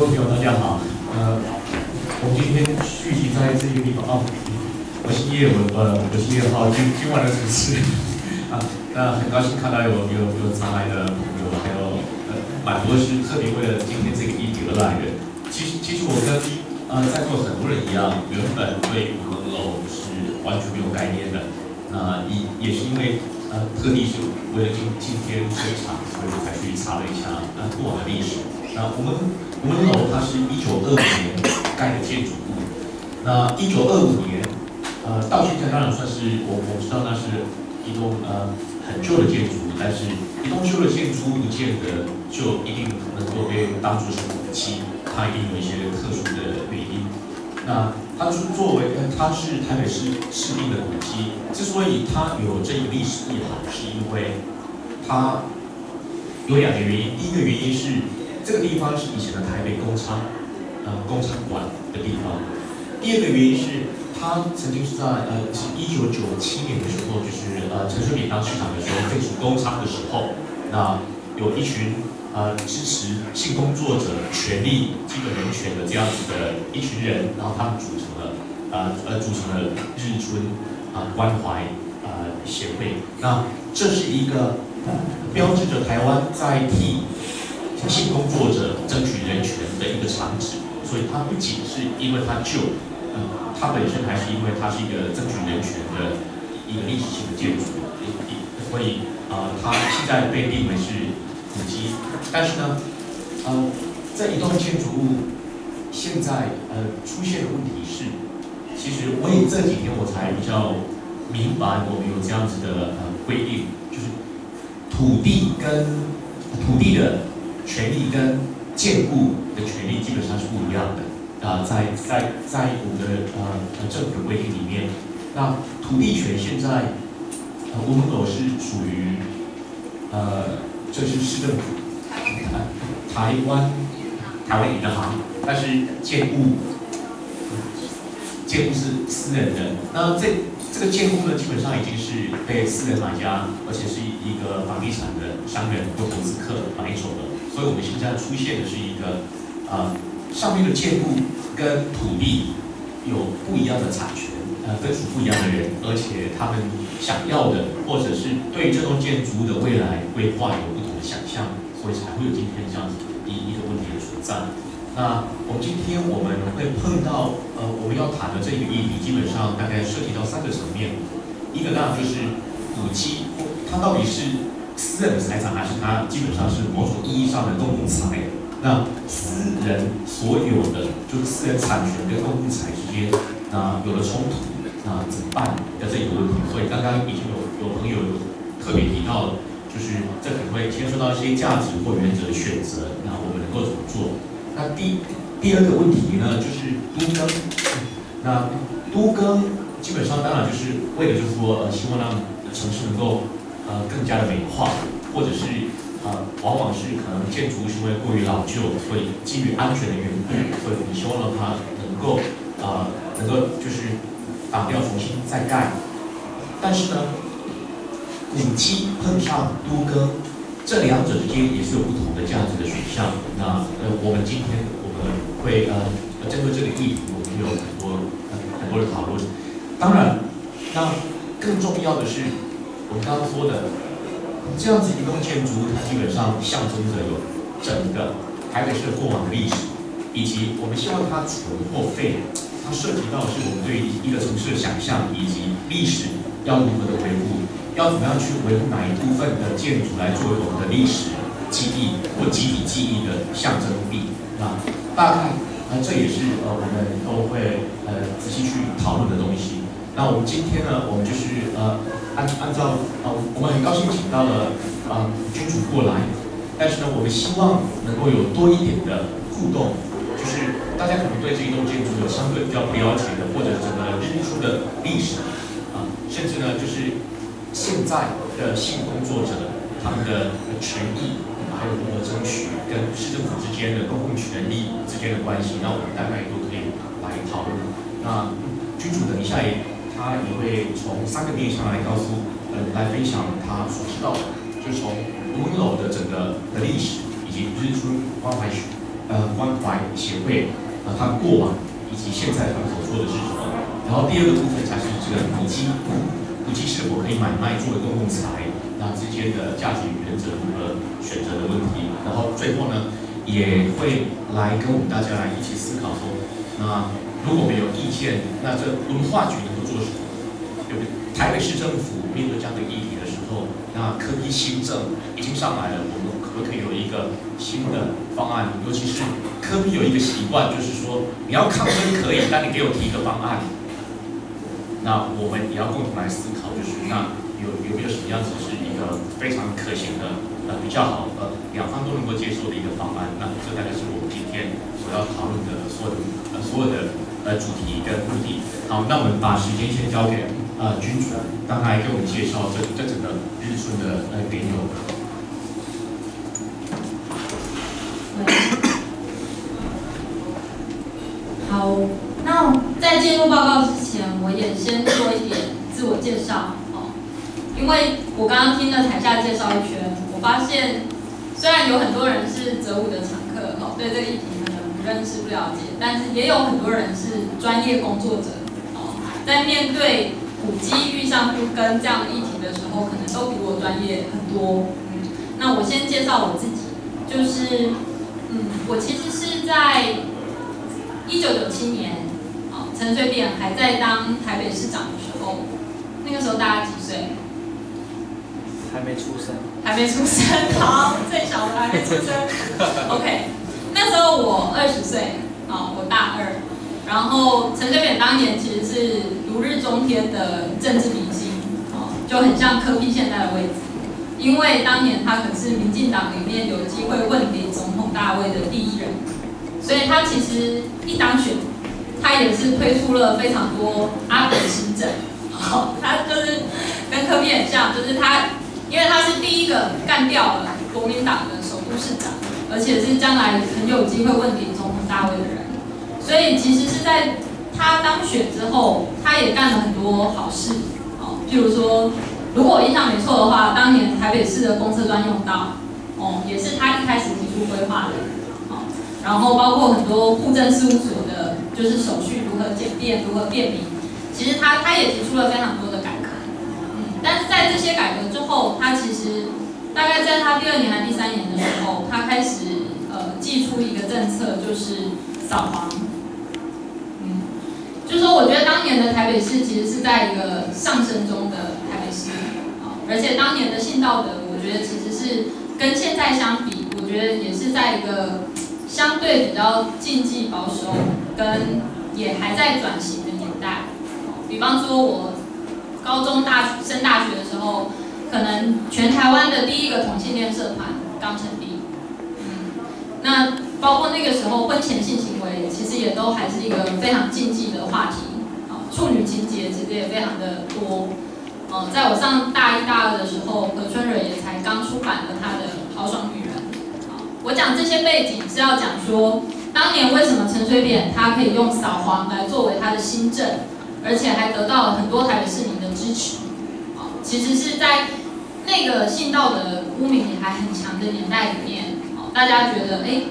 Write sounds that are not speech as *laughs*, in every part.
各位朋友，大家好。呃，我们今天聚集在这个地方啊，我是叶文，呃，我是叶浩，今今晚的主持 *laughs* 啊，那很高兴看到有有有常来的朋友，还有呃蛮多是特别为了今天这个议题而来的。其实其实我跟呃在座很多人一样，原本对五门楼是完全没有概念的，那也也是因为呃特地是为了今今天这场，所以我才去查了一下呃过往的历史。我们我们楼它是一九二五年盖的建筑物，那一九二五年，呃，到现在当然算是我我知道那是一栋呃很旧的建筑物，但是一栋旧的建筑物不见得就一定能够被当作是古迹，它一定有一些特殊的原因。那它是作为呃它是台北市市定的古迹，之所以它有这个历史意涵，是因为它有两个原因，第一个原因是。这个地方是以前的台北工厂，呃，工厂馆的地方。第二个原因是，他曾经是在呃，是一九九七年的时候，就是呃，陈水扁当市长的时候废除工厂的时候，那有一群呃支持性工作者权利、基本人权的这样子的一群人，然后他们组成了呃呃组成了日春啊关怀呃协会。那这是一个标志着台湾在替。性工作者争取人权的一个场址，所以它不仅是因为它旧，嗯，它本身还是因为它是一个争取人权的一个历史性的建筑，所以啊，它现在被定为是古迹。但是呢，呃，这一栋建筑物现在呃出现的问题是，其实我也这几天我才比较明白，我们有这样子的呃规定，就是土地跟土地的。权利跟建固的权利基本上是不一样的啊，在在在我们的呃政府的规定里面，那土地权现在我们楼是属于呃这是市政府台湾台湾银行，但是建物建物是私人的，那这这个建物呢基本上已经是被私人买家，而且是一个房地产的商人或投资客买走了。所以我们现在出现的是一个，呃，上面的建筑跟土地有不一样的产权，呃，分属不一样的人，而且他们想要的或者是对这栋建筑的未来规划有不同的想象，所以才会有今天这样子一一个问题的存在。那我们今天我们会碰到，呃，我们要谈的这个议题，基本上大概涉及到三个层面，一个呢就是古迹，它到底是。私人的财产还是它基本上是某种意义上的公共财，那私人所有的就是私人产权跟公共财之间，那有了冲突，那怎么办那这一个问题？所以刚刚已经有有朋友有特别提到了，就是这可能会牵涉到一些价值或原则的选择，那我们能够怎么做？那第第二个问题呢，就是都更，那都更基本上当然就是为了就是说呃，希望让城市能够。呃，更加的美化，或者是呃，往往是可能建筑是因为过于老旧，所以基于安全的缘故，所以我们希望它能够呃，能够就是打掉重新再盖。但是呢，古迹碰上都更，这两者之间也是有不同的价值的选项。那呃，我们今天我们会呃，针对这个议题，我们有很多很多的讨论。当然，那更重要的是。我们刚刚说的这样子一栋建筑，它基本上象征着有整个台北市过往的历史，以及我们希望它存或废，它涉及到是我们对一个城市的想象，以及历史要如何的维护，要怎么样去维护哪一部分的建筑来作为我们的历史记忆或集体记忆的象征力。那大概，那这也是呃我们都会呃仔细去讨论的东西。那我们今天呢，我们就是呃。按按照呃，我们很高兴请到了呃君主过来，但是呢，我们希望能够有多一点的互动，就是大家可能对这一栋建筑有相对比较不了解的，或者整个日出的历史啊，甚至呢，就是现在的性工作者他们的权益，还有如何争取跟市政府之间的公共权利之间的关系，那我们大概都可以来讨论。那君主等一下也。他也会从三个面向来告诉，呃，来分享他所知道的，就是从五楼的整个的历史，以及日出关怀学呃关怀协会，呃他过往以及现在他们所做的是什么。然后第二个部分才是这个古迹，古迹是否可以买卖作为公共财，那之间的价值原则如何选择的问题。然后最后呢，也会来跟我们大家来一起思考说，那如果没有意见，那这文化局做什么？对不对？台北市政府面对这样的议题的时候，那科批新政已经上来了，我们可不可以有一个新的方案？尤其是科批有一个习惯，就是说你要抗争可以，但你给我提一个方案。那我们也要共同来思考，就是那有有没有什么样子是一个非常可行的，呃，比较好，呃，两方都能够接受的一个方案。那这大概是我们今天所要讨论的所有的呃所有的呃主题跟目的。好，那我们把时间先交给呃君主，让他来给我们介绍这这整个日春的呃缘由。好，那在进入报告之前，我也先做一点自我介绍哦。因为我刚刚听了台下介绍一圈，我发现虽然有很多人是泽武的常客哦，对这个议题认识不了解，但是也有很多人是专业工作者哦，在面对古迹遇上不跟这样的议题的时候，可能都比我专业很多。嗯，那我先介绍我自己，就是嗯，我其实是在一九九七年哦。陈水扁还在当台北市长的时候，那个时候大家几岁？还没出生。还没出生，好，最小的还没出生。*laughs* OK，那时候我二十岁，啊，我大二。然后陈水扁当年其实是如日中天的政治明星，哦，就很像柯比现在的位置，因为当年他可是民进党里面有机会问鼎总统大位的第一人，所以他其实一当选。他也是推出了非常多阿北新政，好，*laughs* 他就是跟柯比很像，就是他，因为他是第一个干掉了国民党的首都市长，而且是将来很有机会问鼎总统大位的人，所以其实是在他当选之后，他也干了很多好事，哦，譬如说，如果我印象没错的话，当年台北市的公车专用道，哦，也是他一开始提出规划的，哦，然后包括很多户政事务所的。就是手续如何简便，如何便民，其实他他也提出了非常多的改革，嗯，但是在这些改革之后，他其实大概在他第二年还第三年的时候，他开始呃寄出一个政策，就是扫黄，嗯，就说我觉得当年的台北市其实是在一个上升中的台北市，啊，而且当年的性道德，我觉得其实是跟现在相比，我觉得也是在一个相对比较禁忌保守。跟也还在转型的年代，比方说我高中大升大学的时候，可能全台湾的第一个同性恋社团刚成立，嗯，那包括那个时候婚前性行为其实也都还是一个非常禁忌的话题，啊，处女情节其实也非常的多，呃，在我上大一大二的时候，何春蕊也才刚出版了他的《豪爽女人》，我讲这些背景是要讲说。当年为什么陈水扁他可以用扫黄来作为他的新政，而且还得到了很多台北市民的支持？啊，其实是在那个信道的污名也还很强的年代里面，哦，大家觉得哎，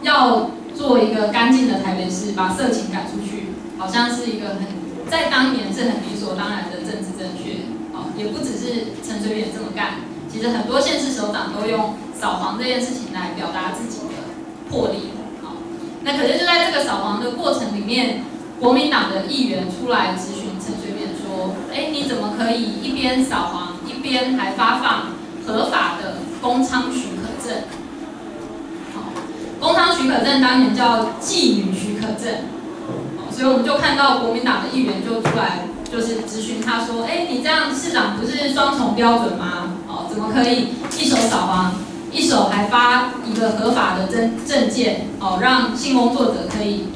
要做一个干净的台北市，把色情赶出去，好像是一个很在当年是很理所当然的政治正确。哦，也不只是陈水扁这么干，其实很多县市首长都用扫黄这件事情来表达自己的魄力。哦那可是就在这个扫黄的过程里面，国民党的议员出来咨询陈水扁说：“哎，你怎么可以一边扫黄，一边还发放合法的公娼许可证？好，公娼许可证当年叫妓女许可证。所以我们就看到国民党的议员就出来，就是咨询他说：，哎，你这样市长不是双重标准吗？哦，怎么可以一手扫黄？”一手还发一个合法的证证件，哦，让性工作者可以，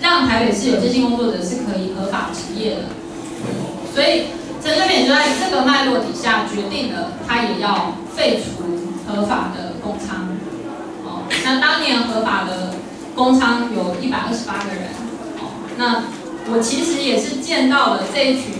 让台北市有些性工作者是可以合法职业的。所以陈水扁就在这个脉络底下决定了，他也要废除合法的工娼。哦，那当年合法的工娼有一百二十八个人。哦，那我其实也是见到了这一群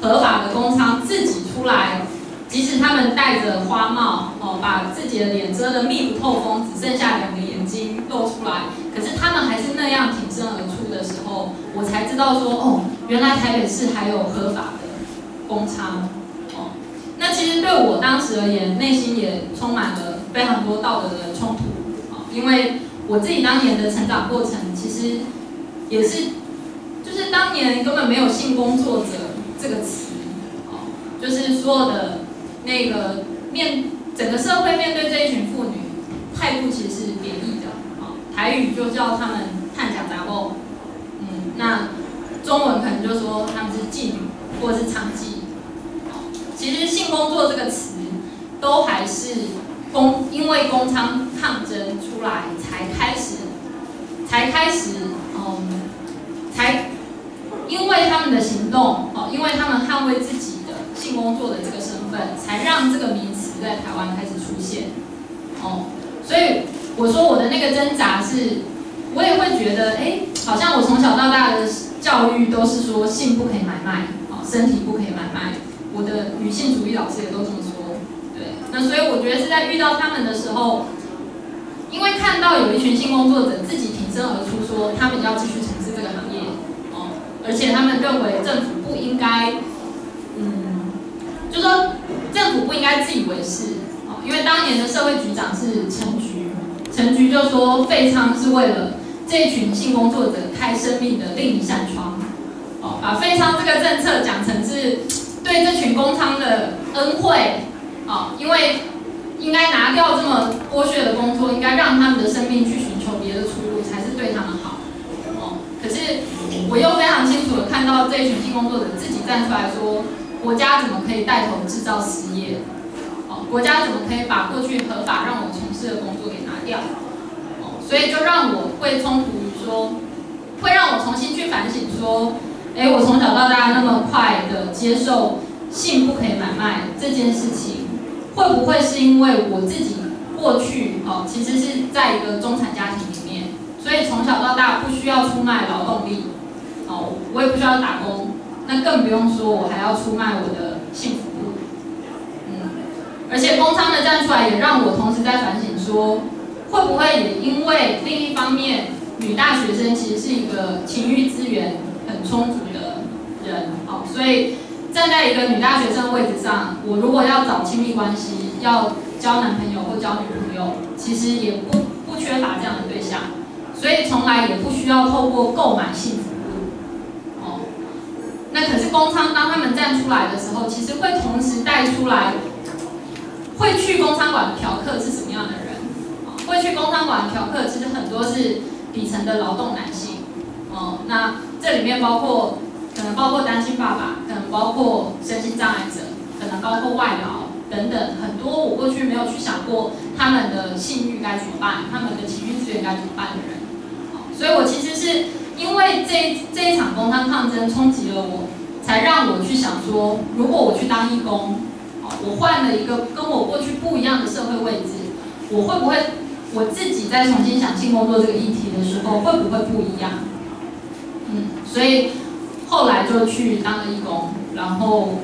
合法的工娼自己出来即使他们戴着花帽，哦，把自己的脸遮得密不透风，只剩下两个眼睛露出来，可是他们还是那样挺身而出的时候，我才知道说，哦，原来台北市还有合法的公娼，哦，那其实对我当时而言，内心也充满了非常多道德的冲突，啊，因为我自己当年的成长过程，其实也是，就是当年根本没有性工作者这个词，哦，就是所有的。那个面整个社会面对这一群妇女，态度其实是贬义的啊。台语就叫他们探假杂货，嗯，那中文可能就说他们是妓女或者是娼妓。其实性工作这个词，都还是工因为工娼抗争出来才开始，才开始，嗯，才因为他们的行动，哦，因为他们捍卫自己的性工作的这个身份。才让这个名词在台湾开始出现，哦，所以我说我的那个挣扎是，我也会觉得，哎，好像我从小到大的教育都是说性不可以买卖，哦，身体不可以买卖，我的女性主义老师也都这么说，对，那所以我觉得是在遇到他们的时候，因为看到有一群性工作者自己挺身而出，说他们要继续从事这个行业，哦，而且他们认为政府不应该，嗯，就说。政府不应该自以为是，哦，因为当年的社会局长是陈局，陈局就说废娼是为了这群性工作者开生命的另一扇窗，哦，把废娼这个政策讲成是对这群工娼的恩惠，哦，因为应该拿掉这么剥削的工作，应该让他们的生命去寻求别的出路，才是对他们好，哦，可是我又非常清楚的看到这一群性工作者自己站出来说。国家怎么可以带头制造失业？哦，国家怎么可以把过去合法让我从事的工作给拿掉？哦，所以就让我会冲突于说，会让我重新去反省说，哎，我从小到大那么快的接受性不可以买卖这件事情，会不会是因为我自己过去哦，其实是在一个中产家庭里面，所以从小到大不需要出卖劳动力，哦，我也不需要打工。那更不用说，我还要出卖我的性服务，嗯，而且公仓的站出来，也让我同时在反省说，会不会也因为另一方面，女大学生其实是一个情欲资源很充足的人，哦，所以站在一个女大学生的位置上，我如果要找亲密关系，要交男朋友或交女朋友，其实也不不缺乏这样的对象，所以从来也不需要透过购买性服务，哦那可是工商，当他们站出来的时候，其实会同时带出来，会去工商馆嫖客是什么样的人？会去工商馆嫖客，其实很多是底层的劳动男性。哦，那这里面包括可能包括单亲爸爸，可能包括身心障碍者，可能包括外劳等等，很多我过去没有去想过他们的性欲该怎么办，他们的情绪资源该怎么办的人。所以我其实是。因为这这一场公摊抗争冲击了我，才让我去想说，如果我去当义工，我换了一个跟我过去不一样的社会位置，我会不会我自己在重新想性工作这个议题的时候，会不会不一样？嗯，所以后来就去当了义工，然后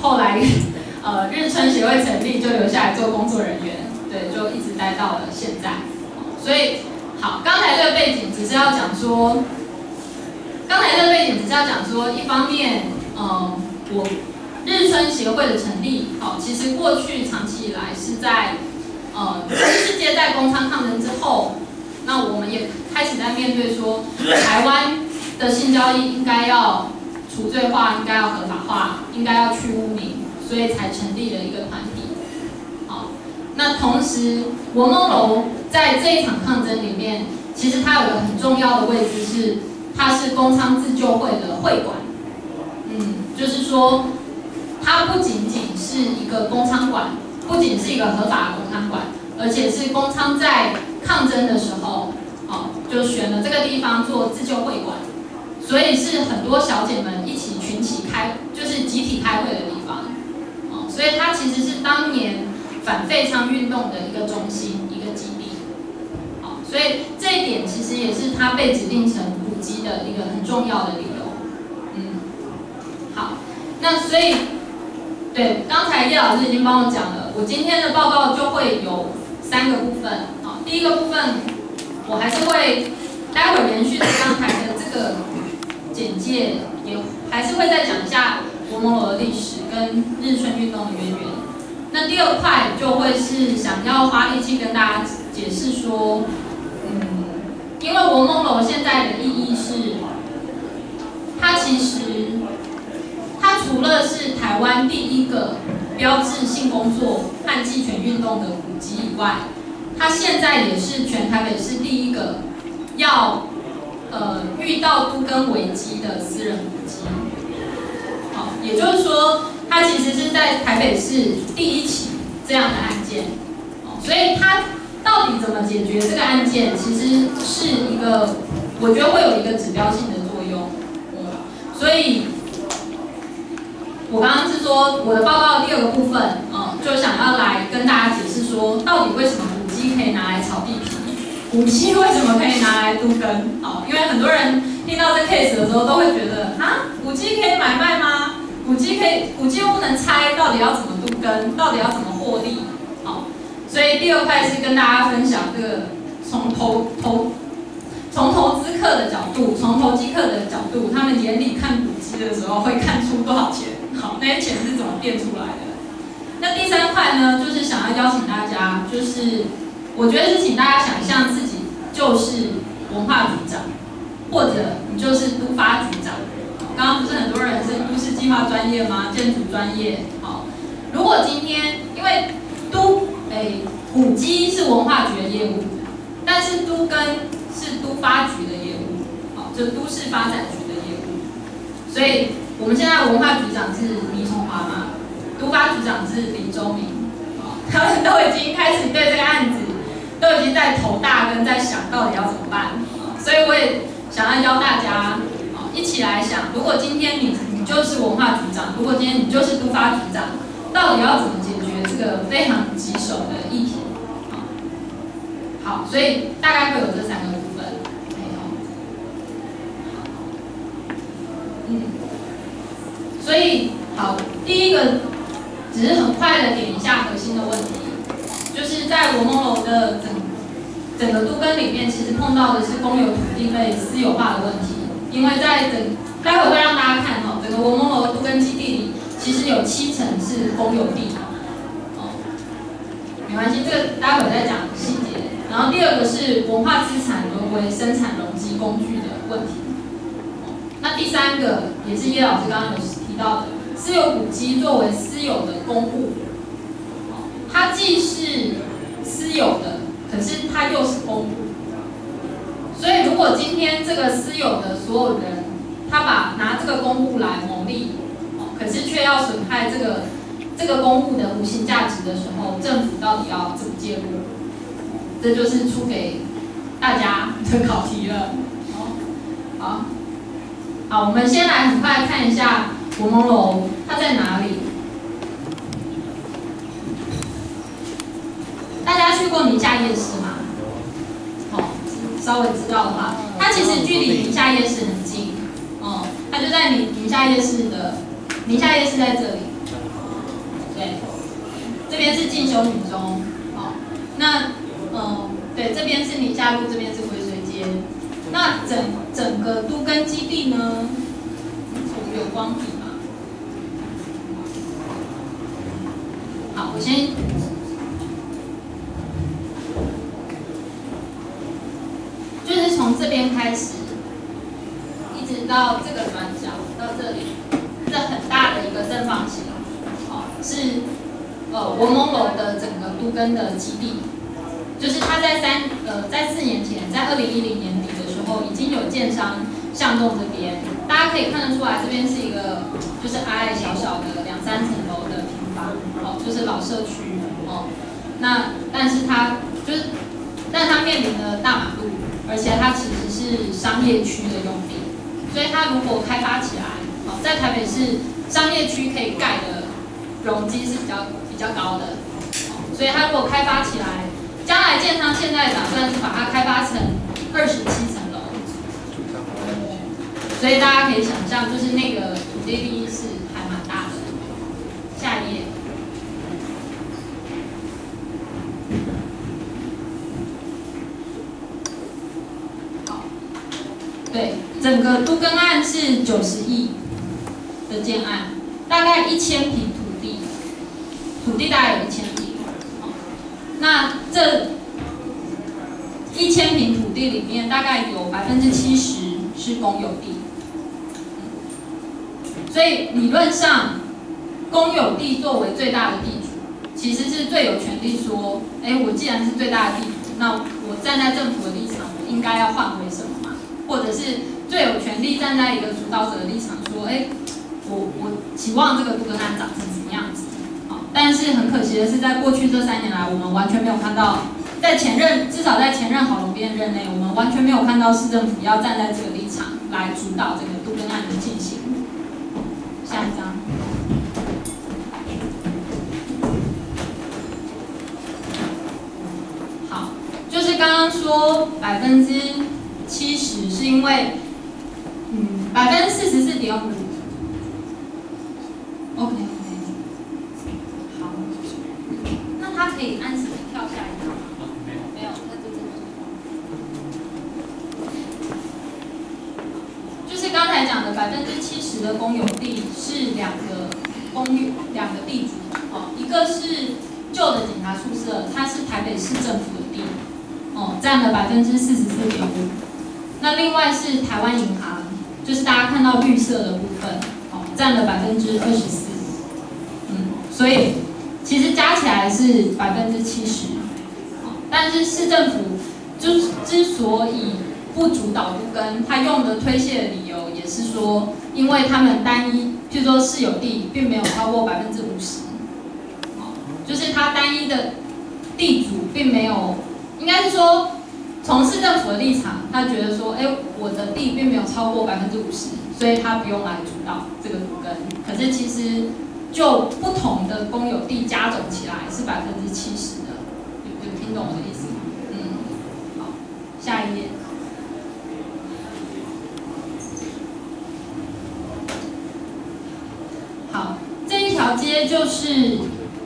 后来 *laughs* 呃日春协会成立，就留下来做工作人员，对，就一直待到了现在。所以好，刚才这个背景只是要讲说。刚才这个背景只是要讲说，一方面，嗯，我日春协会的成立，好，其实过去长期以来是在，呃，世界在工厂抗争之后，那我们也开始在面对说，台湾的性交易应该要除罪化，应该要合法化，应该要去污名，所以才成立了一个团体，好，那同时，文梦楼在这一场抗争里面，其实它有个很重要的位置是。它是工仓自救会的会馆，嗯，就是说，它不仅仅是一个工仓馆，不仅是一个合法的工仓馆，而且是工仓在抗争的时候，哦，就选了这个地方做自救会馆，所以是很多小姐们一起群起开，就是集体开会的地方，哦，所以它其实是当年反废娼运动的一个中心，一个基地，好，所以这一点其实也是它被指定成。机的一个很重要的理由，嗯，好，那所以对，刚才叶老师已经帮我讲了，我今天的报告就会有三个部分啊。第一个部分，我还是会待会延续刚才的这个简介，也还是会再讲一下国蒙楼的历史跟日春运动的渊源。那第二块就会是想要花力气跟大家解释说，嗯，因为国蒙楼现在的意义是，它其实。它除了是台湾第一个标志性工作和弃权运动的古迹以外，它现在也是全台北市第一个要呃遇到都跟危机的私人古迹。好，也就是说，它其实是在台北市第一起这样的案件。哦，所以它到底怎么解决这个案件，其实是一个我觉得会有一个指标性的作用。嗯，所以。我刚刚是说我的报告第二个部分，嗯，就想要来跟大家解释说，到底为什么古迹可以拿来炒地皮，古迹为什么可以拿来都更？哦，因为很多人听到这 case 的时候，都会觉得啊，古迹可以买卖吗？古迹可以，古迹又不能拆，到底要怎么都更？到底要怎么获利？好，所以第二块是跟大家分享这个从投投从投资客的角度，从投机客的角度，他们眼里看古迹的时候会看出多少钱？好，那些钱是怎么变出来的？那第三块呢，就是想要邀请大家，就是我觉得是请大家想象自己就是文化局长，或者你就是都发局长。刚刚不是很多人是都市计划专业吗？建筑专业。好，如果今天因为都诶古迹是文化局的业务，但是都跟是都发局的业务，好，就都市发展局的业务，所以。我们现在文化局长是倪崇华嘛，都发局长是李周明，他们都已经开始对这个案子都已经在头大跟在想到底要怎么办，所以我也想要邀大家一起来想，如果今天你你就是文化局长，如果今天你就是都发局长，到底要怎么解决这个非常棘手的议题？好，所以大概会有这三个部分。嗯。所以，好，第一个只是很快的点一下核心的问题，就是在文梦楼的整整个都根里面，其实碰到的是公有土地被私有化的问题。因为在整，待会会让大家看哈，整个文蒙楼都根基地里，其实有七成是公有地。哦，没关系，这个待会再讲细节。然后第二个是文化资产沦为生产容积工具的问题。那第三个也是叶老师刚刚有。提到的私有古迹作为私有的公物，它既是私有的，可是它又是公物。所以如果今天这个私有的所有人，他把拿这个公物来牟利，哦可是却要损害这个这个公物的无形价值的时候，政府到底要怎么介入？这就是出给大家的考题了。好，好，我们先来很快看一下。国蒙楼它在哪里？大家去过宁夏夜市吗？好，稍微知道的话，它其实距离宁夏夜市很近。哦，它就在宁宁夏夜市的宁夏夜市在这里。对，这边是进修女中。好，那嗯，对，这边是宁夏路，这边是回水街。那整整个都根基地呢？有光底。好，我先，就是从这边开始，一直到这个转角，到这里，这很大的一个正方形，好，是呃文蒙楼的整个都根的基地，就是它在三呃在四年前，在二零一零年底的时候，已经有建商向东这边，大家可以看得出来，这边是一个就是矮矮小小的两三层楼的平房。哦，就是老社区哦，那但是它就是，但它面临的大马路，而且它其实是商业区的用地，所以它如果开发起来，哦，在台北市商业区可以盖的容积是比较比较高的，所以它如果开发起来，将来建商现在打算是把它开发成二十七层楼，所以大家可以想象，就是那个土地利益是还蛮大的。下一页。对，整个都更案是九十亿的建案，大概一千平土地，土地大概有一千平。那这一千平土地里面，大概有百分之七十是公有地，所以理论上，公有地作为最大的地主，其实是最有权利说，哎，我既然是最大的地主，那我站在政府的立场，我应该要换回什么？或者是最有权利站在一个主导者的立场说，哎，我我期望这个都更案长成什么样子？好，但是很可惜的是，在过去这三年来，我们完全没有看到，在前任至少在前任郝龙斌任内，我们完全没有看到市政府要站在这个立场来主导这个都更案的进行。下一张。好，就是刚刚说百分之七十是因为，嗯，百分之四十四点五。OK OK。好，那他可以按时跳下一张吗？没有，那就这个。就是刚才讲的百分之七十的公有地是两个公寓两个地主，哦，一个是旧的警察宿舍，它是台北市政府的地，哦，占了百分之四十四点五。另外是台湾银行，就是大家看到绿色的部分，哦，占了百分之二十四。嗯，所以其实加起来是百分之七十。但是市政府之之所以不主导不跟，他用的推卸的理由也是说，因为他们单一，譬如说市有地并没有超过百分之五十。哦，就是他单一的地主并没有，应该是说。从市政府的立场，他觉得说，哎，我的地并没有超过百分之五十，所以他不用来主导这个土根。可是其实就不同的公有地加总起来是百分之七十的，有有听懂我的意思吗？嗯，好，下一页。好，这一条街就是，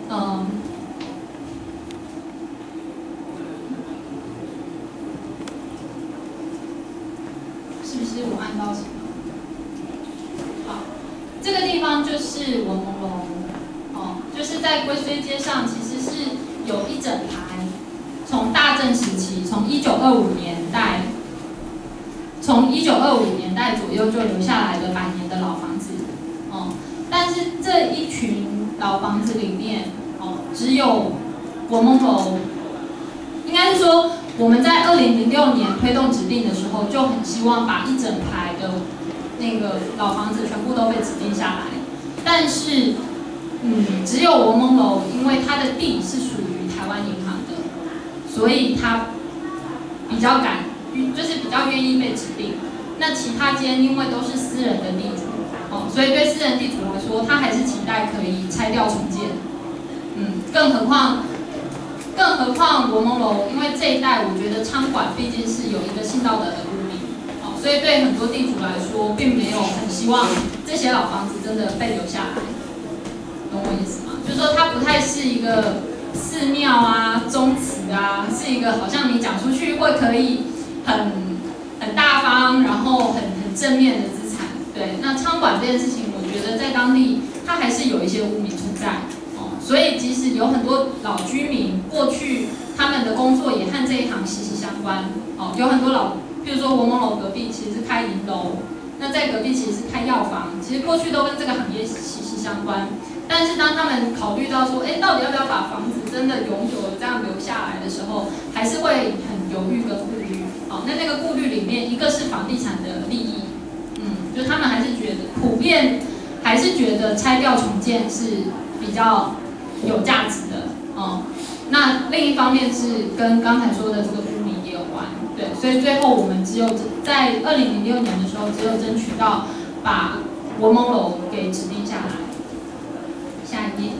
嗯。是不是我按到什么？好，这个地方就是文朦胧，哦，就是在龟虽街上，其实是有一整排，从大正时期，从一九二五年代，从一九二五年代左右就留下来的百年的老房子，哦，但是这一群老房子里面，哦，只有文朦胧，应该是说。我们在二零零六年推动指定的时候，就很希望把一整排的那个老房子全部都被指定下来。但是，嗯，只有文朦楼，因为它的地是属于台湾银行的，所以它比较敢，就是比较愿意被指定。那其他间因为都是私人的地主，哦，所以对私人地主来说，他还是期待可以拆掉重建。嗯，更何况。更何况罗蒙楼，因为这一带我觉得仓管毕竟是有一个信道德的污名，哦，所以对很多地主来说，并没有很希望这些老房子真的被留下来，懂我意思吗？就是说它不太是一个寺庙啊、宗祠啊，是一个好像你讲出去会可以很很大方，然后很很正面的资产。对，那仓管这件事情，我觉得在当地它还是有一些污名存在哦。所以，即使有很多老居民过去他们的工作也和这一行息息相关，哦，有很多老，比如说文朦楼隔壁其实是开银楼，那在隔壁其实是开药房，其实过去都跟这个行业息息相关。但是当他们考虑到说，哎，到底要不要把房子真的永久这样留下来的时候，还是会很犹豫跟顾虑。哦，那那个顾虑里面，一个是房地产的利益，嗯，就他们还是觉得普遍还是觉得拆掉重建是比较。有价值的，哦，那另一方面是跟刚才说的这个污名也有关，对，所以最后我们只有在二零零六年的时候，只有争取到把文朦楼给指定下来。下一页，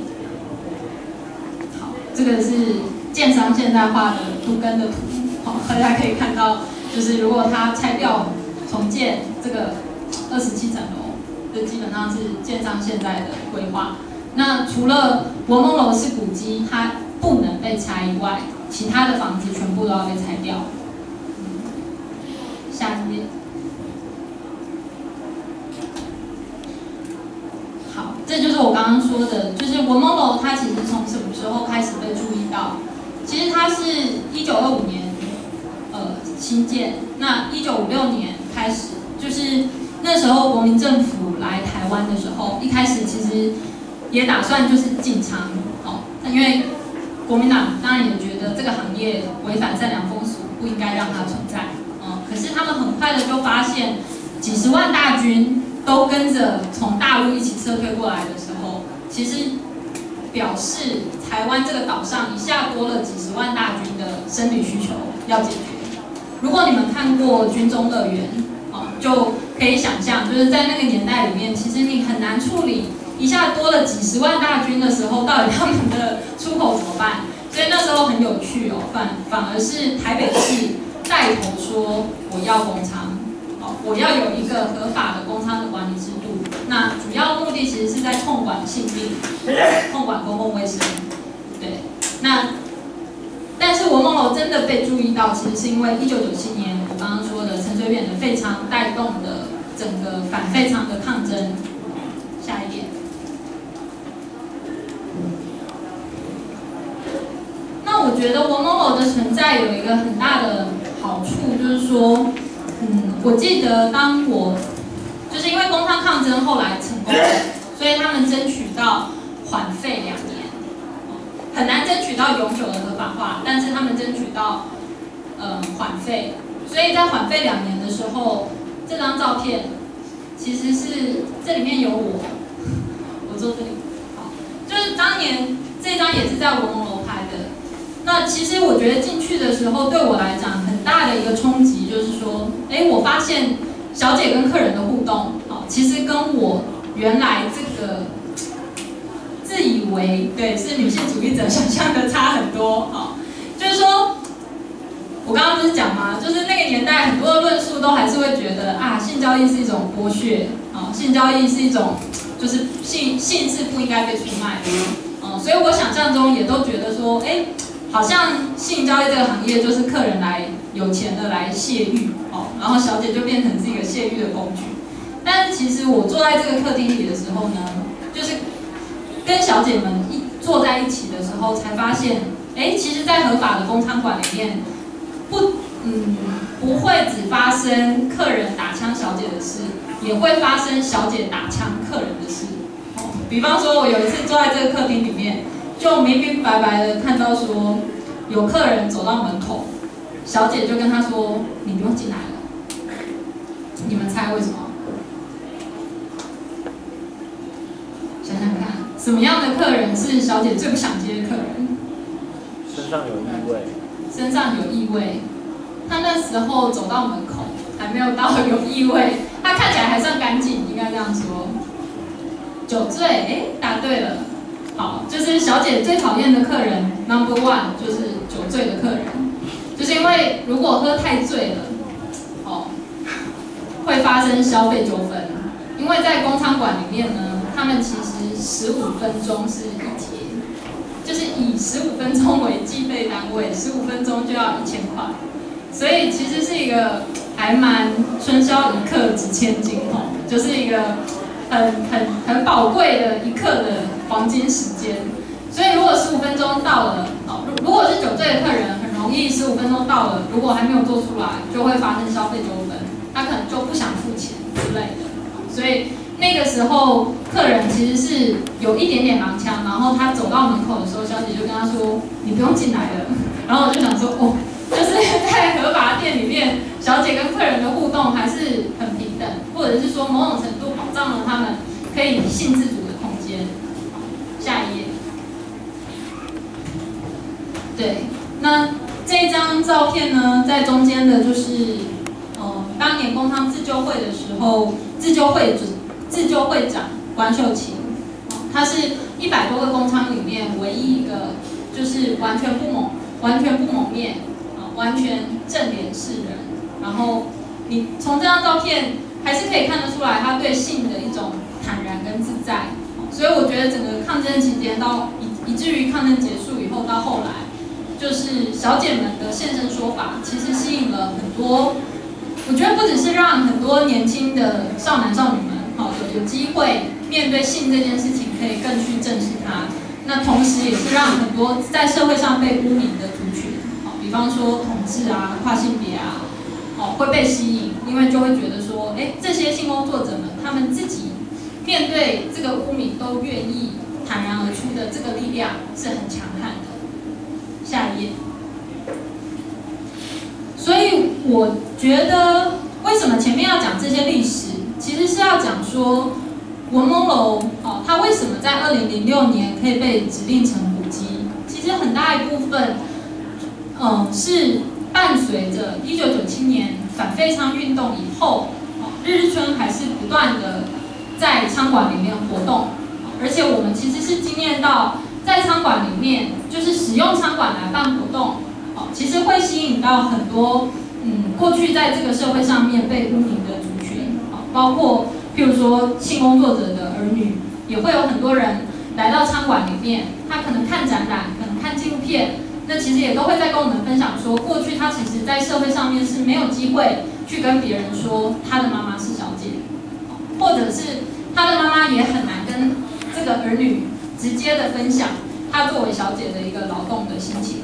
好，这个是建商现代化的都根的图，好，大家可以看到，就是如果它拆掉重建这个二十七层楼，这基本上是建商现在的规划。那除了文朦楼是古迹，它不能被拆以外，其他的房子全部都要被拆掉。下一页。这就是我刚刚说的，就是文梦楼它其实从什么时候开始被注意到？其实它是一九二五年呃新建，那一九五六年开始，就是那时候国民政府来台湾的时候，一开始其实也打算就是禁娼哦，因为国民党当然也觉得这个行业违反善良风俗，不应该让它存在。嗯，可是他们很快的就发现，几十万大军都跟着从大陆一起撤退过来的时候，其实表示台湾这个岛上一下多了几十万大军的生理需求要解决。如果你们看过《军中乐园》，哦，就可以想象，就是在那个年代里面，其实你很难处理一下多了几十万大军的时候，到底他们的出口怎么办？所以那时候很有趣哦，反反而是台北市带头说我要工厂，我要有一个合法的工商的管理制度。那主要目的其实是在控管性病，*laughs* 控管公共卫生。对，那但是文梦楼真的被注意到，其实是因为一九九七年我刚刚说的陈水扁的废娼带动的整个反废娼的抗争。下一点。那我觉得文某某的存在有一个很大的好处，就是说，嗯，我记得当我就是因为工商抗争后来成功了，所以他们争取到缓费两年，很难争取到永久的合法化，但是他们争取到呃缓费，所以在缓费两年的时候，这张照片其实是这里面有我，我坐这里，好，就是当年这张也是在文梦楼拍的。那其实我觉得进去的时候，对我来讲很大的一个冲击，就是说，哎，我发现小姐跟客人的互动，哦，其实跟我原来这个自以为对是女性主义者 *laughs* 想象的差很多，哦，就是说，我刚刚不是讲吗？就是那个年代很多的论述都还是会觉得啊，性交易是一种剥削，啊，性交易是一种，就是性性是不应该被出卖的，哦，所以我想象中也都觉得说，哎。好像性交易这个行业就是客人来有钱的来泄欲哦，然后小姐就变成是一个泄欲的工具。但是其实我坐在这个客厅里的时候呢，就是跟小姐们一坐在一起的时候，才发现，哎，其实，在合法的工餐馆里面，不，嗯，不会只发生客人打枪小姐的事，也会发生小姐打枪客人的事。哦，比方说，我有一次坐在这个客厅里面。就明明白白的看到说，有客人走到门口，小姐就跟他说：“你不用进来了。”你们猜为什么？想想看，什么样的客人是小姐最不想接的客人？身上有异味。身上有异味。他那时候走到门口，还没有到有异味，他看起来还算干净，应该这样说。酒醉，哎，答对了。好，就是小姐最讨厌的客人，Number One 就是酒醉的客人，就是因为如果喝太醉了，哦，会发生消费纠纷。因为在工餐馆里面呢，他们其实十五分钟是一节，就是以十五分钟为计费单位，十五分钟就要一千块，所以其实是一个还蛮春宵一刻值千金哦，就是一个很很很宝贵的一刻的。黄金时间，所以如果十五分钟到了，哦，如如果是酒醉的客人，很容易十五分钟到了，如果还没有做出来，就会发生消费纠纷，他可能就不想付钱之类的。所以那个时候客人其实是有一点点踉跄，然后他走到门口的时候，小姐就跟他说：“你不用进来了。”然后我就想说：“哦，就是在合法店里面，小姐跟客人的互动还是很平等，或者是说某种程度保障了他们可以性自主的空间。”下一页。对，那这张照片呢，在中间的就是，呃，当年工商自救会的时候，自救会主自救会长关秀琴，他是一百多个工厂里面唯一一个，就是完全不蒙完全不蒙面，完全正脸示人。然后你从这张照片还是可以看得出来，他对性的一种坦然跟自在。所以我觉得整个抗争期间到以以至于抗争结束以后到后来，就是小姐们的现身说法，其实吸引了很多。我觉得不只是让很多年轻的少男少女们，好有有机会面对性这件事情，可以更去正视它。那同时也是让很多在社会上被污名的族群，比方说同志啊、跨性别啊，哦，会被吸引，因为就会觉得说，哎，这些性工作者们，他们自己面对这个污名都愿意坦然而出的这个力量是很强悍的。下一页。所以我觉得，为什么前面要讲这些历史，其实是要讲说。文蒙楼，哦，它为什么在二零零六年可以被指定成古迹？其实很大一部分，嗯，是伴随着一九九七年反废仓运动以后，哦，日日春还是不断的在餐馆里面活动，而且我们其实是经验到，在餐馆里面，就是使用餐馆来办活动，哦，其实会吸引到很多，嗯，过去在这个社会上面被污名的族群，哦，包括。譬如说，性工作者的儿女也会有很多人来到餐馆里面，他可能看展览，可能看纪录片，那其实也都会在跟我们分享说，过去他其实在社会上面是没有机会去跟别人说他的妈妈是小姐，或者是他的妈妈也很难跟这个儿女直接的分享他作为小姐的一个劳动的心情。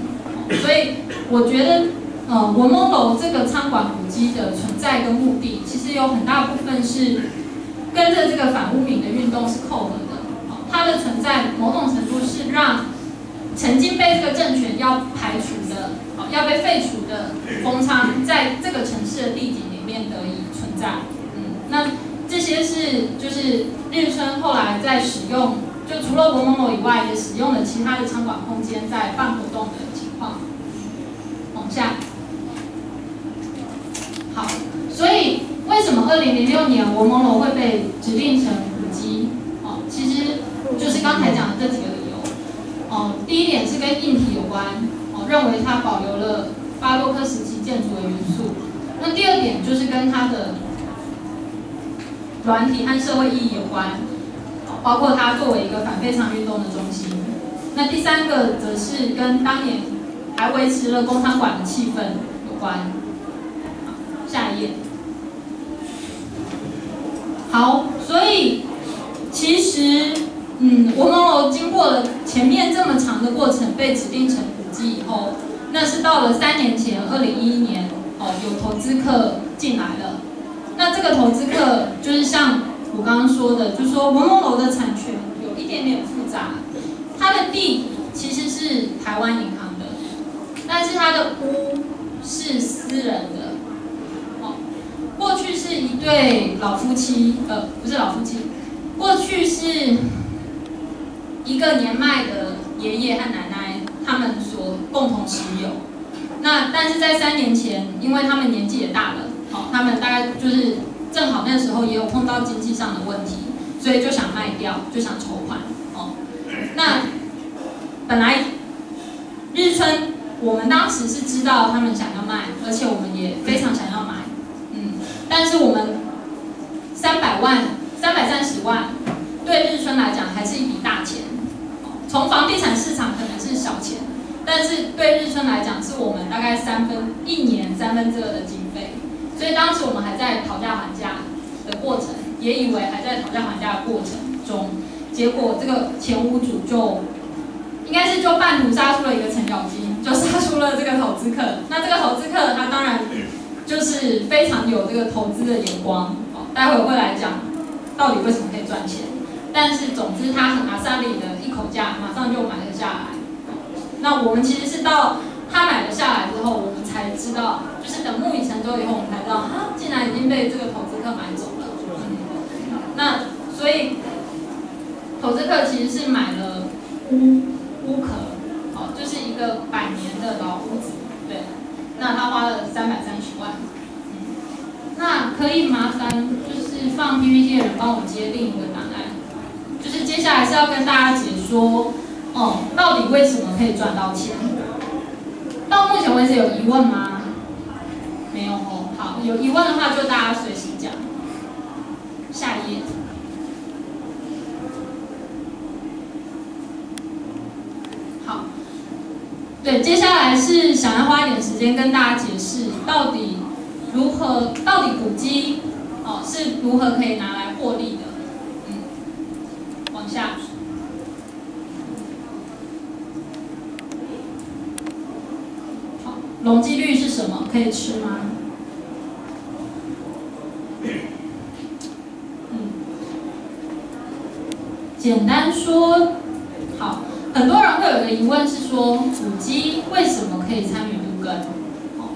所以我觉得，呃，文梦楼这个餐馆古迹的存在跟目的，其实有很大部分是。跟着这个反污名的运动是扣合的，它的存在某种程度是让曾经被这个政权要排除的、要被废除的封仓，在这个城市的地景里面得以存在。嗯，那这些是就是日村后来在使用，就除了文某某以外，也使用了其他的餐馆空间在办活动的情况。往下，好，所以。为什么二零零六年文蒙楼会被指定成古迹？哦，其实就是刚才讲的这几个。哦，第一点是跟硬体有关，哦，认为它保留了巴洛克时期建筑的元素。那第二点就是跟它的软体和社会意义有关，包括它作为一个反非常运动的中心。那第三个则是跟当年还维持了工商馆的气氛有关。下一页。好，所以其实，嗯，文龙楼经过了前面这么长的过程，被指定成古迹以后，那是到了三年前，二零一一年，哦，有投资客进来了。那这个投资客就是像我刚刚说的，就说文龙楼的产权有一点点复杂，它的地其实是台湾银行的，但是它的屋是私人的。哦过去是一对老夫妻，呃，不是老夫妻，过去是一个年迈的爷爷和奶奶，他们所共同持有。那但是在三年前，因为他们年纪也大了，好，他们大概就是正好那时候也有碰到经济上的问题，所以就想卖掉，就想筹款，哦。那本来日春，我们当时是知道他们想要卖，而且我们也非常想要买。嗯但是我们三百万、三百三十万，对日春来讲还是一笔大钱。从房地产市场可能是小钱，但是对日春来讲，是我们大概三分一年三分之二的经费。所以当时我们还在讨价还价的过程，也以为还在讨价还价的过程中，结果这个前屋主就应该是就半途杀出了一个程咬金，就杀出了这个投资客。那这个投资客他当然。就是非常有这个投资的眼光，待会会来讲到底为什么可以赚钱。但是总之他很阿萨里的一口价，马上就买了下来。那我们其实是到他买了下来之后，我们才知道，就是等木已成舟以后，我们才知道，啊，竟然已经被这个投资客买走了。那所以投资客其实是买了屋屋壳，哦，就是一个百年的老屋子，对。那他花了三百三十万，那可以麻烦就是放 PPT 的人帮我接另一个档案，就是接下来是要跟大家解说，哦，到底为什么可以赚到钱？到目前为止有疑问吗？没有哦，好，有疑问的话就大家随时讲。下一页。好对，接下来是想要花一点时间跟大家解释，到底如何，到底古迹哦是如何可以拿来获利的。下好，容积率是什么？可以吃吗？简单说，好，很多人会有一个疑问，是说古鸡为什么可以参与陆耕？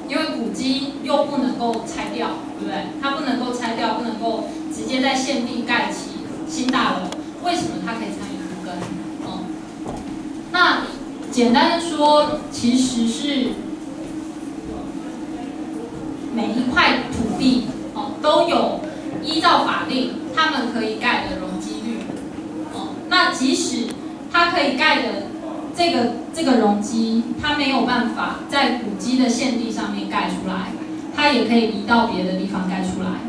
因为古鸡又不能够拆掉，对不对？它不能够拆掉，不能够直接在限定盖起新大楼。为什么它可以参与复耕？哦，那简单的说，其实是每一块土地哦都有依照法令，他们可以盖的容积率。哦，那即使它可以盖的这个这个容积，它没有办法在古迹的现地上面盖出来，它也可以移到别的地方盖出来。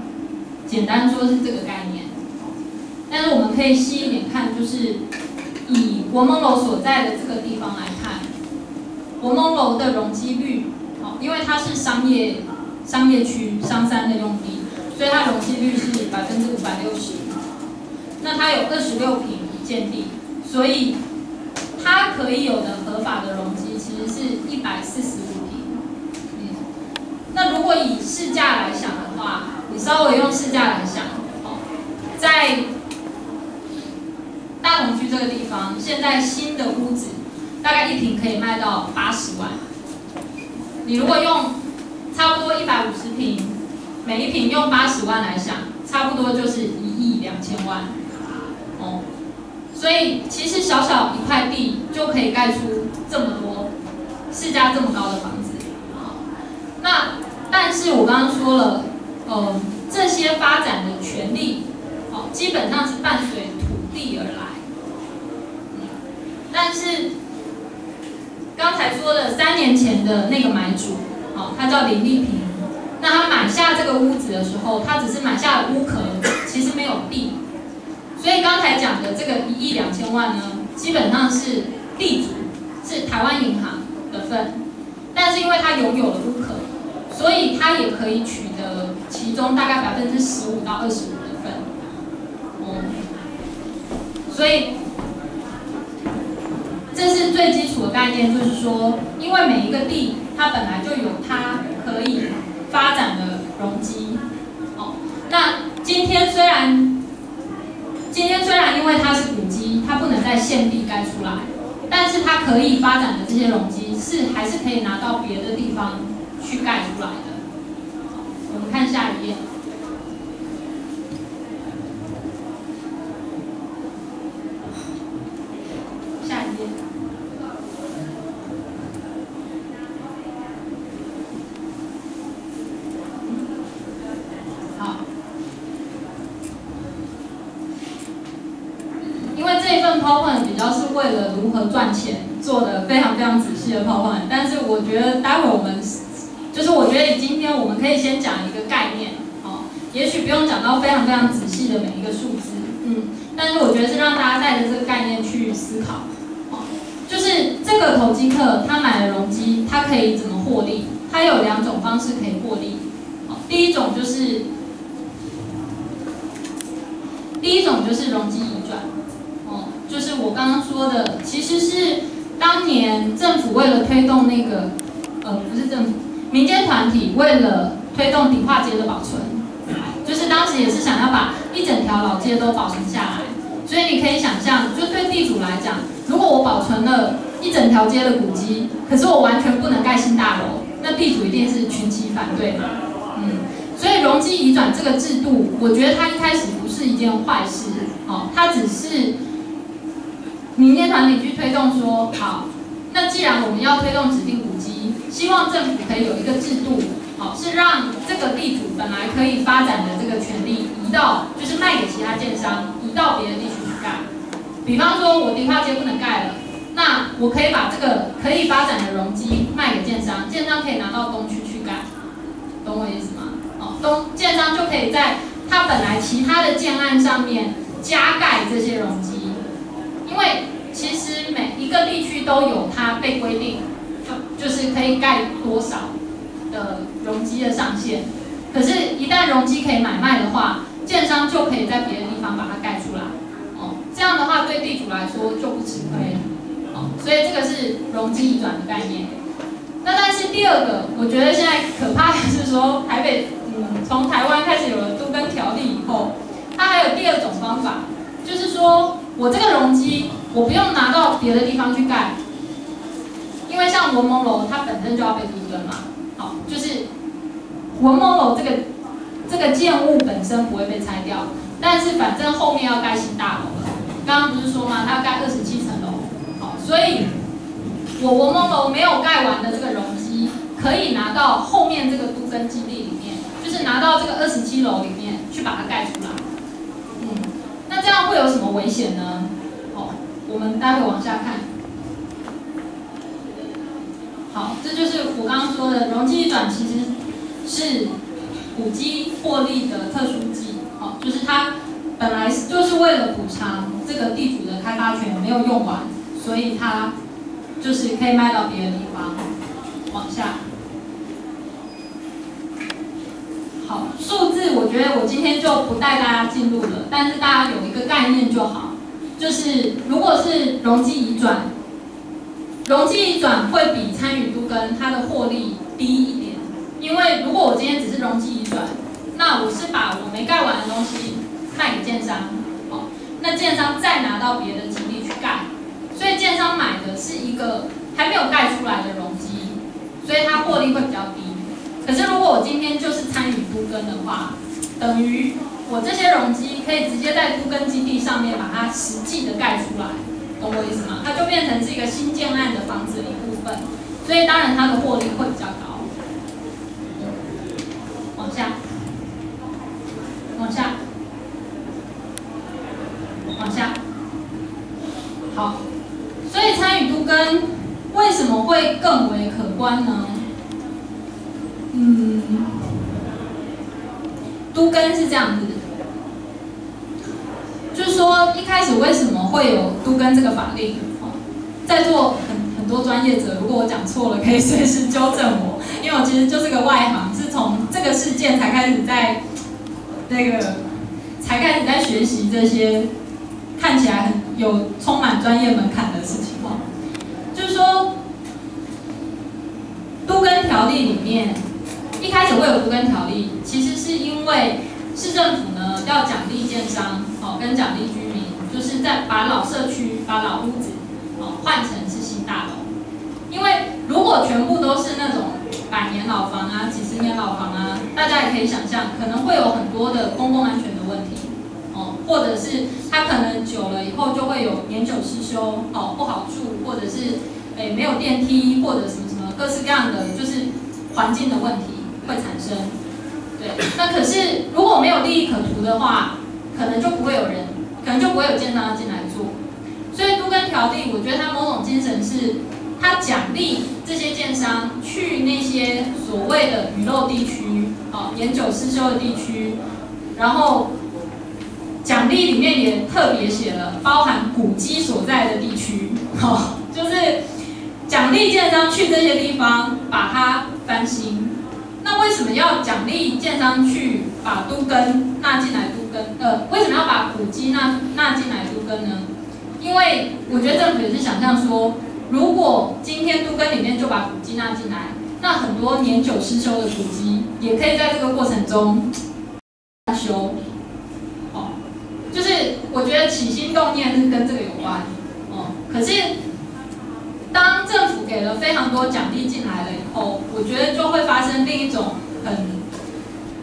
简单说是这个概念。但是我们可以细一点看，就是以国门楼所在的这个地方来看，国门楼的容积率，哦，因为它是商业商业区商山的用地，所以它容积率是百分之五百六十。那它有二十六平建地，所以它可以有的合法的容积其实是一百四十五平。嗯，那如果以市价来想的话，你稍微用市价来想，哦，在大同区这个地方，现在新的屋子大概一平可以卖到八十万。你如果用差不多一百五十平，每一平用八十万来想，差不多就是一亿两千万。哦，所以其实小小一块地就可以盖出这么多市价这么高的房子。那但是我刚刚说了，呃，这些发展的权利，哦，基本上是伴随土地而来。但是刚才说的三年前的那个买主，哦，他叫林丽萍，那他买下这个屋子的时候，他只是买下了屋壳，其实没有地。所以刚才讲的这个一亿两千万呢，基本上是地主是台湾银行的份，但是因为他拥有了屋壳，所以他也可以取得其中大概百分之十五到二十五的份。哦，所以这是最基础的概念，就是说，因为每一个地它本来就有它可以发展的容积。哦，那今天虽然今天虽然因为它是古迹，它不能在现地盖出来，但是它可以发展的这些容积是还是可以拿到别的地方去盖出来的。我们看下一页。下一页。好。因为这一份 PowerPoint 比较是为了如何赚钱做的非常仔细的抛抛点但是我觉得待会我们就是我觉得今天我们可以先讲一个概念，哦，也许不用讲到非常非常仔细的每一个数字，嗯，但是我觉得是让大家带着这个概念去思考，哦，就是这个投机客他买了容积，他可以怎么获利？他有两种方式可以获利，哦，第一种就是第一种就是容积移转。哦就是我刚刚说的，其实是当年政府为了推动那个，呃，不是政府，民间团体为了推动迪化街的保存，就是当时也是想要把一整条老街都保存下来。所以你可以想象，就对地主来讲，如果我保存了一整条街的古迹，可是我完全不能盖新大楼，那地主一定是群起反对的。嗯，所以容积移转这个制度，我觉得它一开始不是一件坏事，哦，它只是。民间团体去推动说好，那既然我们要推动指定古迹，希望政府可以有一个制度，好是让这个地主本来可以发展的这个权利移到，就是卖给其他建商，移到别的地区去盖。比方说，我迪化街不能盖了，那我可以把这个可以发展的容积卖给建商，建商可以拿到东区去盖，懂我意思吗？哦，东建商就可以在他本来其他的建案上面加盖这些容积。因为其实每一个地区都有它被规定，就是可以盖多少的容积的上限。可是，一旦容积可以买卖的话，建商就可以在别的地方把它盖出来。哦，这样的话对地主来说就不吃亏。哦，所以这个是容积移转的概念。那但是第二个，我觉得现在可怕的是说，台北，嗯，从台湾开始有了都更条例以后，它还有第二种方法，就是说我这个容积，我不用拿到别的地方去盖，因为像文蒙楼，它本身就要被都更嘛，好，就是文蒙楼这个这个建物本身不会被拆掉，但是反正后面要盖新大楼了，刚刚不是说吗？它要盖二十七层楼，好，所以。我文蒙楼没有盖完的这个容积，可以拿到后面这个都根基地里面，就是拿到这个二十七楼里面去把它盖出来。那这样会有什么危险呢？好，我们待会往下看。好，这就是我刚刚说的容积转，其实是古迹获利的特殊计。好，就是它本来就是为了补偿这个地主的开发权没有用完，所以它。就是可以卖到别的地方，往下。好，数字我觉得我今天就不带大家进入了，但是大家有一个概念就好。就是如果是容积移转，容积移转会比参与都跟它的获利低一点，因为如果我今天只是容积移转，那我是把我没盖完的东西卖给建商，哦，那建商再拿到别的基地去盖。所以建商买的是一个还没有盖出来的容积，所以它获利会比较低。可是如果我今天就是参与都更的话，等于我这些容积可以直接在都更基地上面把它实际的盖出来，懂我意思吗？它就变成是一个新建案的房子的一部分，所以当然它的获利会比较高。往下，往下，往下，好。所以参与都跟为什么会更为可观呢？嗯，都跟是这样子，就是说一开始为什么会有都跟这个法令？在座很很多专业者，如果我讲错了，可以随时纠正我，因为我其实就是个外行，是从这个事件才开始在那个才开始在学习这些。看起来很有充满专业门槛的事情哦，就是说，都根条例里面一开始会有都根条例，其实是因为市政府呢要奖励建商哦，跟奖励居民，就是在把老社区、把老屋子哦换成是新大楼，因为如果全部都是那种百年老房啊、几十年老房啊，大家也可以想象，可能会有很多的公共安全的问题。哦或者是它可能久了以后就会有年久失修，哦不好住，或者是诶没有电梯，或者什么什么各式各样的就是环境的问题会产生。对，那可是如果没有利益可图的话，可能就不会有人，可能就不会有建商进来做。所以都跟条例，我觉得它某种精神是它奖励这些建商去那些所谓的雨漏地区，哦年久失修的地区，然后。奖励里面也特别写了，包含古迹所在的地区，哦，就是奖励建商去这些地方把它翻新。那为什么要奖励建商去把都根纳进来都根？呃，为什么要把古迹纳纳进来都根呢？因为我觉得政府也是想象说，如果今天都根里面就把古迹纳进来，那很多年久失修的古迹也可以在这个过程中 *tsk* 修。哦，就是我觉得起心动念是跟这个有关，哦，可是当政府给了非常多奖励进来了以后，我觉得就会发生另一种很，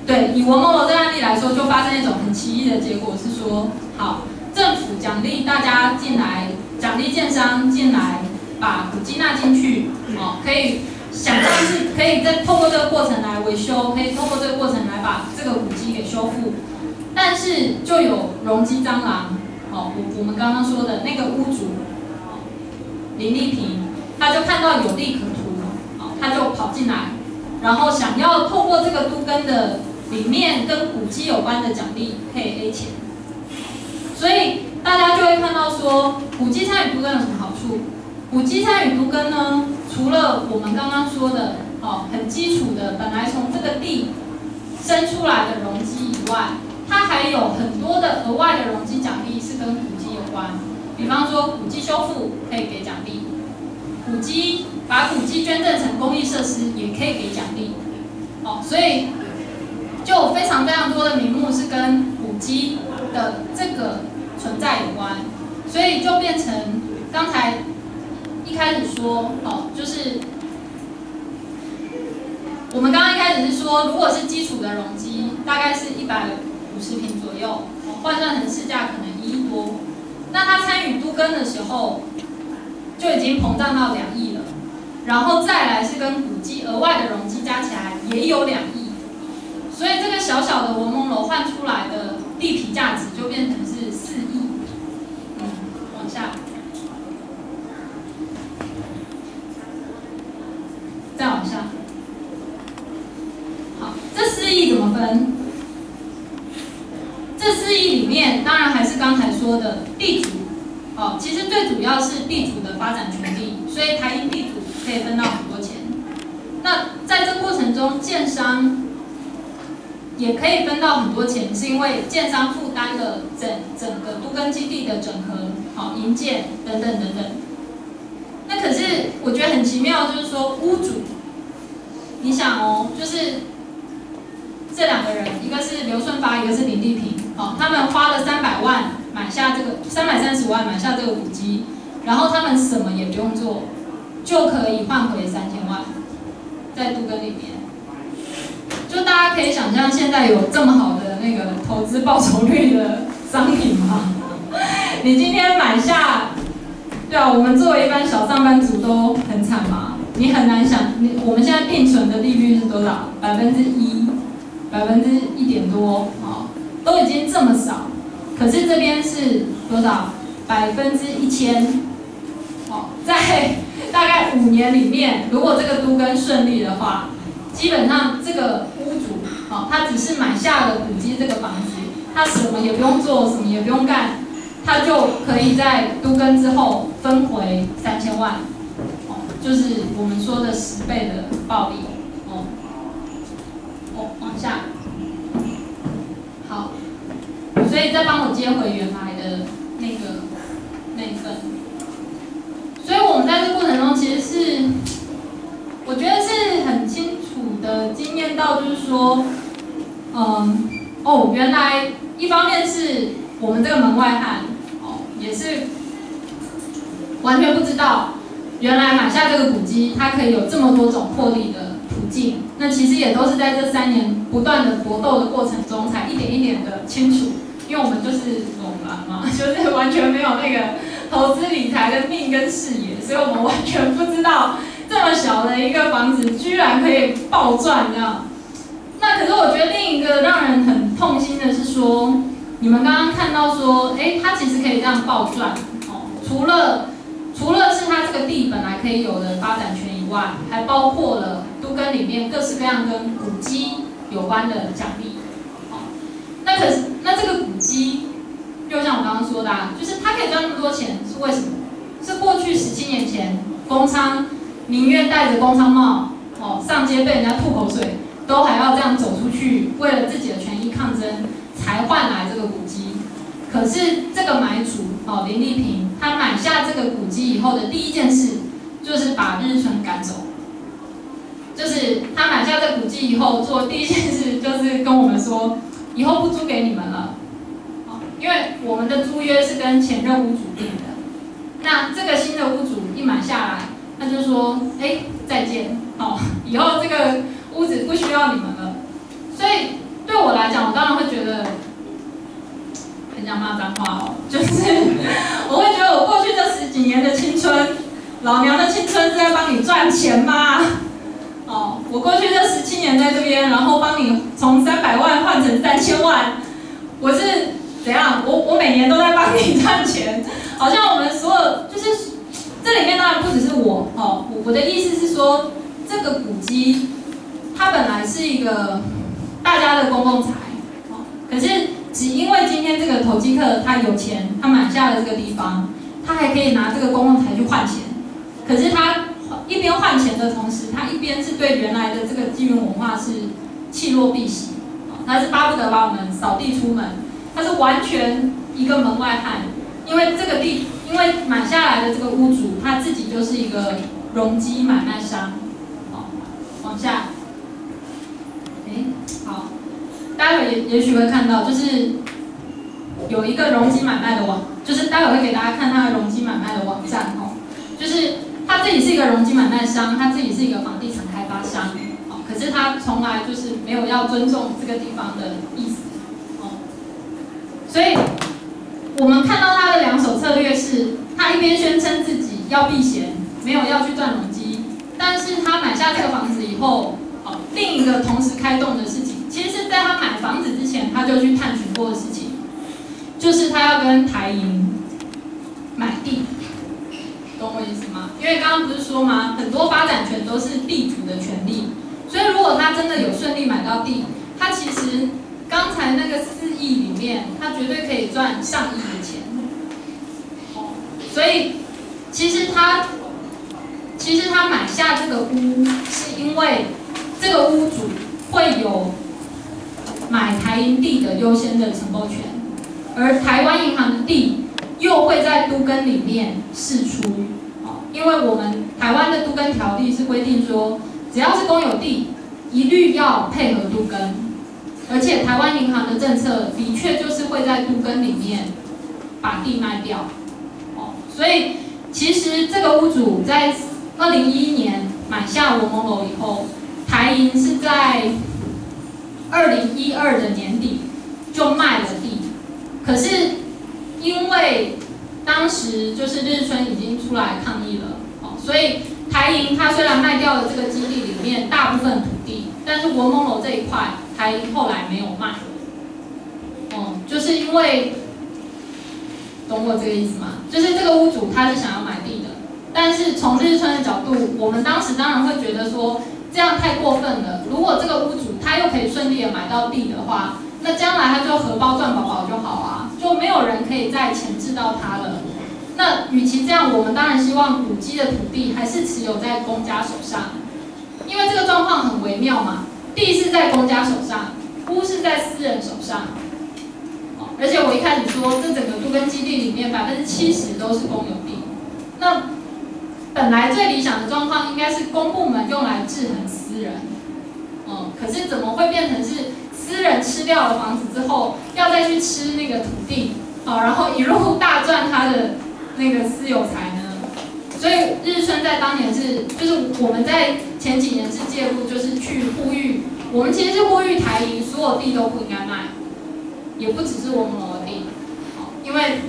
对，以文某某这案例来说，就发生一种很奇异的结果，是说，好，政府奖励大家进来，奖励建商进来，把古迹纳进去，哦，可以想象是可以再透过这个过程来维修，可以透过这个过程来把这个古迹给修复。但是就有容积蟑螂，哦，我我们刚刚说的那个屋主，林丽萍，他就看到有利可图，哦，他就跑进来，然后想要透过这个都根的里面跟古迹有关的奖励可以 A 钱，所以大家就会看到说，古迹参与都根有什么好处？古迹参与都根呢，除了我们刚刚说的，哦，很基础的，本来从这个地生出来的容积以外，它还有很多的额外的容积奖励是跟古迹有关，比方说古迹修复可以给奖励，古迹把古迹捐赠成公益设施，也可以给奖励。哦，所以就非常非常多的名目是跟古迹的这个存在有关，所以就变成刚才一开始说，哦，就是我们刚刚一开始是说，如果是基础的容积，大概是一百五十平左右，换算成市价可能一亿多。那他参与都更的时候，就已经膨胀到两亿了，然后再来是跟古迹额外的容积加起来也有两亿，所以这个小小的文蒙楼换出来的地皮价值就变成是四亿。嗯，往下，再往下。好，这四亿怎么分？这四亿里面，当然还是刚才说的地主，哦，其实最主要是地主的发展权利，所以台英地主可以分到很多钱。那在这过程中，建商也可以分到很多钱，是因为建商负担了整整个都根基地的整合、好营建等等等等。那可是我觉得很奇妙，就是说屋主，你想哦，就是这两个人，一个是刘顺发，一个是林丽萍好，他们花了三百万买下这个三百三十万买下这个古迹，然后他们什么也不用做，就可以换回三千万，在杜根里面。就大家可以想象，现在有这么好的那个投资报酬率的商品吗？*laughs* 你今天买下，对啊，我们作为一般小上班族都很惨嘛，你很难想，你我们现在定存的利率是多少？百分之一，百分之一点多，都已经这么少，可是这边是多少？百分之一千，哦，在 *laughs* 大概五年里面，如果这个都更顺利的话。基本上这个屋主，哦，他只是买下了古迹这个房子，他什么也不用做，什么也不用干，他就可以在都更之后分回三千万，哦，就是我们说的十倍的暴利，哦，哦，往下，好，所以再帮我接回原来的那个那份，所以我们在这过程中其实是，我觉得是很清楚。的经验到就是说，嗯，哦，原来一方面是我们这个门外汉，哦，也是完全不知道，原来买下这个古迹，它可以有这么多种获利的途径。那其实也都是在这三年不断的搏斗的过程中，才一点一点的清楚。因为我们就是聋了 *laughs* 嘛，就是完全没有那个投资理财的命跟视野，所以我们完全不知道。这么小的一个房子，居然可以暴赚，这样。那可是我觉得另一个让人很痛心的是说，你们刚刚看到说，哎，它其实可以这样暴赚，哦，除了除了是它这个地本来可以有的发展权以外，还包括了都跟里面各式各样跟古迹有关的奖励，哦。那可是那这个古迹，就像我刚刚说的，啊，就是他可以赚那么多钱，是为什么？是过去十七年前工商。宁愿戴着工商帽，哦，上街被人家吐口水，都还要这样走出去，为了自己的权益抗争，才换来这个古迹。可是这个买主，哦，林立平，他买下这个古迹以后的第一件事，就是把日村赶走。就是他买下这古迹以后，做第一件事就是跟我们说，以后不租给你们了，因为我们的租约是跟前任屋主定的。那这个新的屋主一买下来。他就说：“哎，再见，好，以后这个屋子不需要你们了。”所以对我来讲，我当然会觉得很想骂脏话哦，就是我会觉得我过去这十几年的青春，老娘的青春是在帮你赚钱吗？哦，我过去这十七年在这边，然后帮你从三百万换成三千万，我是怎样？我我每年都在帮你赚钱，*laughs* 好像我们所有就是。这里面当然不只是我哦，我的意思是说，这个古迹它本来是一个大家的公共财，哦，可是只因为今天这个投机客他有钱，他买下了这个地方，他还可以拿这个公共财去换钱，可是他一边换钱的同时，他一边是对原来的这个基源文化是弃若敝屣，他是巴不得把我们扫地出门，他是完全一个门外汉，因为这个地。因为买下来的这个屋主他自己就是一个容积买卖商。好，往下。哎，好，待会也也许会看到，就是有一个容积买卖的网，就是待会会给大家看它的容积买卖的网站哦，就是他自己是一个容积买卖商，他自己是一个房地产开发商，哦，可是他从来就是没有要尊重这个地方的意思，哦，所以我们看到他的两手策略是，他一边宣称自己要避嫌，没有要去赚容积，但是他买下这个房子以后。哦另一个同时开动的事情，其实是在他买房子之前，他就去探寻过的事情，就是他要跟台银买地，懂我意思吗？因为刚刚不是说吗？很多发展权都是地主的权利，所以如果他真的有顺利买到地，他其实刚才那个四亿里面，他绝对可以赚上亿的钱。所以其实他其实他买下这个屋，是因为。这个屋主会有买台银地的优先的承购权，而台湾银行的地又会在都更里面释出，因为我们台湾的都更条例是规定说，只要是公有地，一律要配合都更，而且台湾银行的政策的确就是会在都更里面把地卖掉，哦，所以其实这个屋主在二零一一年买下文蒙楼以后。台银是在二零一二的年底就卖了地，可是因为当时就是日春已经出来抗议了，哦，所以台银它虽然卖掉了这个基地里面大部分土地，但是文蒙楼这一块台银后来没有卖，哦，就是因为懂我这个意思吗？就是这个屋主他是想要买地的，但是从日春的角度，我们当时当然会觉得说。这样太过分了。如果这个屋主他又可以顺利的买到地的话，那将来他就荷包赚饱饱就好啊，就没有人可以再钳制到他了。那与其这样，我们当然希望古迹的土地还是持有在公家手上，因为这个状况很微妙嘛。地是在公家手上，屋是在私人手上。而且我一开始说，这整个都根基地里面百分之七十都是公有地，那。本来最理想的状况应该是公部门用来制衡私人，嗯，可是怎么会变成是私人吃掉了房子之后，要再去吃那个土地，好，然后一路大赚他的那个私有财呢？所以日春在当年是，就是我们在前几年是介入，就是去呼吁，我们其实是呼吁台银所有地都不应该卖，也不只是我们楼的地，好，因为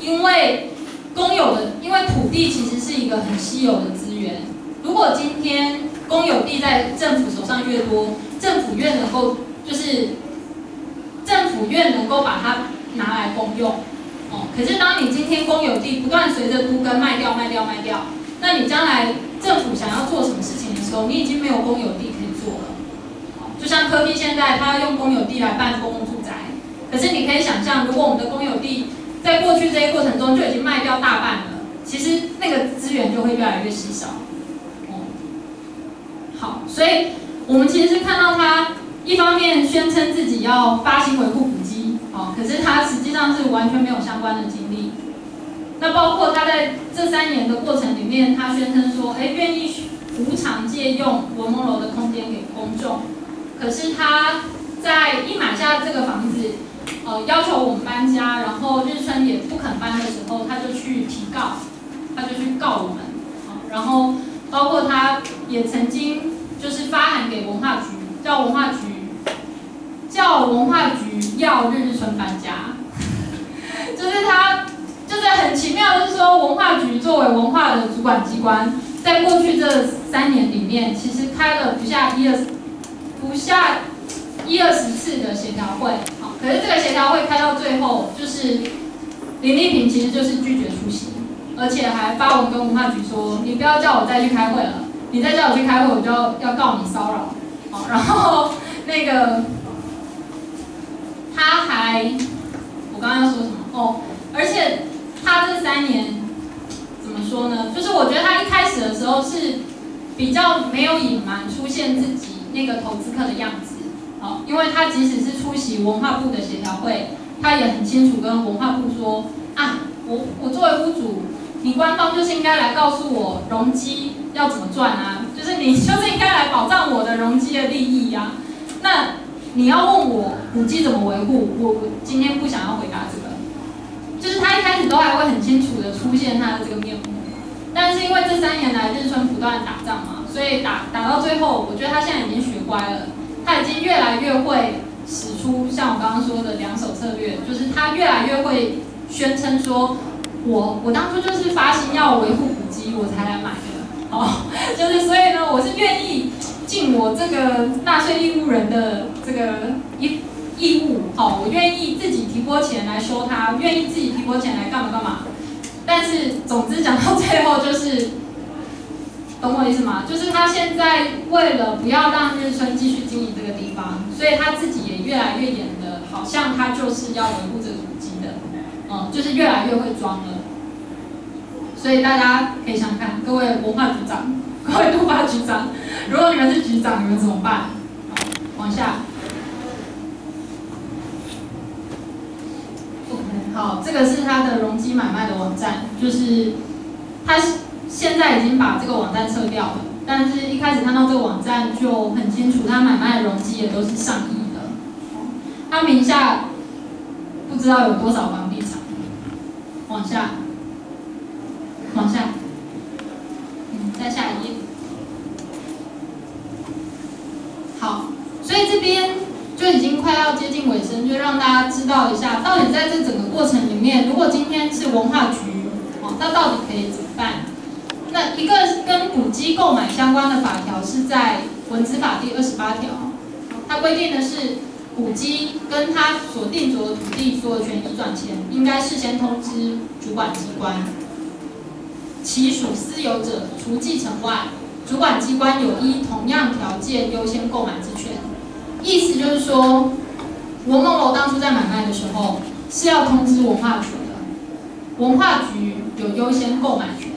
因为。公有的，因为土地其实是一个很稀有的资源。如果今天公有地在政府手上越多，政府越能够就是政府越能够把它拿来公用。哦，可是当你今天公有地不断随着都跟卖掉、卖掉、卖掉，那你将来政府想要做什么事情的时候，你已经没有公有地可以做了。就像科技现在，它用公有地来办公共住宅，可是你可以想象，如果我们的公有地在过去这些过程中就已经卖掉大半了，其实那个资源就会越来越稀少。好，所以我们其实是看到他一方面宣称自己要发行维护古迹，哦，可是他实际上是完全没有相关的经历。那包括他在这三年的过程里面，他宣称说，哎，愿意无偿借用文梦楼的空间给公众，可是他在一买下这个房子。呃，要求我们搬家，然后日春也不肯搬的时候，他就去提告，他就去告我们。然后包括他也曾经就是发函给文化局，叫文化局叫文化局要日日春搬家，*laughs* 就是他就是很奇妙，就是说文化局作为文化的主管机关，在过去这三年里面，其实开了不下一二不下一二十次的协调会。好可是这个协调会开到最后，就是林丽萍其实就是拒绝出席，而且还发文跟文化局说：“你不要叫我再去开会了，你再叫我去开会，我就要告你骚扰。”好，然后那个他还，我刚刚要说什么？哦，而且他这三年怎么说呢？就是我觉得他一开始的时候是比较没有隐瞒出现自己那个投资客的样子。好，因为他即使是出席文化部的协调会，他也很清楚跟文化部说啊，我我作为屋主，你官方就是应该来告诉我容积要怎么赚啊，就是你就是应该来保障我的容积的利益呀、那你要问我古迹怎么维护，我今天不想要回答这个，就是他一开始都还会很清楚的出现他的这个面目，但是因为这三年来日村不断打仗嘛，所以打打到最后，我觉得他现在已经学乖了，他已经越来越会使出像我刚刚说的两手策略，就是他越来越会宣称说，我我当初就是发心要维护古迹，我才来买的，哦，就是所以呢，我是愿意尽我这个纳税义务人的这个义义务，好、我愿意自己提拨钱来修它，愿意自己提拨钱来干嘛干嘛。但是总之讲到最后就是，懂我意思吗？就是他现在为了不要让日村继续经营这个地方，所以他自己也越来越演的，好像他就是要维护这个古迹的，嗯，就是越来越会装了。所以大家可以想想看，各位文化局长、*laughs* 各位督发局长，如果你们是局长，你们怎么办？往下。好，这个是他的容积买卖的网站，就是他现在已经把这个网站撤掉了，但是一开始看到这个网站就很清楚，他买卖的容积也都是上亿的，他名下不知道有多少房地产。往下，往下，嗯，再下一页。好，所以这边就已经快要接近尾声，就让大家知道一下，到底在这整个过程里面，如果今天是文化局，哦，那到底可以怎么办？那一个跟古迹购买相关的法条是在文资法第二十八条，它规定的是古迹跟它所定着的土地所有权移转前，应该事先通知主管机关，其属私有者除继承外，主管机关有依同样条件优先购买之权。意思就是说，文梦楼当初在买卖的时候是要通知文化局的，文化局有优先购买权。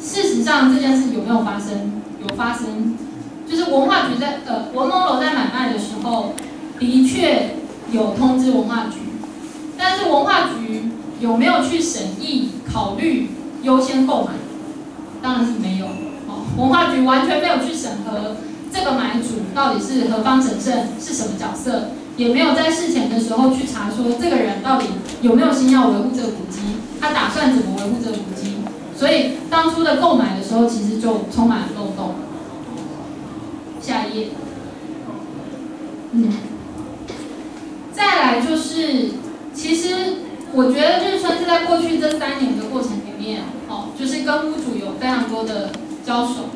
事实上，这件事有没有发生？有发生，就是文化局在呃文梦楼在买卖的时候，的确有通知文化局，但是文化局有没有去审议考虑优先购买？当然是没有。哦，文化局完全没有去审核这个买主到底是何方神圣，是什么角色，也没有在事前的时候去查说这个人到底有没有心要维护这个古迹，他打算怎么维护这个古迹。所以当初的购买的时候，其实就充满了漏洞。下一页，嗯，再来就是，其实我觉得日村是在过去这三年的过程里面，哦，就是跟屋主有非常多的交手。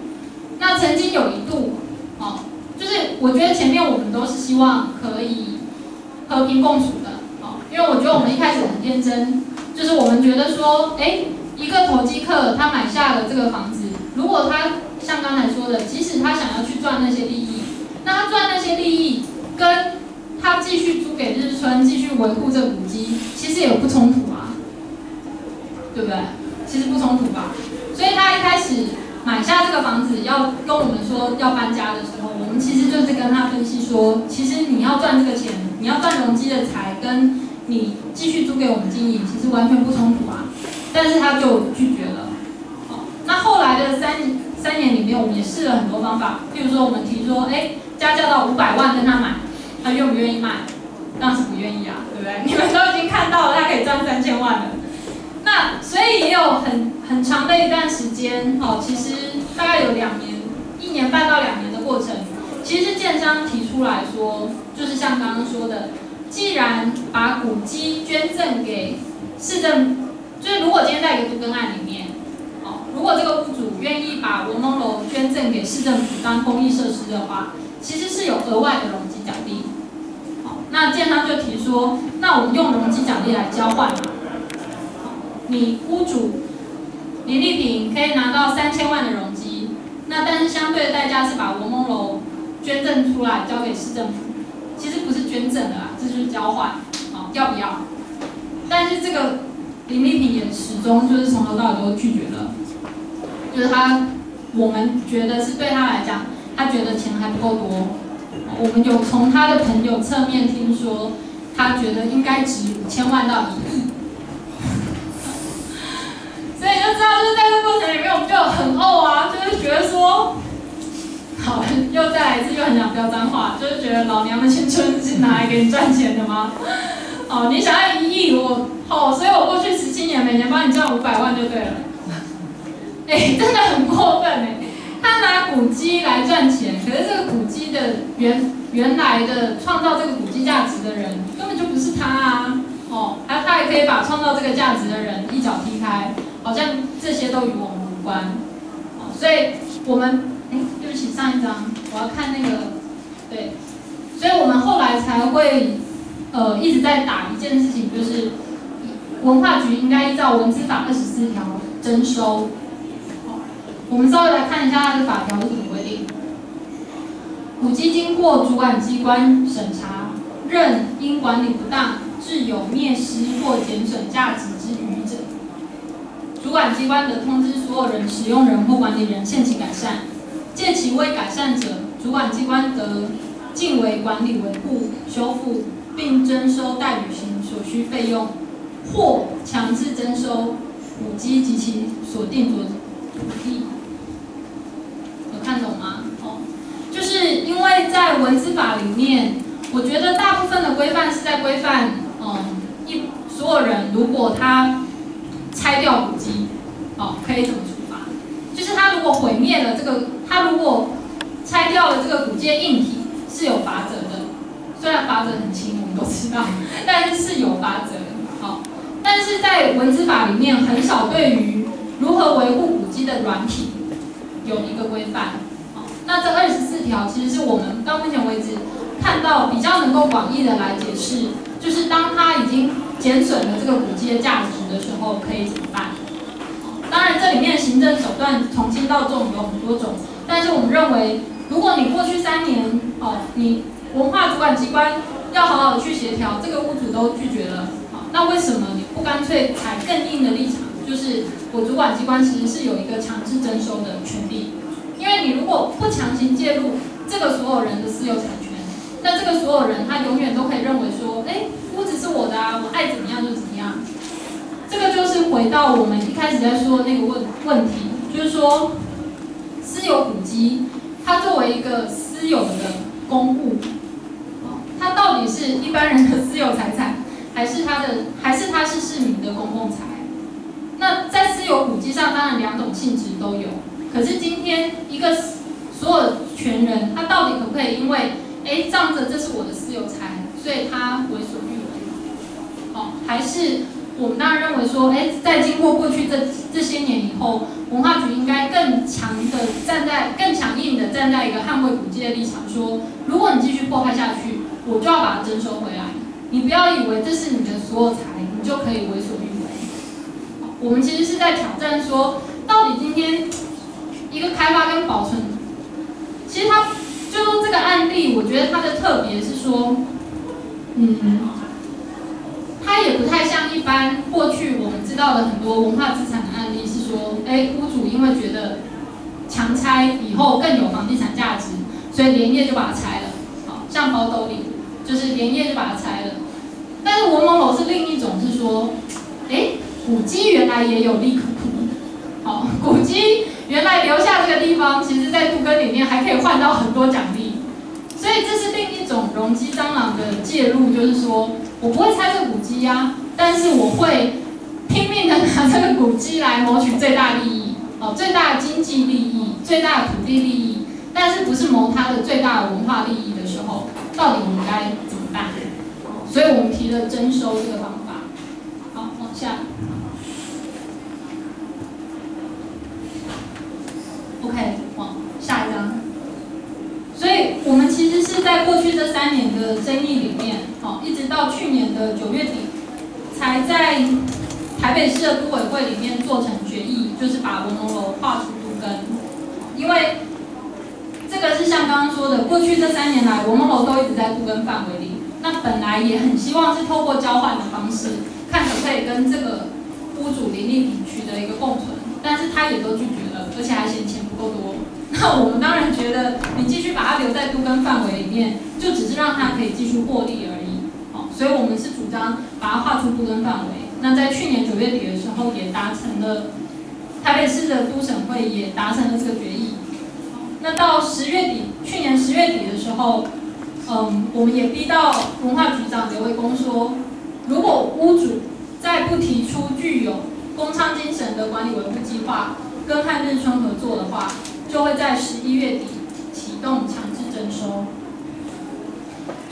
那曾经有一度，哦，就是我觉得前面我们都是希望可以和平共处的，哦，因为我觉得我们一开始很天真，就是我们觉得说，哎。一个投机客，他买下了这个房子，如果他像刚才说的，即使他想要去赚那些利益，那他赚那些利益跟他继续租给日村，继续维护这个古迹，其实也不冲突啊，对不对？其实不冲突吧。所以他一开始买下这个房子，要跟我们说要搬家的时候，我们其实就是跟他分析说，其实你要赚这个钱，你要赚容积的财，跟你继续租给我们经营，其实完全不冲突啊。但是他就拒绝了。好，那后来的三三年里面，我们也试了很多方法，譬如说我们提说，哎，加价到五百万跟他买，他愿不愿意卖？当然是不愿意啊，对不对？你们都已经看到了，他可以赚三千万了。那所以也有很很长的一段时间，哦，其实大概有两年，一年半到两年的过程，其实是建商提出来说，就是像刚刚说的，既然把古迹捐赠给市政。就是如果今天在一个都更案里面，哦，如果这个屋主愿意把文梦楼捐赠给市政府当公益设施的话，其实是有额外的容积奖励。那建商就提说，那我们用容积奖励来交换。你屋主林丽萍可以拿到三千万的容积，那但是相对的代价是把文梦楼捐赠出来交给市政府，其实不是捐赠的啦，这就是交换。好，要不要？但是这个。林丽萍也始终就是从头到尾都拒绝了，就是他，我们觉得是对他来讲，他觉得钱还不够多。我们有从他的朋友侧面听说，他觉得应该值五千万到一亿。所以就知道，就是在这过程里面，我们就很怄啊，就是觉得说，好，又再来一次，又很想飙脏话，就是觉得老娘的青春是拿来给你赚钱的吗？*laughs* 哦，你想要一亿，我哦，所以我过去十七年每年帮你赚五百万就对了。*laughs* 哎，真的很过分哎，他拿古迹来赚钱，可是这个古迹的原原来的创造这个古迹价值的人根本就不是他啊。哦，还他还可以把创造这个价值的人一脚踢开，好像这些都与我们无关。哦，所以我们，哎，对不起，上一张我要看那个，对，所以我们后来才会，呃，一直在打一件事情，就是文化局应该依照文资法二十四条征收。我们稍微来看一下它的法条是怎么规定。古迹经过主管机关审查，认因管理不当。致有灭失或减损价值之余者，主管机关得通知所有人、使用人或管理人限期改善；借其未改善者，主管机关得尽为管理维护、修复，并征收代履行所需费用，或强制征收古迹及其所定着土地。看懂吗？哦，就是因为在文字法里面，我觉得大部分的规范是在规范。嗯，一所有人如果他拆掉古迹，哦，可以怎么处罚？就是他如果毁灭了这个，他如果拆掉了这个古迹硬体，是有罚则的。虽然罚则很轻，我们都知道，*laughs* 但是是有罚则。好，但是在文字法里面很少对于如何维护古迹的软体有一个规范。好，那这二十四条其实是我们到目前为止看到比较能够广义的来解释。就是当它已经减损了这个古迹的价值的时候，可以怎么办？当然，这里面行政手段从轻到重有很多种，但是我们认为，如果你过去三年哦，你文化主管机关要好好的去协调，这个屋主都拒绝了，好，那为什么你不干脆采更硬的立场？就是我主管机关其实是有一个强制征收的权利，因为你如果不强行介入这个所有人的私有产权。那这个所有人，他永远都可以认为说，哎，屋子是我的啊，我爱怎么样就怎么样。这个就是回到我们一开始在说那个问问题，就是说，私有古迹，它作为一个私有的公物，它到底是一般人的私有财产，还是它的，还是它是市民的公共财？那在私有古迹上，当然两种性质都有。可是今天一个所有权人，他到底可不可以因为哎，仗着这是我的私有财，所以他为所欲为，好，还是我们当然认为说，哎，在经过过去这这些年以后，文化局应该更强的站在更强硬的站在一个捍卫古迹的立场，说，如果你继续破坏下去，我就要把它征收回来。你不要以为这是你的所有财，你就可以为所欲为。我们其实是在挑战说，到底今天一个开发跟保存，其实它。就说这个案例，我觉得它的特别是说，嗯，它也不太像一般过去我们知道的很多文化资产的案例，是说，哎，屋主因为觉得强拆以后更有房地产价值，所以连夜就把它拆了。好，像包斗里就是连夜就把它拆了。但是文某楼是另一种，是说，哎，古迹原来也有利可图。好，古迹。原来留下这个地方，其实在杜根里面还可以换到很多奖励，所以这是另一种容积蟑螂的介入，就是说我不会拆这个古迹呀，但是我会拼命的拿这个古迹来谋取最大利益，哦，*laughs* 最大的经济利益、最大的土地利益，但是不是谋它的最大的文化利益的时候，到底我们该怎么办？所以我们提了征收这个方法。好，往下。OK，往下一张。所以我们其实是在过去这三年的争议里面，好，一直到去年的九月底，才在台北市的都委会里面做成决议，就是把文龙楼划出都根。因为这个是像刚刚说的，过去这三年来，文龙楼都一直在都根范围里。那本来也很希望是透过交换的方式，看可不可以跟这个屋主林立品取得一个共存，但是他也都拒绝了，而且还嫌钱。够多，*laughs* 那我们当然觉得你继续把它留在都根范围里面，就只是让它可以继续获利而已。好，所以我们是主张把它划出都根范围。那在去年九月底的时候，也达成了台北市的都审会也达成了这个决议。那到十月底，去年十月底的时候，嗯，我们也逼到文化局长刘卫公说，如果屋主再不提出具有公昌精神的管理维护计划，跟汉日村合作的话，就会在十一月底启动强制征收。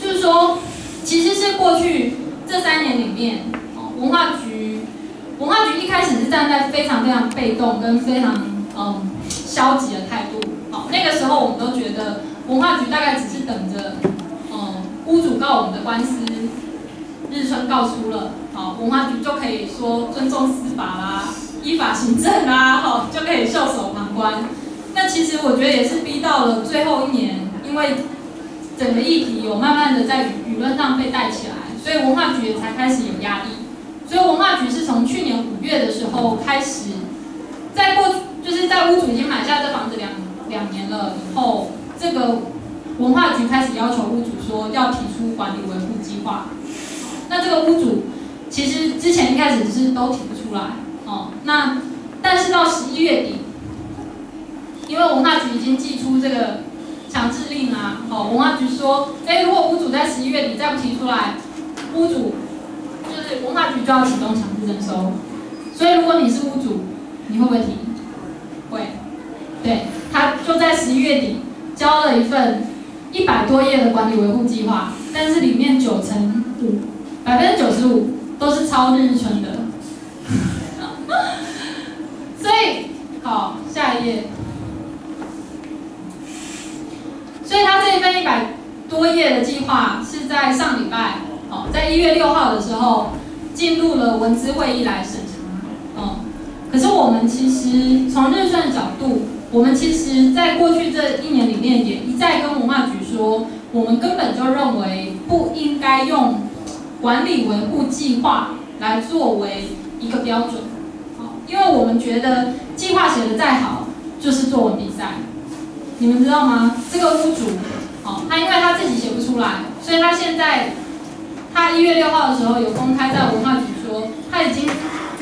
就是说，其实是过去这三年里面，哦，文化局文化局一开始是站在非常非常被动跟非常嗯消极的态度。好，那个时候我们都觉得文化局大概只是等着，嗯，屋主告我们的官司，日村告输了，好，文化局就可以说尊重司法啦，依法行政啦，好，就可以袖手旁观。那其实我觉得也是逼到了最后一年，因为整个议题有慢慢的在舆论上被带起来，所以文化局也才开始有压力。所以文化局是从去年五月的时候开始，在过就是在屋主已经买下这房子两两年了以后，这个文化局开始要求屋主说要提出管理维护计划。那这个屋主其实之前一开始是都提不出来哦，那但是到十一月底，因为文化局已经寄出这个强制令啊，哦，文化局说，哎，如果屋主在十一月底再不提出来，屋主就是文化局就要启动强制征收。所以如果你是屋主，你会不会提？会，对，他就在十一月底交了一份一百多页的管理维护计划，但是里面九成五，百分之九十五都是超日村的。*laughs* 所以，好，下一页。所以他这一份一百多页的计划是在上礼拜，哦，在一月六号的时候进入了文资会议来审查，嗯，可是我们其实从日算角度，我们其实在过去这一年里面也一再跟文化局说，我们根本就认为不应该用管理维护计划来作为一个标准，因为我们觉得计划写的再好，就是作文比赛。你们知道吗？这个屋主，哦，他因为他自己写不出来，所以他现在，他一月六号的时候有公开在文化局说，他已经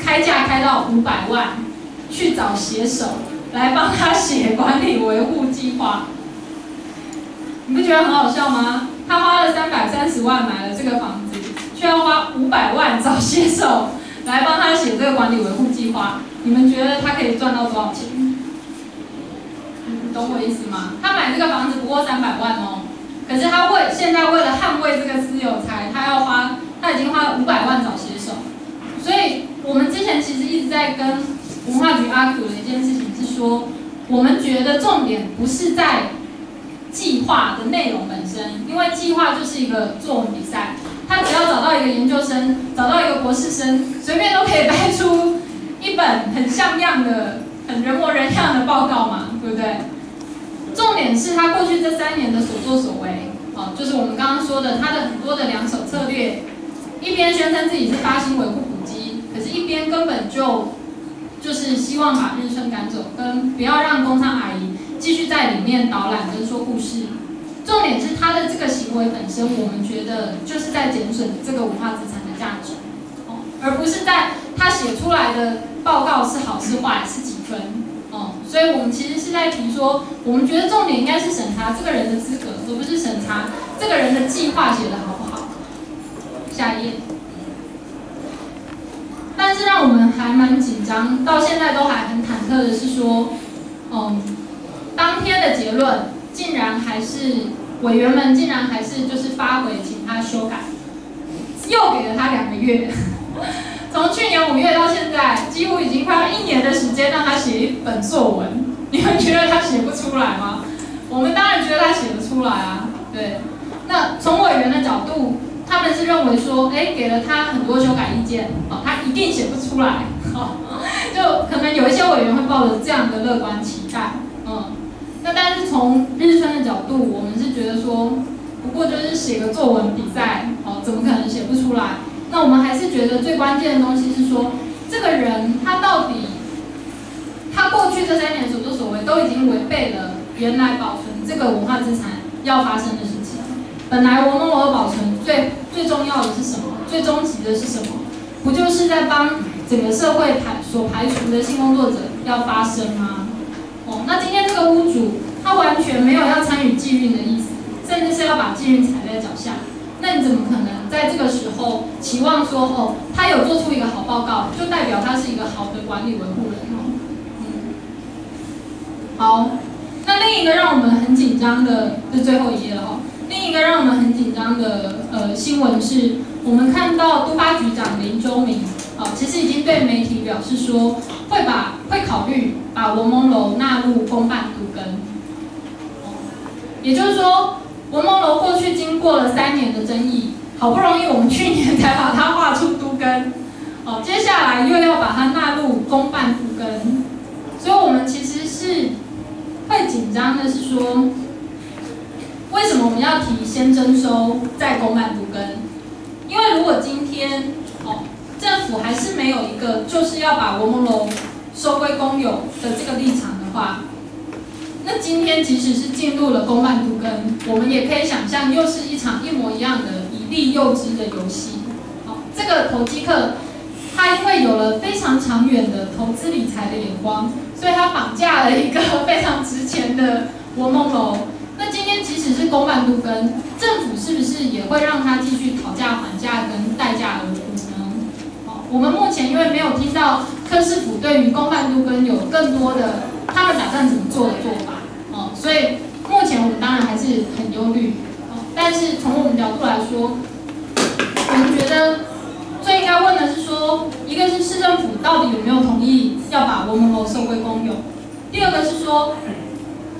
开价开到五百万，去找写手来帮他写管理维护计划。你不觉得很好笑吗？他花了三百三十万买了这个房子，却要花五百万找写手来帮他写这个管理维护计划。你们觉得他可以赚到多少钱？你懂我意思吗？他买这个房子不过三百万哦，可是他为现在为了捍卫这个私有财，他要花他已经花了五百万找写手，所以我们之前其实一直在跟文化局阿 Q 的一件事情是说，我们觉得重点不是在计划的内容本身，因为计划就是一个作文比赛，他只要找到一个研究生，找到一个博士生，随便都可以掰出一本很像样的、很人模人样的报告嘛，对不对？重点是他过去这三年的所作所为，哦，就是我们刚刚说的他的很多的两手策略，一边宣称自己是发行维护古迹，可是一边根本就就是希望把日村赶走，跟不要让工商阿姨继续在里面导览跟说故事。重点是他的这个行为本身，我们觉得就是在减损这个文化资产的价值，而不是在他写出来的报告是好是坏是几分哦。所以我们其实是在提说，我们觉得重点应该是审查这个人的资格，而不是审查这个人的计划写的好不好。下一页。但是让我们还蛮紧张，到现在都还很忐忑的是说，嗯，当天的结论竟然还是委员们竟然还是就是发回请他修改，又给了他两个月。*laughs* 从去年五月到现在，几乎已经快要一年的时间让他写一本作文。你们觉得他写不出来吗？我们当然觉得他写得出来啊。对，那从委员的角度，他们是认为说，哎，给了他很多修改意见，哦，他一定写不出来。哦，就可能有一些委员会抱着这样的乐观期待。嗯，那但是从日村的角度，我们是觉得说，不过就是写个作文比赛，哦，怎么可能写不出来？那我们还是觉得最关键的东西是说，这个人他到底，他过去这三年所作所为都已经违背了原来保存这个文化资产要发生的事情。本来文物的保存最最重要的是什么？最终极的是什么？不就是在帮整个社会排所排除的性工作者要发生吗？哦，那今天这个屋主他完全没有要参与继运的意思，甚至是要把继运踩在脚下，那你怎么可能在这个时候期望说哦，他有做出一个好报告，就代表他是一个好的管理维护人哦？嗯，好，那另一个让我们很紧张的是最后一页了哦。另一个让我们很紧张的呃新闻是，我们看到都发局长林周明，哦，其实已经对媒体表示说，会把会考虑把文蒙楼纳入公办都跟。哦，也就是说，文蒙楼过去经过了三年的争议，好不容易我们去年才把它划出都跟，哦，接下来又要把它纳入公办都跟，所以我们其实是会紧张的，是说。为什么我们要提先征收再公办都跟？因为如果今天哦政府还是没有一个就是要把文蒙楼收归公有的这个立场的话，那今天即使是进入了公办都跟，我们也可以想象又是一场一模一样的以利诱之的游戏。好，这个投机客他因为有了非常长远的投资理财的眼光，所以他绑架了一个非常值钱的文蒙楼。那今天即使是公办都跟政府是不是也会让他继续讨价还价跟待价而沽呢？好，我们目前因为没有听到柯市府对于公办都跟有更多的他们打算怎么做的做法，所以目前我们当然还是很忧虑，但是从我们角度来说，我们觉得最应该问的是说，一个是市政府到底有没有同意要把文蒙楼收归公有，第二个是说。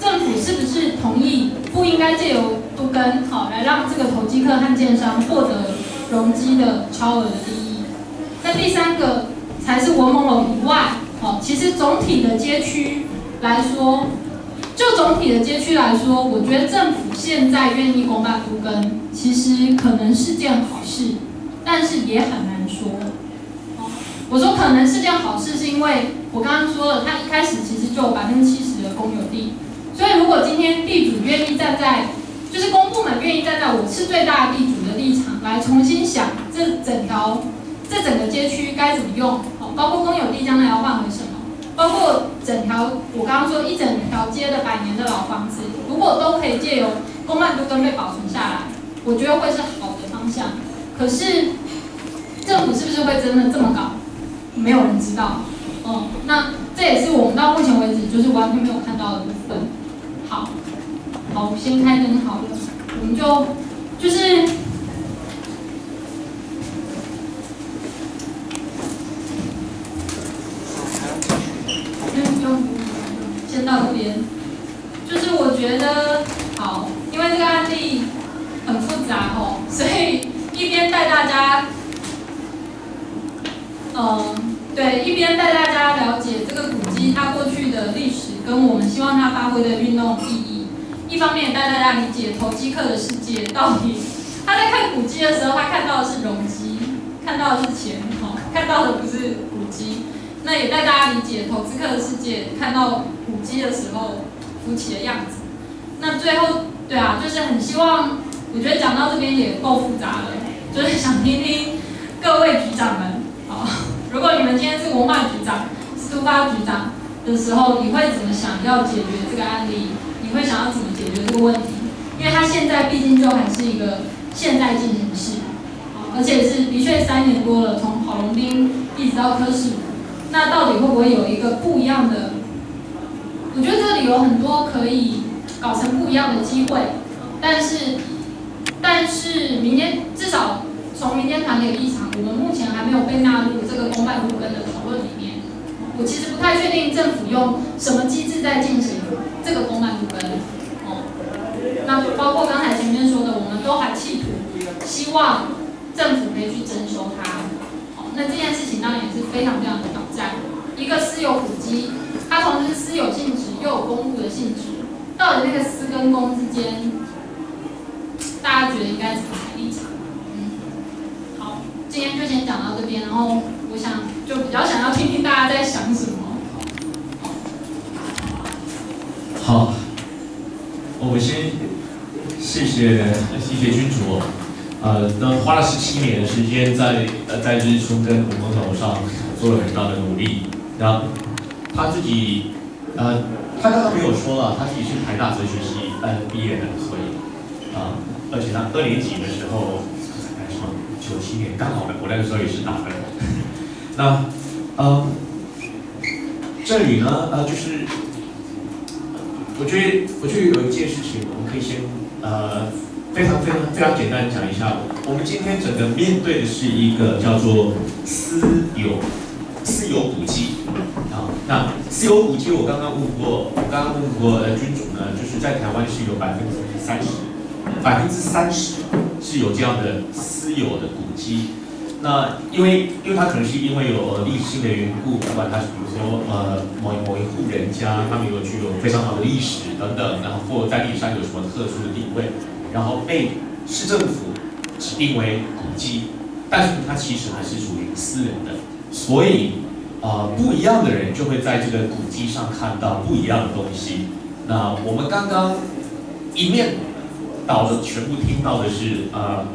政府是不是同意不应该借由都跟好来让这个投机客和建商获得容积的超额的利益？那第三个才是文蒙楼以外，哦，其实总体的街区来说，就总体的街区来说，我觉得政府现在愿意公办都跟，其实可能是件好事，但是也很难说。我说可能是件好事，是因为我刚刚说了，它一开始其实就有百分之七十的公有地。所以，如果今天地主愿意站在，就是公部门愿意站在我是最大地主的立场来重新想这整条、这整个街区该怎么用，包括公有地将来要换回什么，包括整条我刚刚说一整条街的百年的老房子，如果都可以借由公办都跟被保存下来，我觉得会是好的方向。可是政府是不是会真的这么搞？没有人知道。哦，那这也是我们到目前为止就是完全没有看到的部分。好，好，先开灯好了，我们就就是，用用先到这边，就是我觉得好，因为这个案例很复杂哦，所以一边带大家，嗯，对，一边带大家了解这个古迹它过去的历史。跟我们希望它发挥的运动意义，一方面也带大家理解投机客的世界到底，他在看古迹的时候，他看到的是容积，看到的是钱，哈，看到的不是古迹。那也带大家理解投资客的世界，看到古迹的时候浮起的样子。那最后，对啊，就是很希望，我觉得讲到这边也够复杂了，就是想听听各位局长们，好，如果你们今天是文化局长，是突发局长。的时候，你会怎么想要解决这个案例？你会想要怎么解决这个问题？因为他现在毕竟就还是一个现在进行式，而且是的确三年多了，从郝龙斌一直到柯世那到底会不会有一个不一样的？我觉得这里有很多可以搞成不一样的机会，但是，但是明天至少从明天团的立场，我们目前还没有被纳入这个公办路根的讨论里面。我其实不太确定政府用什么机制在进行这个公办股跟哦，那包括刚才前面说的，我们都还企图希望政府可以去征收它，哦，那这件事情当然也是非常非常的挑战。一个私有股基，它同时私有性质又有公务的性质，到底那个私跟公之间，大家觉得应该怎么立场？嗯，好，今天就先讲到这边，然后我想。就比较想要听听大家在想什么。好，我们先谢谢谢谢君主，呃，那花了十七年的时间在呃在日出跟古风头上做了很大的努力，那他自己，呃，他刚刚没有说了，他自己是台大哲学系呃毕业的，所以啊、而且他二年级的时候，哎什么九七年刚好的，我那个时候也是大二。*laughs* 那呃，这里呢，呃，就是我觉得，我觉得有一件事情，我们可以先呃非常非常非常简单讲一下。我们今天整个面对的是一个叫做私有私有古迹啊。那私有古迹，我刚刚问过，我刚刚问过呃君主呢，就是在台湾是有百分之三十，百分之三十是有这样的私有的古迹。那因为因为它可能是因为有历史性的缘故，不管它是比如说呃某某一户人家，他们有具有非常好的历史等等，然后或在历史上有什么特殊的地位，然后被市政府指定为古迹，但是它其实还是属于私人的，所以呃不一样的人就会在这个古迹上看到不一样的东西。那我们刚刚一面倒的全部听到的是呃。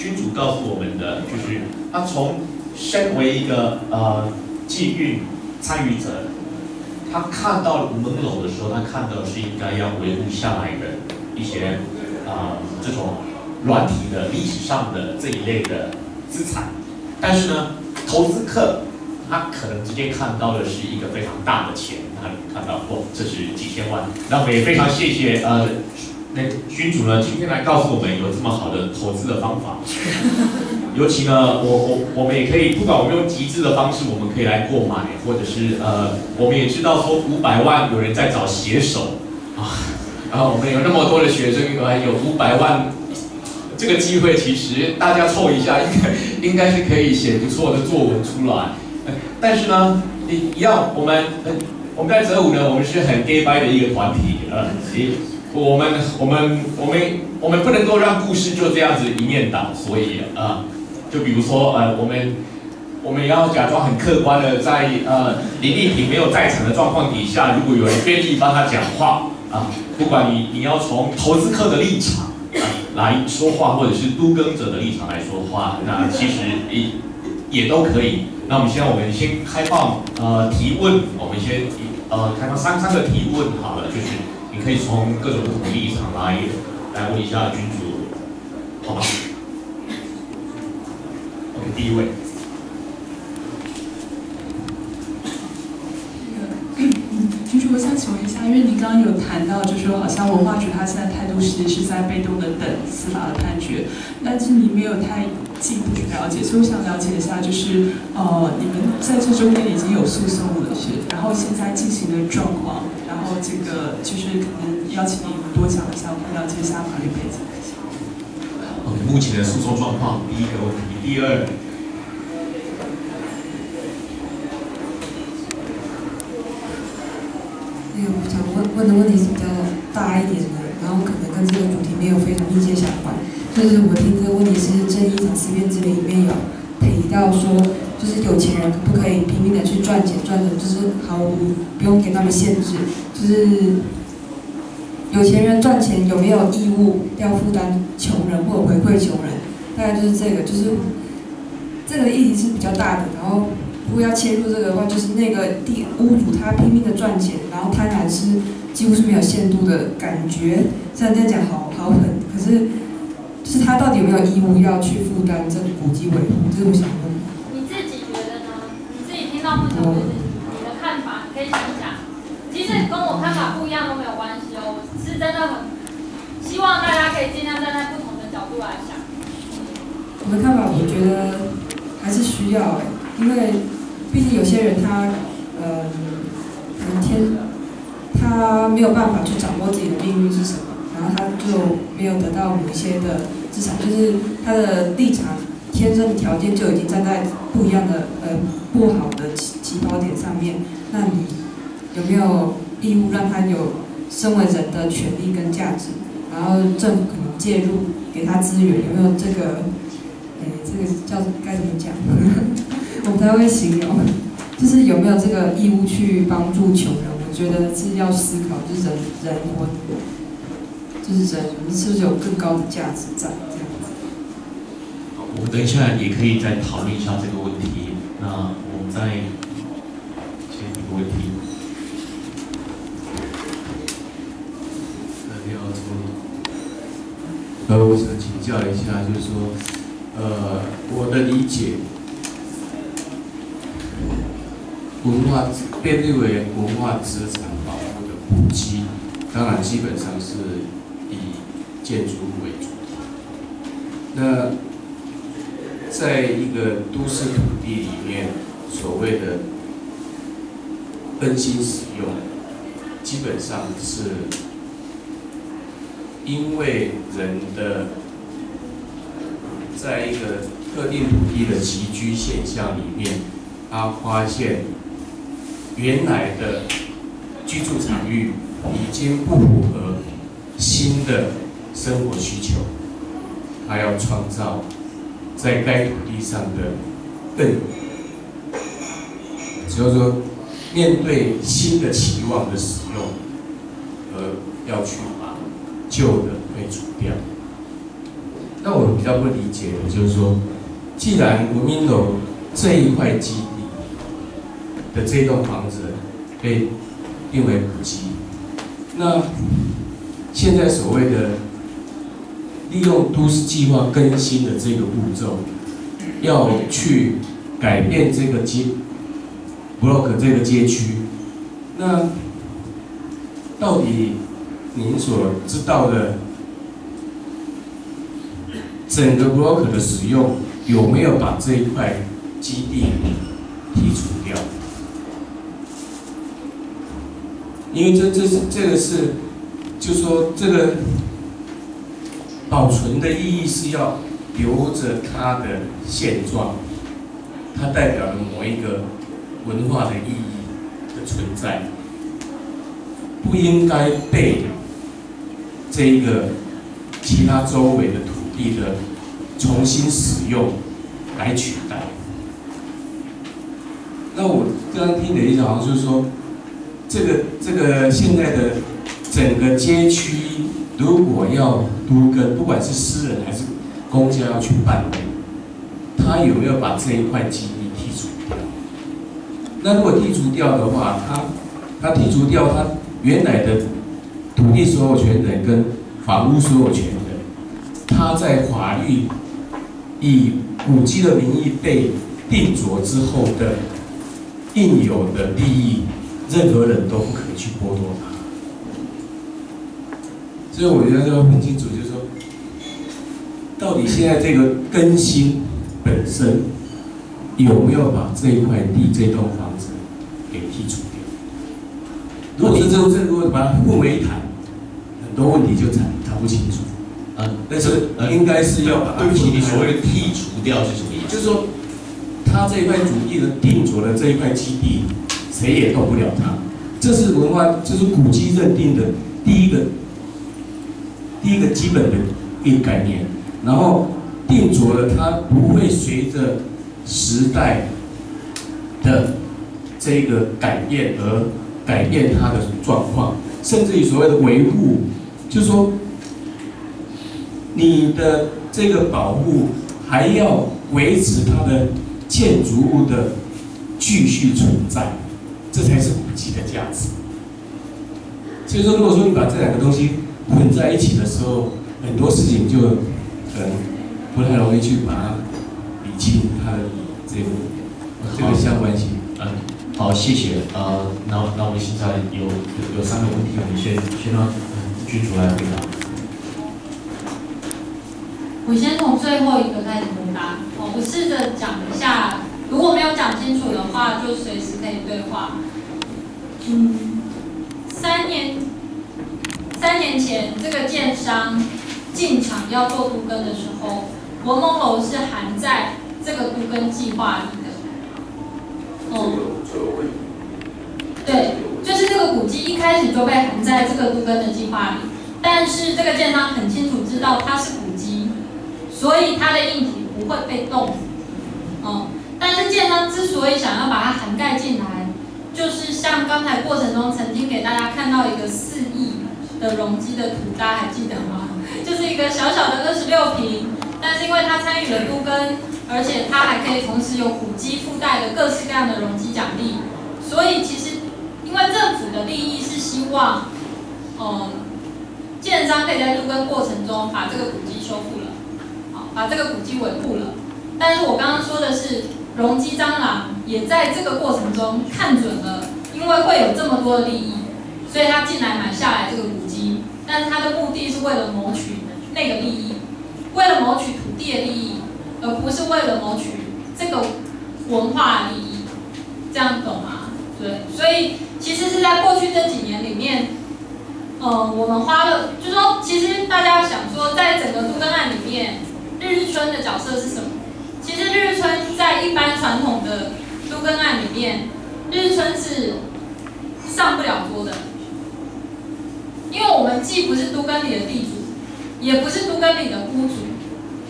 君主告诉我们的就是，他从身为一个呃禁运参与者，他看到朦胧的时候，他看到是应该要维护下来的一些啊、这种软体的历史上的这一类的资产，但是呢，投资客他可能直接看到的是一个非常大的钱，他看到哦这是几千万，那我们也非常谢谢呃。那君主呢，今天来告诉我们有这么好的投资的方法。*laughs* 尤其呢，我我我们也可以，不管我们用集资的方式，我们可以来购买，或者是呃，我们也知道说五百万有人在找写手啊，然后我们有那么多的学生，有有五百万，这个机会其实大家凑一下，应该应该是可以写不错的作文出来。但是呢，一一样，我们我们在泽五呢，我们是很 gay 掰的一个团体，呃，我们我们我们我们不能够让故事就这样子一面倒，所以啊、就比如说呃，我们我们要假装很客观的在呃林丽萍没有在场的状况底下，如果有人愿意帮他讲话啊，不管你你要从投资客的立场啊来说话，或者是都更者的立场来说话，那其实也也都可以。那我们现在我们先开放呃提问，我们先呃开放三三个提问好了，就是。你可以从各种不同立场来来问一下君主，好吗？OK，第一位。*coughs* 君主，我想请问一因为您刚刚有谈到，就是说好像文化局它现在态度其实是在被动的等司法的判决，但是你没有太进一步去了解，所以我想了解一下，就是呃，你们在这中间已经有诉讼了是，然后现在进行的状况。然后这个就是可能邀请你多讲一下，我们了解一下法律背景。OK，目前的诉讼状况，第一个问题，第二，那个我想问问的问题是比较大一点的，然后可能跟这个主题没有非常密切相关。就是我听这个问题是《正义场思辨之谜》里面有提到说，就是有钱人可不可以拼命的去赚钱，赚的就是毫无不用给他们限制，就是有钱人赚钱有没有义务要负担穷人或者回馈穷人？大概就是这个，就是这个议题是比较大的。然后如果要切入这个的话，就是那个地屋主他拼命的赚钱，然后贪婪是几乎是没有限度的感觉。虽然这样讲好好狠，可是就是他到底有没有义务要去负担这个古迹维护？这是我想问。你自己觉得呢？你自己听到目前为止你的看法，你可以想一想。其实跟我看法不一样都没有关系哦，我是真的很希望大家可以尽量站在不同的角度来想。我的看法，我觉得还是需要哎，因为毕竟有些人他，呃，可能天他没有办法去掌握自己的命运是什么，然后他就没有得到某一些的资产，就是他的立场、天生条件就已经站在不一样的呃不好的起起跑点上面，那你有没有义务让他有身为人的权利跟价值？然后政府可能介入给他资源，有没有这个？诶，这个叫该怎么讲？*laughs* 我不太会形容，就是有没有这个义务去帮助穷人？我觉得是要思考，就是人人活，就是人是不是有更高的价值在这样子？我们等一下也可以再讨论一下这个问题。那我们再先个问题。呃，你好，总。呃，我想请教一下，就是说，呃，我的理解，文化被列为文化资产保护的古迹，当然基本上是以建筑物为主。那在一个都市土地里面，所谓的更新使用，基本上是因为人的在一个特定土地的集居现象里面，他发现原来的居住场域已经不符合新的生活需求，他要创造在该土地上的更，只要说面对新的期望的使用，而要去把旧的废除掉。那我比较不理解的就是说，既然文明楼这一块基地的这栋房子被定为古迹，那现在所谓的利用都市计划更新的这个步骤，要去改变这个街 block 这个街区，那到底您所知道的整个 block 的使用有没有把这一块基地剔除掉？因为这这是这个是，就说这个保存的意义是要留着它的现状，它代表了某一个文化的意义的存在，不应该被这一个其他周围的土地的重新使用来取代。那我刚刚听的意思好像就是说，这个这个现在的整个街区，如果要都跟，不管是私人还是公家要去办理，他有没有把这一块基地剔除掉？那如果剔除掉的话，他他剔除掉他原来的土地所有权人跟房屋所有权人，他在法律以古迹的名义被定着之后的应有的利益，任何人都不可以去剥夺它。所以我觉得要很清楚，就是说，到底现在这个更新本身有没有把这一块地、这栋房子给剔除掉？如果是这这如果把它混为一谈，很多问题就谈谈不清楚。啊，但是应该是要把它对不起，你所谓的剔除掉是什么意思？就是说，他这一块土地的定着的这一块基地，谁也动不了它。这是文化，这是古迹认定的第一个第一个基本的一个概念。然后定着了，它不会随着时代的这个改变而改变它的状况，甚至于所谓的维护，就是说你的这个保护还要维持它的建筑物的继续存在，这才是古迹的价值。所以说，如果说你把这两个东西混在一起的时候，很多事情就可能不太容易去把它理清它的这个这个相关性。嗯，好，谢谢。呃，那那我们现在有有有三个问题，我们先先让嗯君主来回答。我先从最后一个开始回答。哦，我试着讲一下，如果没有讲清楚的话，就随时可以对话。嗯，三年三年前，这个建商进场要做都更的时候，文梦楼是含在这个都更计划里的。哦，对，就是这个古迹一开始就被含在这个都更的计划里，但是这个建商很清楚知道它是古迹，所以它的硬体不会被动。哦，但是建商之所以想要把它涵盖进来，就是像刚才过程中曾经给大家看到一个四亿的容积的图，大家还记得吗？*laughs* 就是一个小小的二十六平，但是因为它参与了都更，而且它还可以同时有古迹附带的各式各样的容积奖励，所以其实因为政府的利益是希望，嗯，建商可以在都更过程中把这个古迹修复了，好，把这个古迹维护了。但是我刚刚说的是，容积蟑螂也在这个过程中看准了，因为会有这么多的利益，所以他进来买下来这个古迹，但是他的目的是为了谋取那个利益，为了谋取土地的利益，而不是为了谋取这个文化利益，这样懂吗？对，所以其实是在过去这几年里面，嗯，我们花了，就说，其实大家想说，在整个都更案里面，日日春的角色是什么？其实日日春在一般传统的都更案里面，日日春是上不了桌的，因为我们既不是都更里的地主，也不是都更里的屋主，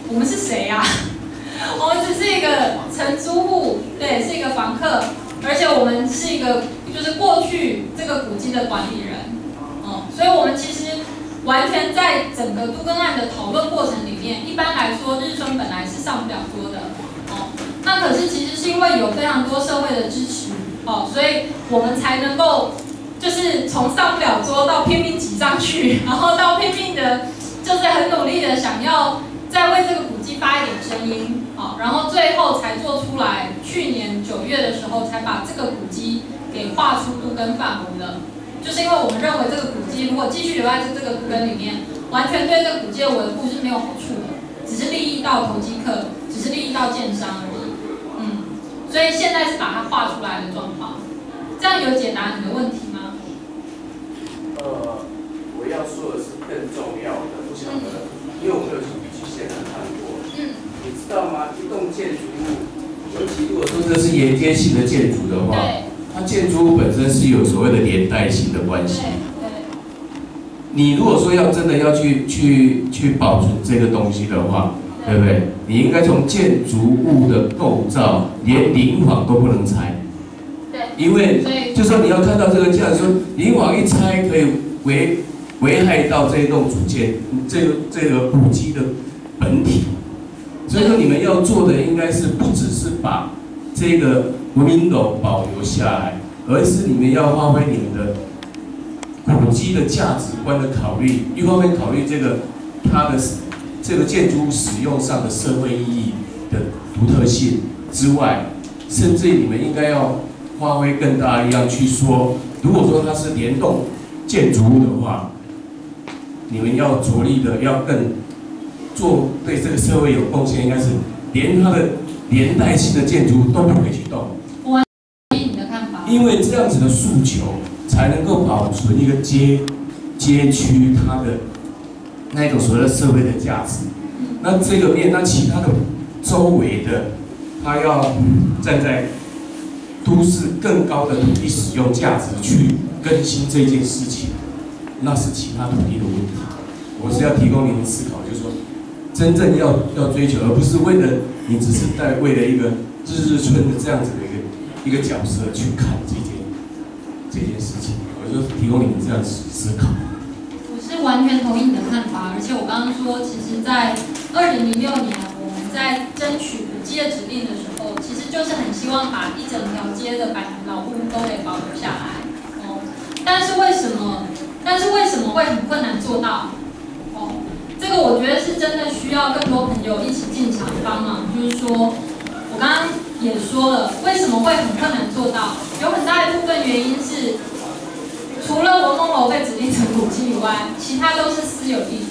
我们是谁呀、*laughs* 我们只是一个承租户，对，是一个房客。而且我们是一个，就是过去这个古迹的管理人，哦、所以我们其实完全在整个都更案的讨论过程里面，一般来说日春本来是上不了桌的，哦，那可是其实是因为有非常多社会的支持，哦，所以我们才能够就是从上不了桌到拼命挤上去，*laughs* 然后到拼命的，就是很努力的想要再为这个古迹发一点声音，好，然后最后才做出来。去年九月的时候，才把这个古迹给划出都更范围的，就是因为我们认为这个古迹如果继续留在这这个都更里面，完全对这个古迹的维护是没有好处的，只是利益到投机客，只是利益到建商而已。嗯，所以现在是把它画出来的状况，这样有解答你的问题吗？呃，我要说的是更重要的，不晓得，因为我没有去去现场看过。嗯，你知道吗？一栋建筑物，尤其如果说这是沿街性的建筑的话，对它建筑物本身是有所谓的连带性的关系。对，你如果说要真的要去去去保存这个东西的话，对不对？你应该从建筑物的构造，连临网都不能拆，对，因为就说你要看到这个价值，说临房一拆可以危危害到这一栋主建这个这个古迹的本体，所以说你们要做的应该是不只是把这个 window 保留下来，而是你们要发挥你们的古迹的价值观的考虑，一方面考虑这个它的这个建筑物使用上的社会意义的独特性之外，甚至你们应该要发挥更大的力量去说，如果说它是联动建筑物的话，你们要着力的要更做对这个社会有贡献，应该是连它的连带性的建筑物都不可以去动。因为这样子的诉求，才能够保存一个街街区它的那种所谓的社会的价值。那这个面，那其他的周围的，它要站在都市更高的土地使用价值去更新这件事情，那是其他土地的问题。我是要提供你们思考，就是说，真正要要追求，而不是为了你只是在为了一个日日春的这样子的一个角色去看这件这件事情，我就提供你们这样思思考。我是完全同意你的看法，而且我刚刚说，其实，在二零零六年我们在争取古迹的指定的时候，其实就是很希望把一整条街的百年老屋都给保留下来。哦，但是为什么？但是为什么会很困难做到？哦，这个我觉得是真的需要更多朋友一起进场帮忙。就是说，我刚刚也说了，为什么会很困难做到？有很大一部分原因是。除了文峰楼被指定成古迹以外，其他都是私有地主。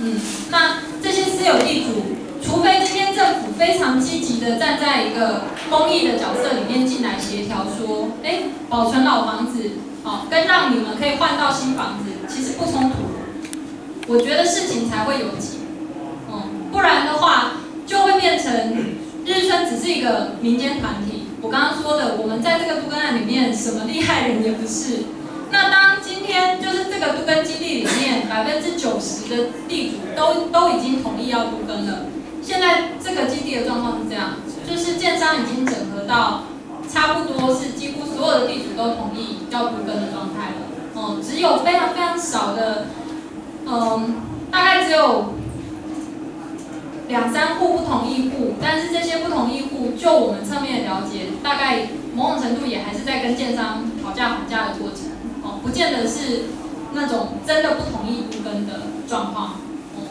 嗯，那这些私有地主，除非今天政府非常积极的站在一个公益的角色里面进来协调，说，哎，保存老房子，哦，跟让你们可以换到新房子，其实不冲突。我觉得事情才会有解。嗯，不然的话，就会变成日春只是一个民间团体。我刚刚说的，我们在这个都更案里面，什么厉害人也不是。那当今天就是这个都根基地里面百分之九十的地主都都已经同意要都根了，现在这个基地的状况是这样，就是建商已经整合到差不多是几乎所有的地主都同意要都根的状态了，哦、只有非常非常少的，嗯，大概只有两三户不同意户，但是这些不同意户，就我们侧面的了解，大概某种程度也还是在跟建商讨价还价的过程，哦，不见得是那种真的不同意不跟的状况，哦，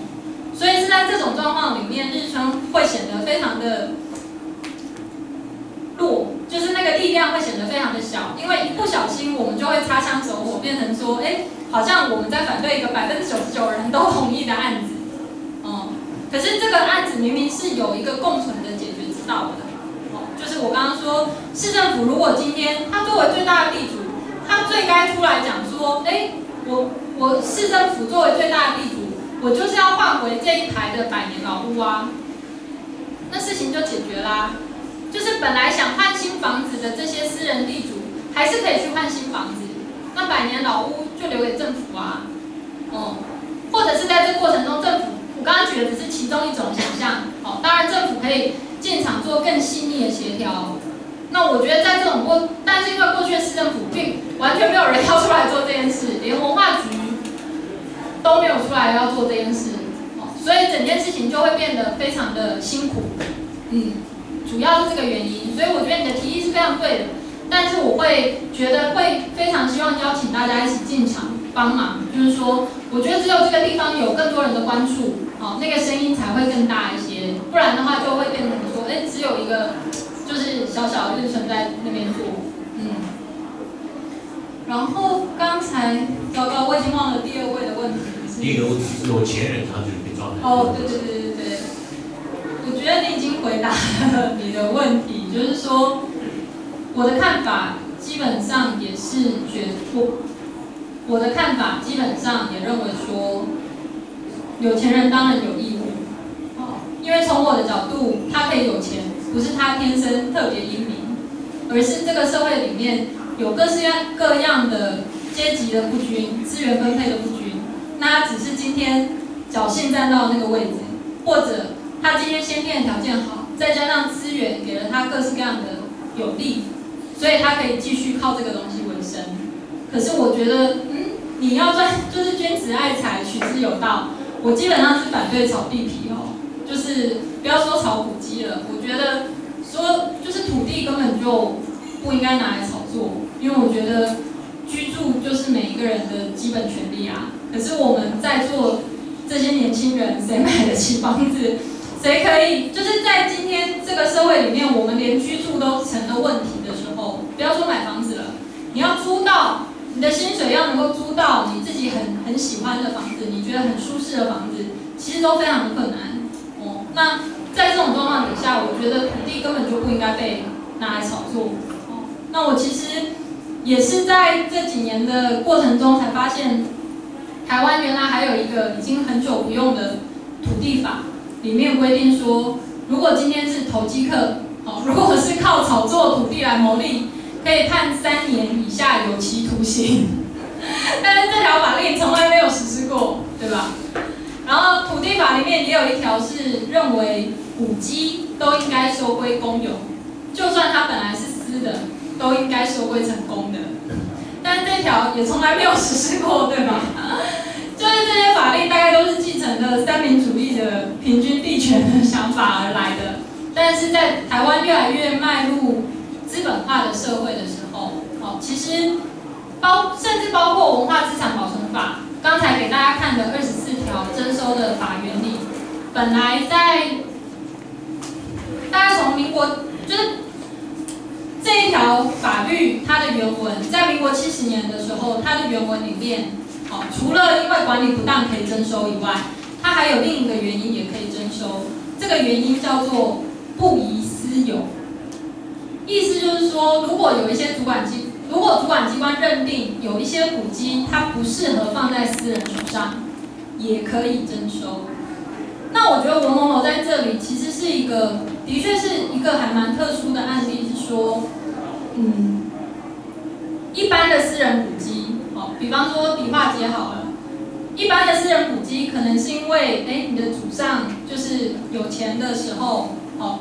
所以是在这种状况里面，日春会显得非常的弱，就是那个力量会显得非常的小，因为一不小心我们就会擦枪走火，变成说，哎，好像我们在反对一个百分之九十九人都同意的案子，嗯，可是这个案子明明是有一个共存的解决之道的。哦就是我刚刚说，市政府如果今天他作为最大的地主，他最该出来讲说，哎，我我市政府作为最大的地主，我就是要换回这一排的百年老屋啊，那事情就解决啦。就是本来想换新房子的这些私人地主，还是可以去换新房子，那百年老屋就留给政府啊，哦，或者是在这过程中，政府我刚刚举的只是其中一种想象，哦，当然政府可以。进场做更细腻的协调，那我觉得在这种过，但是因为过去的市政府并完全没有人要出来做这件事，连文化局都没有出来要做这件事，哦，所以整件事情就会变得非常的辛苦，嗯，主要是这个原因，所以我觉得你的提议是非常对的，但是我会觉得会非常希望邀请大家一起进场帮忙，就是说，我觉得只有这个地方有更多人的关注，哦，那个声音才会更大一些，不然的话就会变成说。哎，只有一个，就是小小的日程在那边做，嗯。然后刚才糟糕，我已经忘了第二位的问题。第一个问题是有钱人他就是被抓哦，对对对对对。我觉得你已经回答了你的问题，就是说，我的看法基本上也是觉我，我的看法基本上也认为说，有钱人当然有义务。因为从我的角度，他可以有钱，不是他天生特别英明，而是这个社会里面有各式各样的阶级的不均、资源分配的不均。那他只是今天侥幸站到那个位置，或者他今天先天条件好，再加上资源给了他各式各样的有利，所以他可以继续靠这个东西为生。可是我觉得，嗯，你要赚就是君子爱财，取之有道。我基本上是反对炒地皮哦。就是不要说炒股鸡了，我觉得说就是土地根本就不应该拿来炒作，因为我觉得居住就是每一个人的基本权利啊。可是我们在座这些年轻人，谁买得起房子？谁可以？就是在今天这个社会里面，我们连居住都成了问题哦，不要说买房子了，你要租到你的薪水要能够租到你自己很很喜欢的房子，你觉得很舒适的房子，其实都非常的困难。哦那在这种状况底下，我觉得土地根本就不应该被拿来炒作。哦，那我其实也是在这几年的过程中才发现，台湾原来还有一个已经很久不用的土地法，里面规定说，如果今天是投机客，哦，如果是靠炒作土地来牟利，可以判三年以下有期徒刑。*laughs* 但是这条法令从来没有实施过，对吧？然后土地法里面也有一条是认为古迹都应该收归公有，就算它本来是私的，都应该收归成公的。但这条也从来没有实施过，对吧？*laughs* 就是这些法令大概都是继承了三民主义的平均地权的想法而来的。但是在台湾越来越迈入资本化的社会的时候，哦，其实包甚至包括文化资产保存法。刚才给大家看的二十四条征收的法原理，本来在大家从民国就是这一条法律它的原文，在民国七十年的时候，它的原文里面，哦，除了因为管理不当可以征收以外，它还有另一个原因也可以征收，这个原因叫做不宜私有，意思就是说，如果有一些主管机。如果主管机关认定有一些古迹它不适合放在私人手上，也可以征收。那我觉得文龙楼在这里其实是一个，的确是一个还蛮特殊的案例，是说，嗯，一般的私人古迹，哦，比方说迪化街好了，一般的私人古迹可能是因为，哎，你的祖上就是有钱的时候，哦，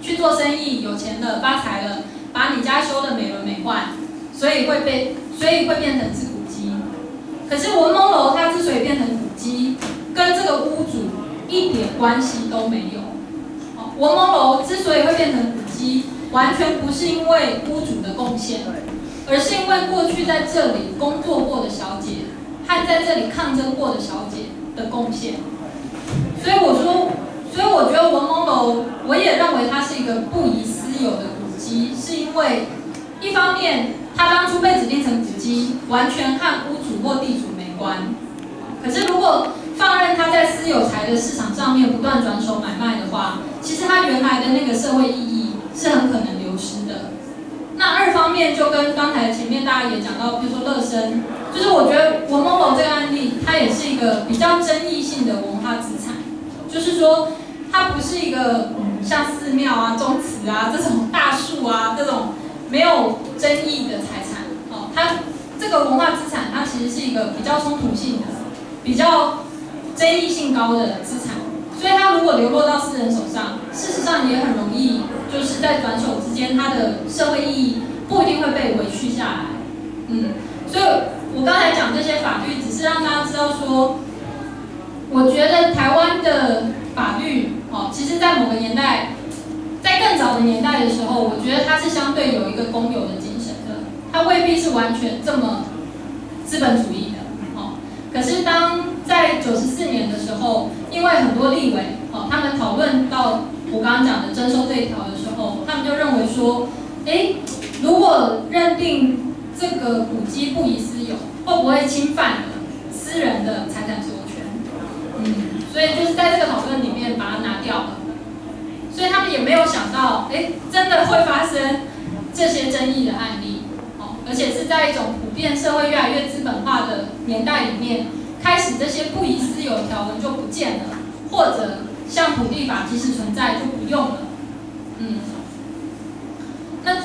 去做生意有钱了发财了。把你家修的美轮美奂，所以会被，所以会变成是古迹。可是文龙楼它之所以变成古迹，跟这个屋主一点关系都没有。文龙楼之所以会变成古迹，完全不是因为屋主的贡献，而是因为过去在这里工作过的小姐和在这里抗争过的小姐的贡献。所以我说，所以我觉得文蒙楼，我也认为它是一个不宜私有的古迹，是因为一方面它当初被指定成古迹，完全和屋主或地主没关。可是如果放任它在私有财的市场上面不断转手买卖的话，其实它原来的那个社会意义是很可能流失的。那二方面就跟刚才前面大家也讲到，比如说乐生，就是我觉得文某某这个案例，它也是一个比较争议性的文化资产，就是说它不是一个像寺庙啊、宗祠啊这种大树啊这种没有争议的财产哦，它这个文化资产它其实是一个比较冲突性的、比较争议性高的资产，所以它如果流落到私人手上，事实上也很容易。就是在转手之间，它的社会意义不一定会被委屈下来，嗯，所以我刚才讲这些法律，只是让大家知道说，我觉得台湾的法律，哦，其实，在某个年代，在更早的年代的时候，我觉得它是相对有一个公有的精神的，它未必是完全这么资本主义的，哦，可是当在九十四年的时候，因为很多立委，哦，他们讨论到。我刚刚讲的征收这一条的时候，他们就认为说，哎，如果认定这个古迹不宜私有，会不会侵犯私人的财产权？嗯，所以就是在这个讨论里面把它拿掉了。所以他们也没有想到，哎，真的会发生这些争议的案例，哦，而且是在一种普遍社会越来越资本化的年代里面，开始这些不宜私有条文就不见了，或者。像土地法即使存在就不用了，嗯，那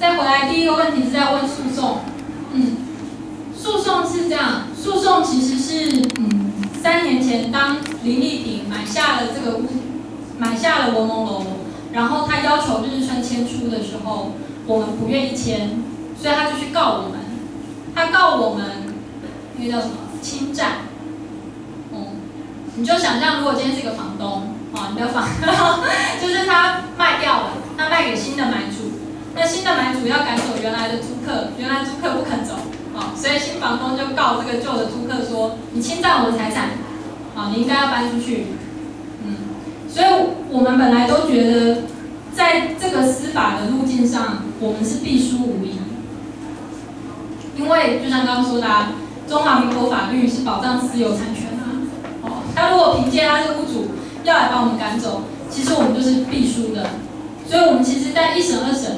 再回来第一个问题是在问诉讼，嗯，诉讼是这样，诉讼其实是嗯三年当林立平买下了这个屋，买下了文蒙楼，然后他要求日春迁出的时候，我们不愿意迁，所以他就去告我们，他告我们那个叫什么侵占。你就想象，如果今天是一个房东，哦，你的房就是他卖掉了，他卖给新的买主，那新的买主要赶走原来的租客，原来租客不肯走，哦，所以新房东就告这个旧的租客说，你侵占我的财产，啊，你应该要搬出去，嗯，所以我们本来都觉得，在这个司法的路径上，我们是必输无疑，因为就像刚刚说的，中华民国法律是保障私有产权。他如果凭借他是屋主要来把我们赶走，其实我们就是必输的。所以，我们其实，在一审、二审，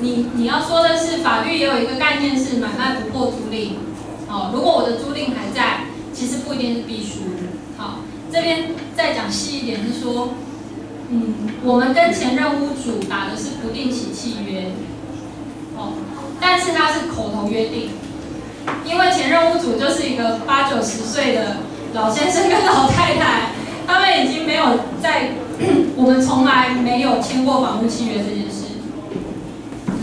你你要说的是，法律也有一个概念是买卖不破租赁。哦，如果我的租赁还在，其实不一定是必输。好，这边再讲细一点，是说。嗯，我们跟前任屋主打的是不定期契约，哦，但是他是口头约定，因为前任屋主就是一个八九十岁的老先生跟老太太，他们已经没有在，*coughs* 我们从来没有签过房屋契约这件事，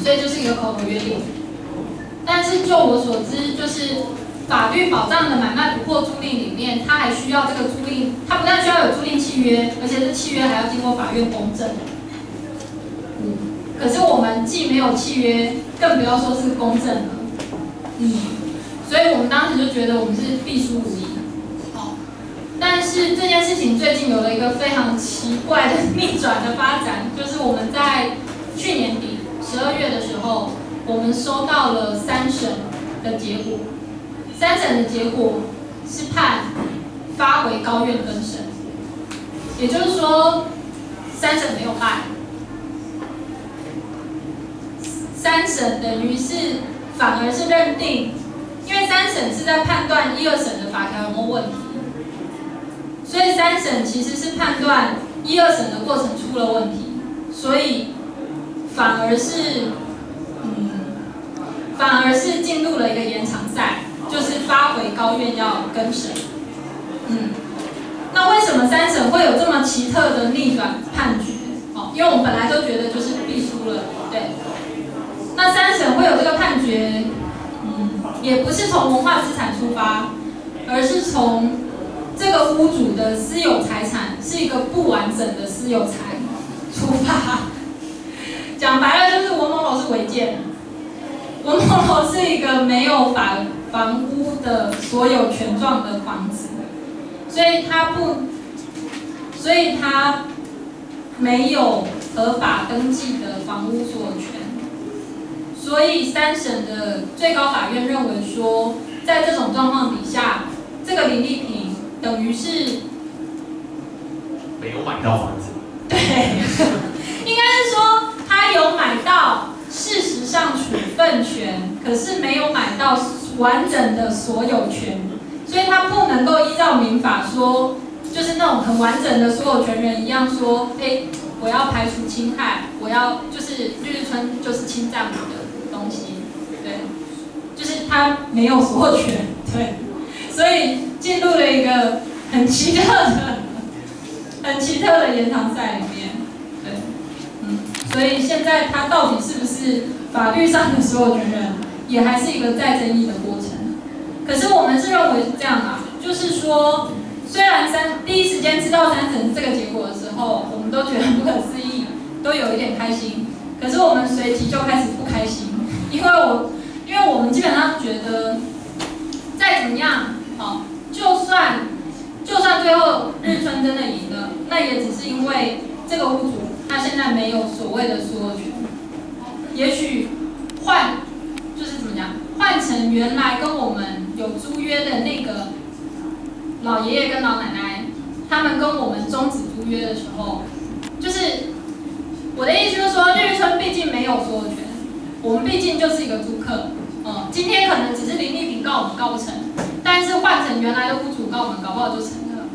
所以就是一个口头约定，但是就我所知，就是。法律保障的买卖不破租赁里面，它还需要这个租赁，它不但需要有租赁契约，而且这契约还要经过法院公证。嗯，可是我们既没有契约，更不要说是公证了。嗯，所以我们当时就觉得我们是必输无疑。好，但是这件事情最近有了一个非常奇怪的 *laughs* 逆转的发展，就是我们在去年底十二月的时候，我们收到了三审的结果。三审的结果是判发回高院更审，也就是说三审没有判。三审等于是反而是认定，因为三审是在判断一二审的法条有没有问题，所以三审其实是判断一二审的过程出了问题，所以反而是嗯，反而是进入了一个延长赛。就是发回高院要跟审，嗯，那为什么三审会有这么奇特的逆转判决？哦，因为我们本来都觉得就是必输了，对。那三审会有这个判决，嗯，也不是从文化资产出发，而是从这个屋主的私有财产是一个不完整的私有财出发。讲白了就是文某某是违建，文某某是一个没有法房屋的所有权状的房子，所以他不，所以他没有合法登记的房屋所有权。所以三审的最高法院认为说，在这种状况底下，这个林丽萍等于是没有买到房子，对，*laughs* 应该是说他有买到事实上处分权，可是没有买到完整的所有权，所以他不能够依照民法说，就是那种很完整的所有权人一样说，哎，我要排除侵害，我要就是绿日村就是侵占我的东西，对，就是他没有所有权，对，所以进入了一个很奇特的。很奇特的延长赛里面，对，所以现在他到底是不是法律上的所有权人，也还是一个在争议的过程。可是我们是认为是这样啊，就是说，虽然三第一时间知道三成这个结果的时候，我们都觉得不可思议，都有一点开心。可是我们随即就开始不开心，因为我因为我们基本上觉得，再怎么样，好，就算。就算最后日村真的赢了，那也只是因为这个屋主他现在没有所谓的所有权。也许换就是怎么讲，换成原来跟我们有租约的那个老爷爷跟老奶奶，他们跟我们终止租约的时候，就是我的意思就是说，日村毕竟没有所有权，我们毕竟就是一个租客。嗯，今天可能只是林立平告我们告不成，但是换成原来的屋主告我们，搞不好就成了，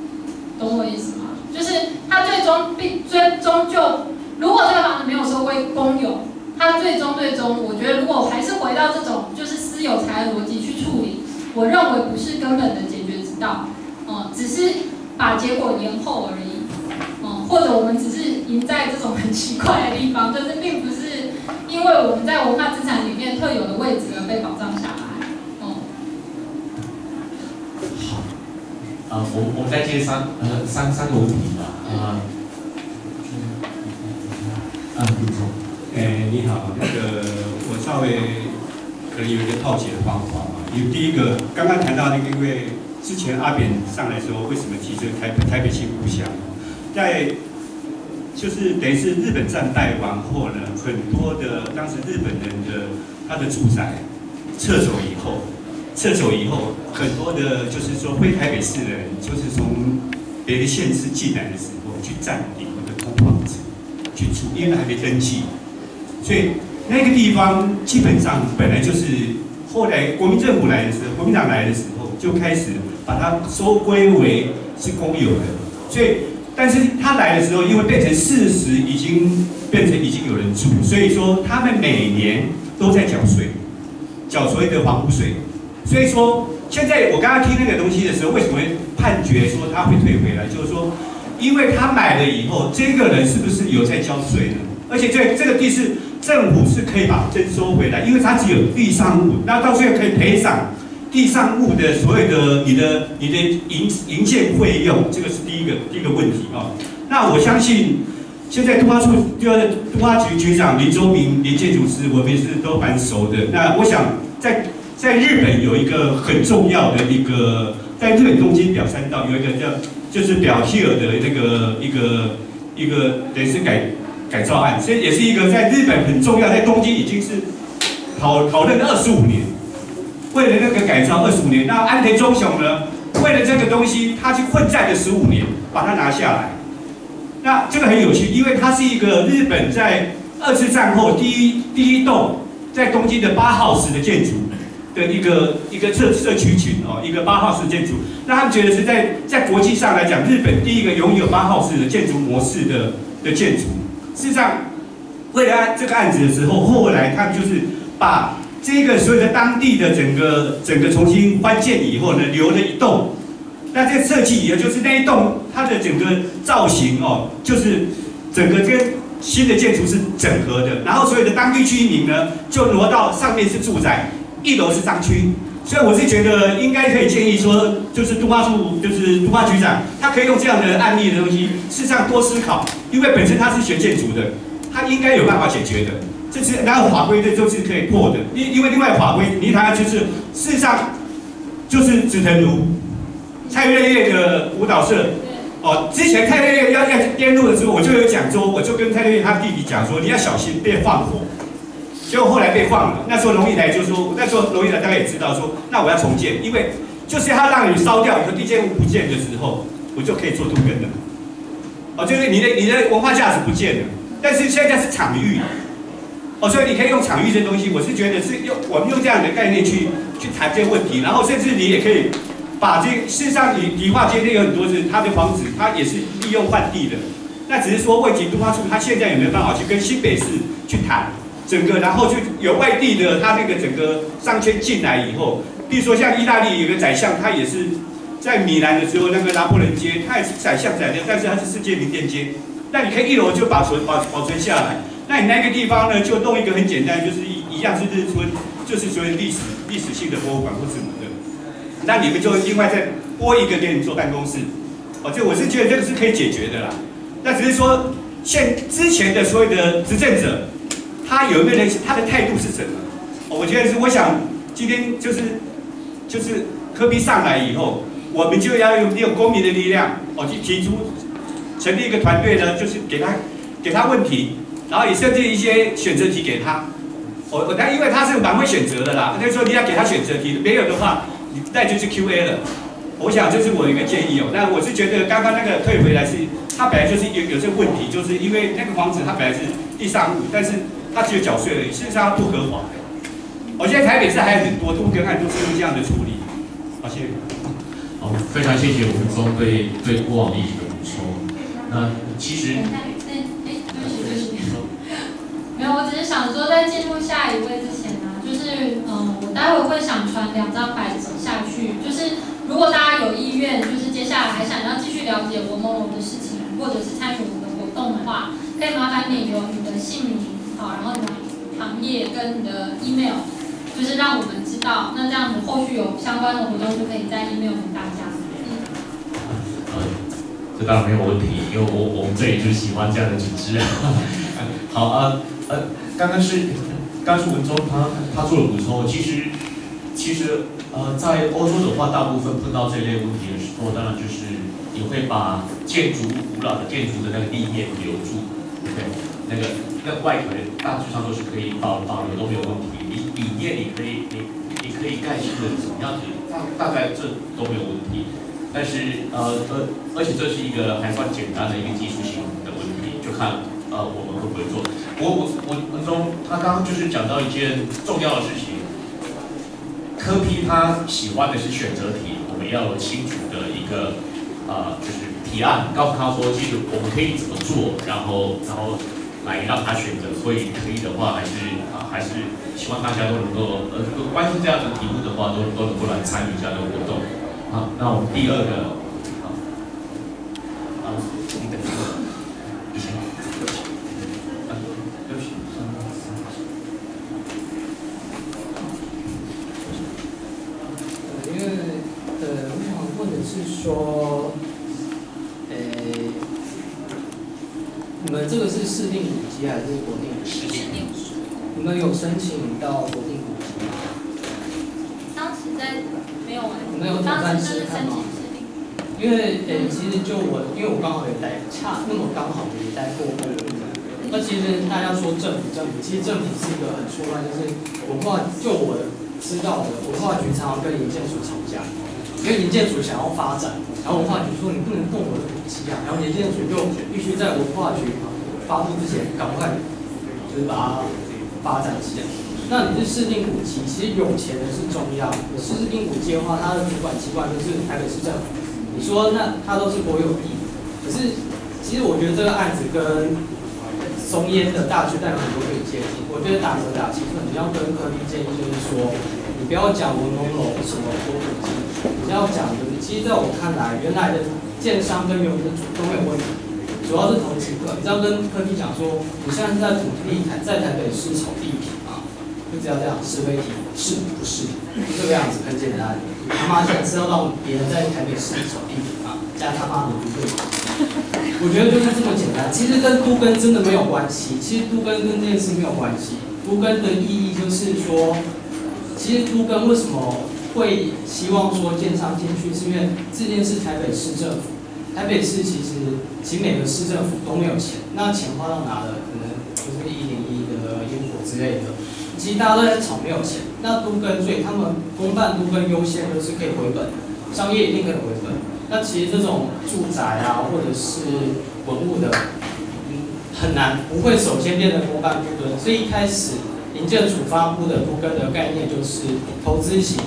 懂我意思吗？就是他最终必最终就，如果这个房子没有收归公有，他最终最终，我觉得如果还是回到这种就是私有财的逻辑去处理，我认为不是根本的解决之道，嗯，只是把结果延后而已，嗯，或者我们只是赢在这种很奇怪的地方，就是并不是。因为我们在文化资产里面特有的位置而被保障下来。哦。好。呃，我我们再接三呃三三个问题吧。啊。啊，你说。哎，你好，那个我稍微可能有一个套解的方法嘛。有第一个，刚刚谈到那个，因为之前阿扁上来时候，为什么提这个台台北新故乡？在就是等于是日本战败完后呢，很多的当时日本人的他的住宅撤走以后，撤走以后，很多的就是说非台北市人，就是从别的县市进来的时候去占领或者租房子去住，因为还没登记，所以那个地方基本上本来就是后来国民政府来的时候，国民党来的时候就开始把它收归为是公有的，所以。但是他来的时候，因为变成事实，已经变成已经有人住，所以说他们每年都在缴税，缴所谓的房屋税。所以说现在我刚刚听那个东西的时候，为什么判决说他会退回来？就是说，因为他买了以后，这个人是不是有在交税呢？而且这这个地是政府是可以把征收回来，因为它只有地上物，那到最后可以赔偿。地上物的所有的你的你的营营建费用，这个是第一个第一个问题啊。那我相信现在都发处就是都发局局长林周明林建筑师，我们是都蛮熟的。那我想在在日本有一个很重要的一个，在日本东京表参道有一个叫就是表希尔的那个一个一个等于是改改造案，这也是一个在日本很重要，在东京已经是讨讨论二十五年。为了那个改造二十五年，那安田忠雄呢？为了这个东西，他去混战了十五年，把它拿下来。那这个很有趣，因为它是一个日本在二次战后第一第一栋在东京的八号室的建筑的一个一个社社区群哦，一个八号式建筑。那他们觉得是在在国际上来讲，日本第一个拥有八号式的建筑模式的的建筑。事实上，为了这个案子的时候，后来他们就是把。这个所有的当地的整个整个重新翻建以后呢，留了一栋。那这个设计也就是那一栋它的整个造型哦，就是整个跟新的建筑是整合的。然后所有的当地居民呢，就挪到上面是住宅，一楼是商区。所以我是觉得应该可以建议说，就是都发处，就是都发局长，他可以用这样的案例的东西，事实上多思考，因为本身他是学建筑的，他应该有办法解决的。这是然后法规这就是可以破的，因因为另外法规，你谈就是事实上就是紫藤庐、蔡月月的舞蹈社。哦，之前蔡月月要要颠入的时候，我就有讲说，我就跟蔡月月他弟弟讲说，你要小心别放火。结果后来被放了，那时候龙应台就说，那时候龙应台大概也知道说，那我要重建，因为就是他让你烧掉以后，地建物不见的时候，我就可以做土根了。哦，就是你的你的文化价值不见了，但是现在是场域。哦，所以你可以用场域这东西，我是觉得是用我们用这样的概念去去谈这个问题，然后甚至你也可以把这事实上你迪化街那有很多是他的房子，他也是利用换地的，那只是说问题都发处他现在有没有办法去跟新北市去谈整个，然后就有外地的它那个整个商圈进来以后，比如说像意大利有个宰相，他也是在米兰的时候那个拿破仑街，他也是宰相宰的，但是他是世界名店街，那你可以一楼就把存保保存下来。那你那个地方呢，就弄一个很简单，就是一一样是日村，就是所谓历史历史性的博物馆或什么的。那你们就另外再拨一个给你做办公室，哦，这我是觉得这个是可以解决的啦。那只是说现之前的所有的执政者，他有没有人他的态度是什么？我觉得是，我想今天就是就是科比上来以后，我们就要用利用公民的力量，哦，去提出成立一个团队呢，就是给他给他问题。然后也设计一些选择题给他，我我他因为他是蛮会选择的啦，他就说你要给他选择题，没有的话，你那就是 Q A 了。我想这是我一个建议哦。那我是觉得刚刚那个退回来是，他本来就是有有这个问题，就是因为那个房子它本来是地上物，但是它只有缴税而已，事实上它不合法的。我现在台北市还有很多都跟案都是用这样的处理。好，谢谢。好，非常谢谢吴总对对过往历史的补充。那其实。没有，我只是想说，在进入下一位之前呢，就是嗯，我待会会想传两张白纸下去，就是如果大家有意愿，就是接下来还想要继续了解我某某的事情，或者是参与我们的活动的话，可以麻烦你留你的姓名，好，然后你的行业跟你的 email，就是让我们知道，那这样子后续有相关的活动就可以在 email 给大家。嗯，这当然没有问题，因为我我们这里就喜欢这样的组织。*laughs* 好啊。呃，刚刚是，刚是文中他他做了补充。其实，其实呃，在欧洲的话，大部分碰到这类问题的时候，当然就是你会把建筑古老的建筑的那个立面留住，OK，那个那外壳大致上都是可以保保留都没有问题。你里面你可以你你可以盖新的怎么样子，大大概这都没有问题。但是呃呃，而且这是一个还算简单的一个技术性的问题，就看呃我们会不会做。我我我文中，他刚刚就是讲到一件重要的事情，科批他喜欢的是选择题，我们要有清楚的一个呃，就是提案，告诉他说，其实我们可以怎么做，然后然后来让他选择。所以可以的话，还是啊，还是希望大家都能够呃，如果关心这样的题目的话，都都能够来参与这样的活动。好，那我们第二个。说，呃，们这个是市定古迹还是国定古迹？你们有申请到国定古迹吗？当时在没有啊。没有挑战试看吗？因为呃，其实就我，因为我刚好也待，恰那么刚好也待过过。那其实大家说政府，政府其实政府是一个很错乱，就是文化，就我知道的，文化局常常跟营建署吵架。因为营建署想要发展，然后文化局说你不能动我的古迹啊，然后营建署就必须在文化局发布之前赶快就是把它发展起来。那你是市定古迹，其实有钱的是中央，市定古迹的话，它的主管机关就是台北市政府。你说那它都是国有地，可是其实我觉得这个案子跟松烟的大区代表很多可以接近。我觉得打折打七分，你要跟科比建议就是说，你不要讲文龙楼什么。要讲的，其实在我看来，原来的建商跟原本的主都没有问题，主要是投资客。你知道跟科比讲说，你现在是在土地台在台北市炒地皮啊，就只要这样是非题，是不是？这个样子，很简单。他妈想是要让别人在台北市炒地皮吗？加他妈的不对。我觉得就是这么简单，其实跟都跟真的没有关系。其实都跟跟这件事没有关系。都跟的意义就是说，其实都跟为什么会希望说建商进去，是因为这件事台北市政府，台北市其实其实每个市政府都没有钱，那钱花到哪了？可能就是一零一的烟火之类的。其实大家都在吵没有钱，那都跟所以他们公办都跟优先都是可以回本，商业一定可以回本。那其实这种住宅啊，或者是文物的，嗯，很难不会首先变成公办都跟。所以一开始营建署发布的都跟的概念就是投资型，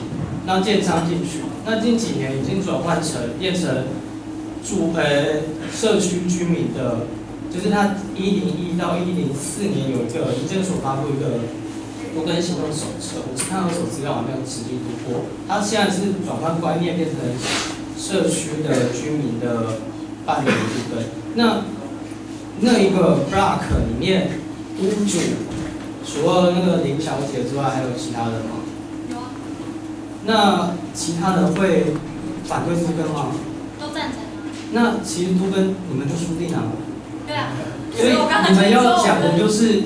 让建商进去。那近几年已经转换成变成住呃社区居民的，就是他一零一到一零四年有一个营建所发布一个。都跟行动手册，我是看到手资料，没有实际读过。他现在是转换观念，变成社区的居民的办理部分。那那一个 block 里面，屋主除了那个林小姐之外，还有其他人吗？那其他的会反对都根吗？都赞成。那其实都根你们就输定了。对啊。所以你们要讲的就是。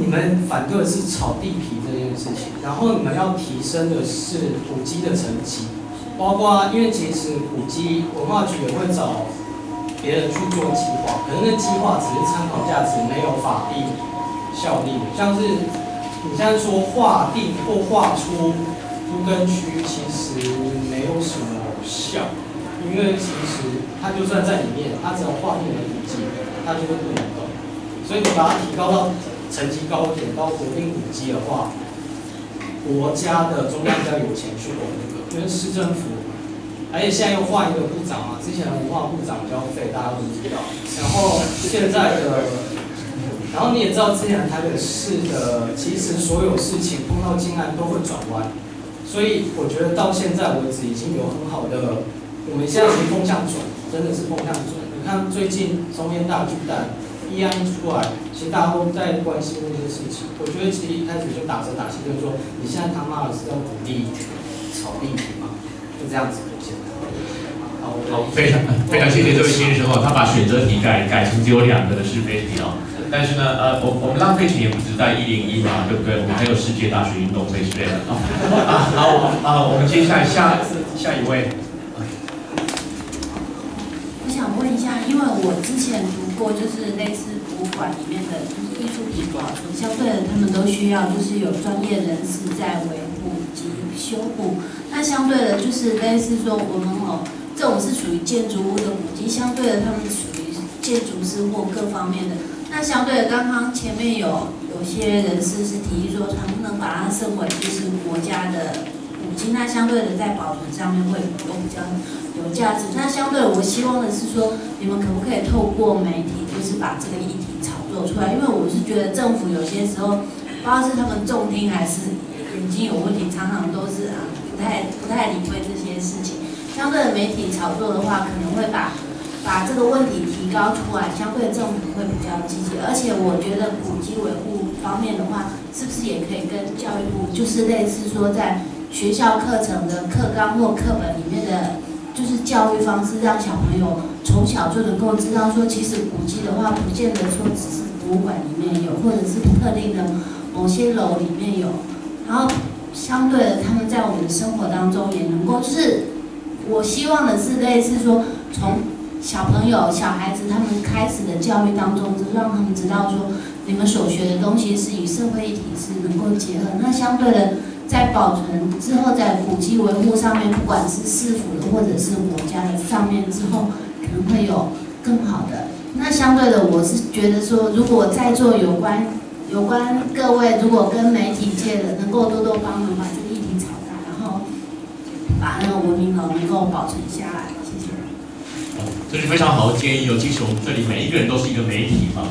你们反对的是炒地皮这件事情，然后你们要提升的是古迹的层级，包括因为其实古迹文化局也会找别人去做计划，可能那计划只是参考价值，没有法定效力。像是你现在说划定或划出都根区，其实没有什么效，因为其实它就算在里面，它只要划定了古迹，它就会不能动。所以你把它提高到。层级高一点到国定古迹的话，国家的中央比较有钱去管那个，因为市政府，而且现在又换一个部长嘛，之前的文化部长比较废，大家都知道。然后现在的，然后你也知道之前台北市的，其实所有事情碰到金案都会转弯，所以我觉得到现在为止已经有很好的，我们现在是风向准，真的是风向准。你看最近中烟大巨蛋。一案一出来，其实大家都在关心那件事情。我觉得其实一开始就打着打气，就是说你现在他妈的是要鼓励炒地皮嘛，就这样子现在。好，好，非常非常谢谢这位先生哦，他把选择题改改成只有两个的是非题哦。但是呢，呃，我我们浪费钱也不止在一零一嘛，对不对？我们还有世界大学运动会之类的啊。好，啊，我们接下来下下一位。我想问一下，因为我之前读。过就是类似博物馆里面的，就是艺术品保存，相对的他们都需要就是有专业人士在维护及修护。那相对的，就是类似说我们哦，这种是属于建筑物的古迹，相对的他们属于建筑师或各方面的。那相对的，刚刚前面有有些人士是提议说，能不能把它升为就是国家的古迹？那相对的在保存上面会有比较。有价值。那相对，我希望的是说，你们可不可以透过媒体，就是把这个议题炒作出来？因为我是觉得政府有些时候，不知道是他们重听还是眼睛有问题，常常都是啊不太不太理会这些事情。相对的媒体炒作的话，可能会把把这个问题高出来，相对政府会比较积极。而且我觉得古迹维护方面的话，是不是也可以跟教育部，就是类似说在学校课程的课纲或课本里面的。就是教育方式，让小朋友从小就能够知道说，其实古迹的话，不见得说只是博物馆里面有，或者是特定的某些楼里面有。然后相对的，他们在我们的生活当中也能够，就是我希望的是类似说，从小朋友、小孩子他们开始的教育当中，就让他们知道说，你们所学的东西是与社会一体是能够结合。那相对的。在保存之后，在古迹维护上面，不管是市府的或者是国家的上面之后，可能会有更好的。那相对的，我是觉得说，如果在座有关有关各位，如果跟媒体界的能够多多帮忙把这个议题炒大，然后把那个文明楼能够保存下来，这是非常好的建议哦。其实我们这里每一个人都是一个媒体嘛，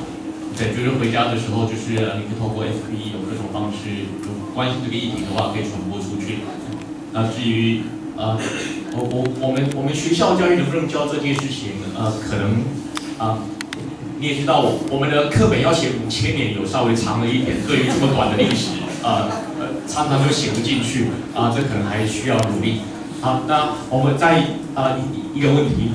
对，就是回家的时候，就是你可以透过 FB 有各种方式。有关心这个议题的话，可以传播出去。那至于呃，我我我们我们学校教育能不能教这件事情？呃，可能啊，你也知道，我们的课本要写五千年，有稍微长了一点。对于这么短的历史，呃呃，常常就写不进去啊，这可能还需要努力。好，那我们再啊一一个问题。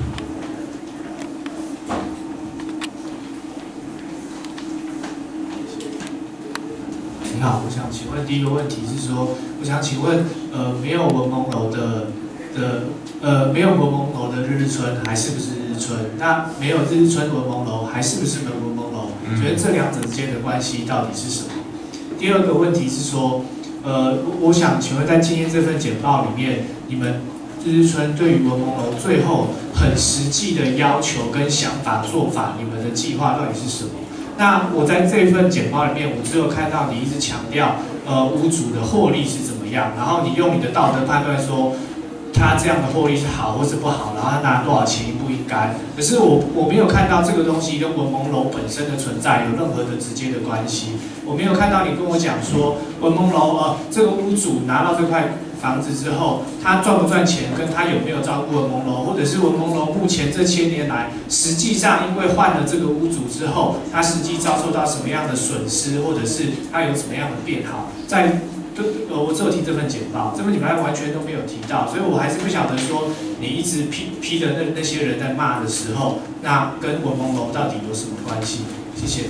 好，我想请问第一个问题是说，我想请问，呃，没有文蒙楼的的呃，没有文蒙楼的日日春还是不是日日春？那没有日日春文蒙楼还是不是文文蒙楼？觉得这两者之间的关系到底是什么？第二个问题是说，呃，我我想请问在今天这份简报里面，你们日日春对于文蒙楼最后很实际的要求跟想法做法，你们的计划到底是什么？那我在这份简报里面，我只有看到你一直强调，呃，屋主的获利是怎么样，然后你用你的道德判断说，他这样的获利是好或是不好，然后他拿多少钱不应该。可是我我没有看到这个东西跟文蒙楼本身的存在有任何的直接的关系。我没有看到你跟我讲说，文蒙楼呃，这个屋主拿到这块。房子之后，他赚不赚钱，跟他有没有照顾文蒙楼，或者是文蒙楼目前这些年来，实际上因为换了这个屋主之后，他实际遭受到什么样的损失，或者是他有什么样的变好，在都呃，我只有听这份简报，这份简报完全都没有提到，所以我还是不晓得说你一直批批的那那些人在骂的时候，那跟文蒙楼到底有什么关系？谢谢。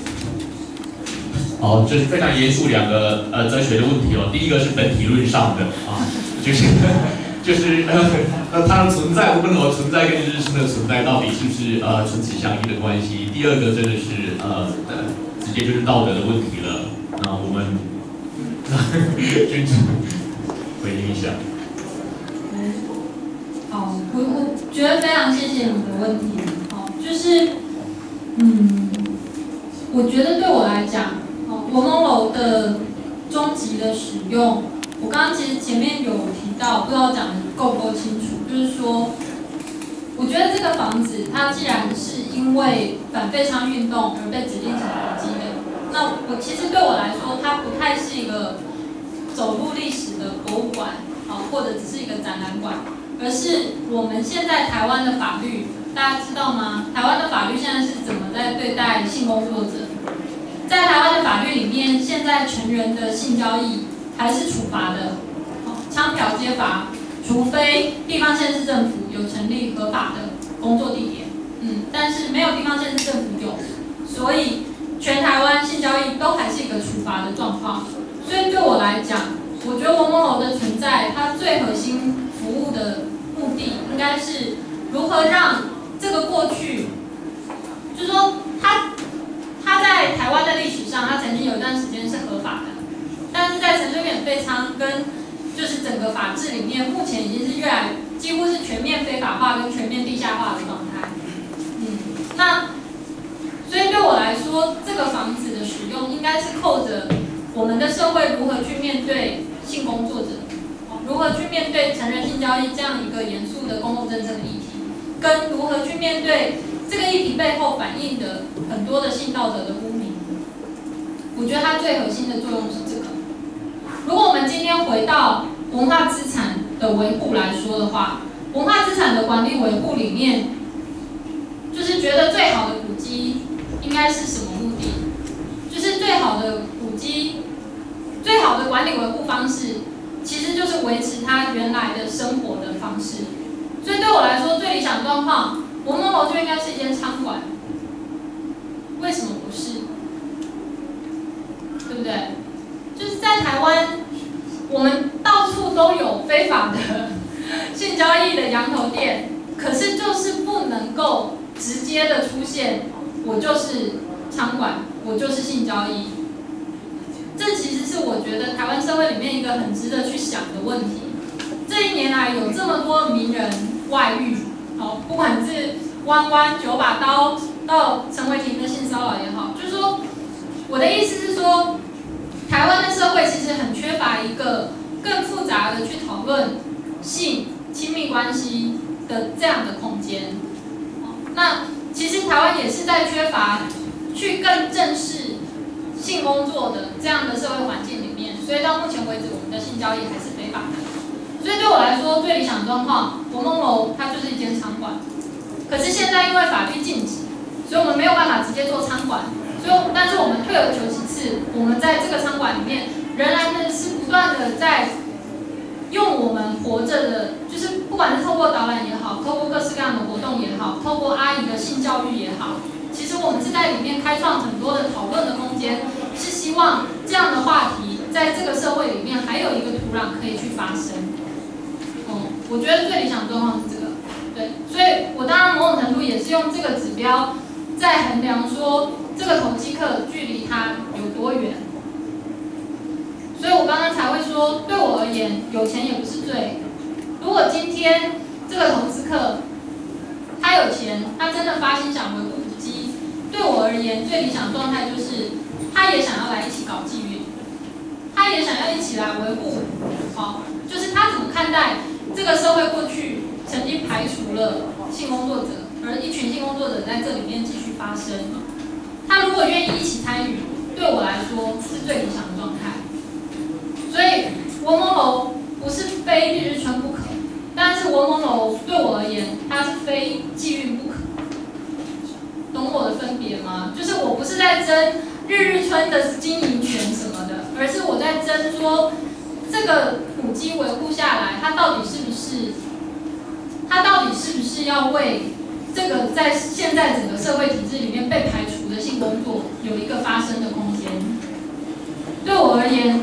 哦，这是非常严肃两个呃哲学的问题哦。第一个是本体论上的啊，就是 *laughs* 就是呃呃它的存在，我们的存在跟日升的存在到底是不是呃唇齿相依的关系？第二个真的是呃直接就是道德的问题了。那我们君子回应一下。好，我我觉得非常谢谢你的问题。好，就是嗯，我觉得对我来讲。文蒙楼的终极的使用，我刚刚其实前面有提到，不知道讲的够不够清楚。就是说，我觉得这个房子它既然是因为反废仓运动而被指定成古迹的，那我其实对我来说，它不太是一个走入历史的博物馆，啊，或者只是一个展览馆，而是我们现在台湾的法律，大家知道吗？台湾的法律现在是怎么在对待性工作者？在台湾的法律里面，现在成人的性交易还是处罚的，枪条皆罚，除非地方县市政府有成立合法的工作地点，嗯，但是没有地方县市政府有，所以全台湾性交易都还是一个处罚的状况。所以对我来讲，我觉得文某楼的存在，它最核心服务的目的，应该是如何让这个过去，就是说它。它在台湾的历史上，它曾经有一段时间是合法的，但是在陈水扁废仓跟就是整个法制里面，目前已经是越来几乎是全面非法化跟全面地下化的状态。嗯，那所以对我来说，这个房子的使用应该是扣着我们的社会如何去面对性工作者，如何去面对成人性交易这样一个严肃的公共政策的议题，跟如何去面对。这个议题背后反映的很多的性道德的污名，我觉得它最核心的作用是。如果我们今天回到文化资产的维护来说的话，文化资产的管理维护里面，就是觉得最好的古迹应该是什么目的？就是最好的古迹，最好的管理维护方式，其实就是维持它原来的生活的方式。所以对我来说，最理想状况。文蒙楼就应该是一间餐馆，为什么不是？对不对？就是在台湾，我们到处都有非法的性交易的羊头店，可是就是不能够直接的出现，我就是餐馆，我就是性交易。这其实是我觉得台湾社会里面一个很值得去想的问题。这一年来有这么多名人外遇。好不管是弯弯九把刀到陈伟霆的性骚扰也好，就是说，我的意思是说，台湾的社会其实很缺乏一个更复杂的去讨论性亲密关系的这样的空间。那其实台湾也是在缺乏去更正视性工作的这样的社会环境里面，所以到目前为止，我们的性交易还是非法的。所以对我来说，最理想的状况，我梦楼它就是一间餐馆。可是现在因为法律禁止，所以我们没有办法直接做餐馆。所以，但是我们退而求其次，我们在这个餐馆里面，仍然呢是不断。的在用我们活着的，就是不管是透过导览也好，透过各式各样的活动也好，透过阿姨的性教育也好，其实我们是在里面开创很多的讨论的空间，是希望这样的话题在这个社会里面还有一个土壤可以去发生。嗯，我觉得最理想状况是这个，对，所以我当然某种程度也是用这个指标在衡量说这个投机客距离它有多远。所以我刚刚才会说，对我而言，有钱也不是罪。如果今天这个投资客他有钱，他真的发心想维护古迹，对我而言，最理想状态就是他也想要来一起搞纪运，他也想要一起来维护。好，就是他怎么看待这个社会过去曾经排除了性工作者，而一群性工作者在这里面继续发生。他如果愿意一起参与，对我来说是最理想的状态。所以文某楼不是非日日春不可，但是文某楼对我而言，它是非季运不可。懂我的分别吗？就是我不是在争日日春的经营权什么的，而是我在争说这个古迹维护下来，它到底是不是，它到底是不是要为这个在现在整个社会体制里面被排除的性工作有一个发生的空间？对我而言。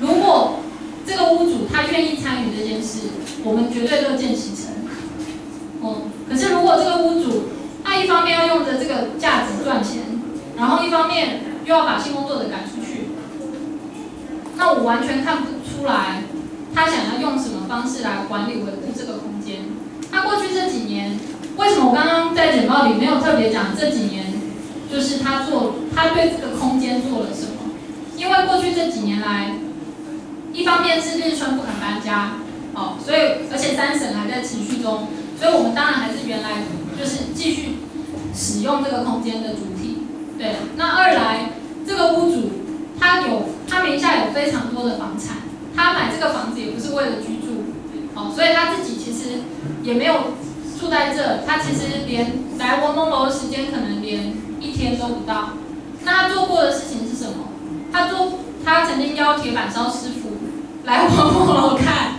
如果这个屋主他愿意参与这件事，我们绝对乐见其成。哦，可是如果这个屋主他一方面要用着这个价值赚钱，然后一方面又要把性工作者赶出去，那我完全看不出来他想要用什么方式来管理维护这个空间。他过去这几年，为什么我刚刚在简报里没有特别讲这几年，就是他做他对这个空间做了什么？因为过去这几年来。一方面是日春不肯搬家，哦，所以而且三省还在持续中，所以我们当然还是原来就是继续使用这个空间的主体，对。那二来，这个屋主他有他名下有非常多的房产，他买这个房子也不是为了居住，哦，所以他自己其实也没有住在这，他其实连来文蒙楼的时间可能连一天都不到。那他做过的事情是什么？他做他曾经邀铁板烧师傅。来文蒙楼看，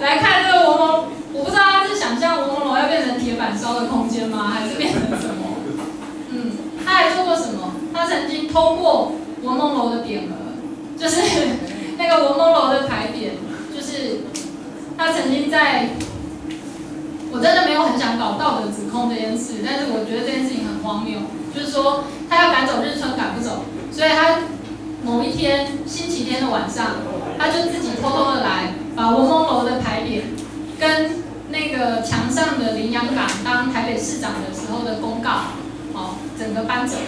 来看这个文蒙，我不知道他是想象文蒙楼要变成铁板烧的空间吗？还是变成什么？嗯，他还做过什么？他曾经偷过文蒙楼的匾额，就是 *laughs* 那个文蒙楼的牌匾，就是他曾经在，我真的没有很想搞道德指控这件事，但是我觉得这件事情很荒谬，就是说他要赶走日村赶不走，所以他某一天星期天的晚上。他就自己偷偷的来，把文峰楼的牌匾跟那个墙上的林洋港当台北市长的时候的公告，哦，整个搬走了。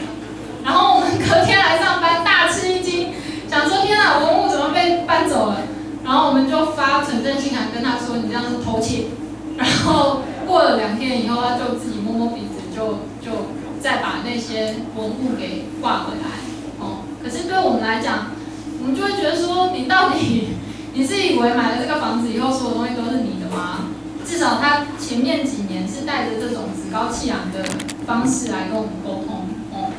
然后我们隔天来上班，大吃一惊，想说天啊，文物怎么被搬走了？然后我们就发存证信函跟他说，你这样是偷窃。然后过了两天以后，他就自己摸摸鼻子，就就再把那些文物给挂回来。哦，可是对我们来讲，我们就会觉得说，你到底你是以为买了这个房子以后，所有东西都是你的吗？至少他前面几年是带着这种趾高气扬的方式来跟我们沟通，哦，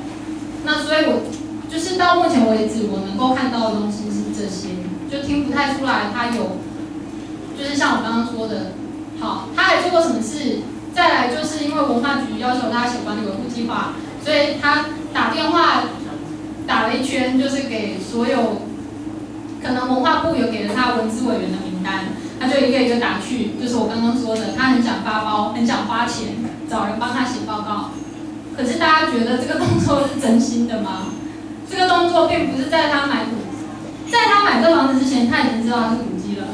那所以我就是到目前为止，我能够看到的东西是这些，就听不太出来他有，就是像我刚刚说的，好，他还做过什么事？再来就是因为文化局要求他写管理维护计划，所以他打电话打了一圈，就是给所有。可能文化部有给了他文资委员的名单，他就一个一个打去，就是我刚刚说的，他很想发包，很想花钱找人帮他写报告。可是大家觉得这个动作是真心的吗？这个动作并不是在他买股，在他买这房子之前，他已经知道他是古迹了。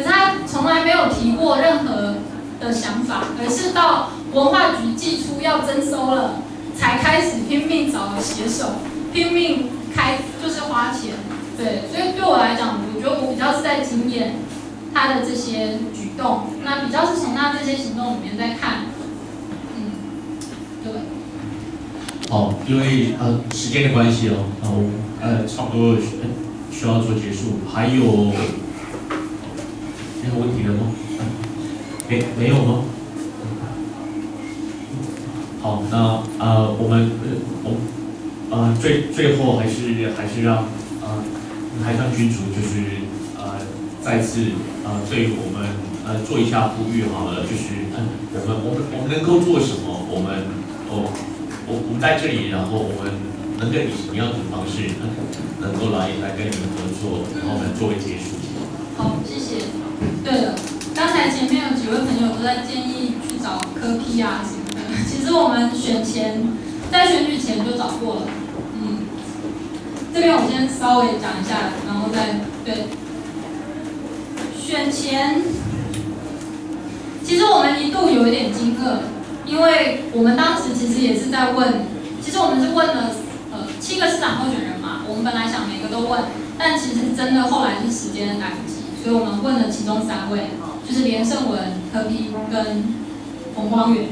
可是他从来没有提过任何的想法，而是到文化局寄出要征收了，才开始拼命找写手，拼命开就是花钱。对，所以对我来讲，我觉得我比较是在经验他的这些举动，那比较是从他这些行动里面在看，嗯，对。好，因为呃时间的关系哦，然后呃差不多需要做结束，还有没有问题了吗？没没有吗？好，那呃我们呃我呃最最后还是还是让呃。台上君主就是呃。再次呃对我们呃做一下呼吁好了，就是嗯我们我们我们能够做什么？我们哦我我们在这里，然后我们能够以什么样的方式能够来来跟你们合作，然后我们作为结束。好，谢谢。对了，刚才前面有几位朋友都在建议去找科批啊什么的，其实我们选前在选举前就找过了。嗯，这边我先稍微讲一下，然后再对选前，其实我们一度有一点惊愕，因为我们当时其实也是在问，其实我们是问了呃七个市长候选人嘛，我们本来想每个都问，但其实真的后来是时间来不及。所以我们问了其中三位，就是连胜文、柯批跟洪光远。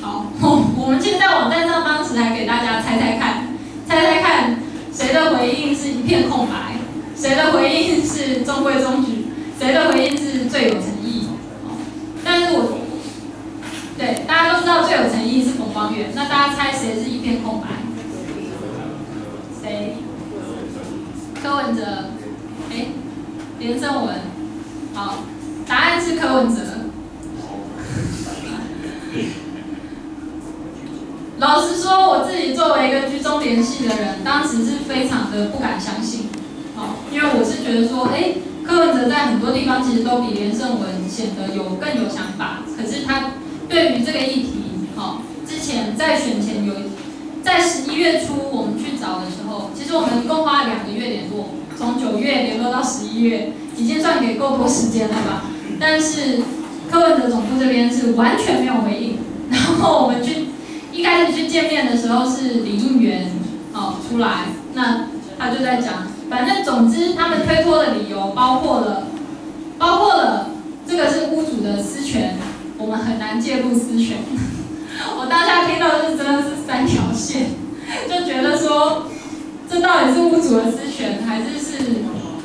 好，*laughs* 我们其实，在网站上当时还给大家猜猜看，猜猜看谁的回应是一片空白，谁的回应是中规中矩，谁的回应是最有诚意。但是我，对大家都知道最有诚意是洪光远，那大家猜谁是一片空白？谁？柯文哲，哎，连胜文，好，答案是柯文哲。*laughs* 老实说，我自己作为一个居中联系的人，当时是非常的不敢相信，好，因为我是觉得说，哎，柯文哲在很多地方其实都比连胜文显得有更有想法，可是他对于这个议题，好，之前在选前有，在十一月初我们去找的时候，其实我们一共花了两个月联络，从九月联络到十一月，已经算给够多时间了吧？但是柯文哲总部这边是完全没有回应，然后我们去。一开始去见面的时候是李应元哦出来，那他就在讲，反正总之他们推脱的理由包括了，包括了这个是屋主的私权，我们很难介入私权。*laughs* 我当下听到是真的是三条线，就觉得说这到底是屋主的私权，还是是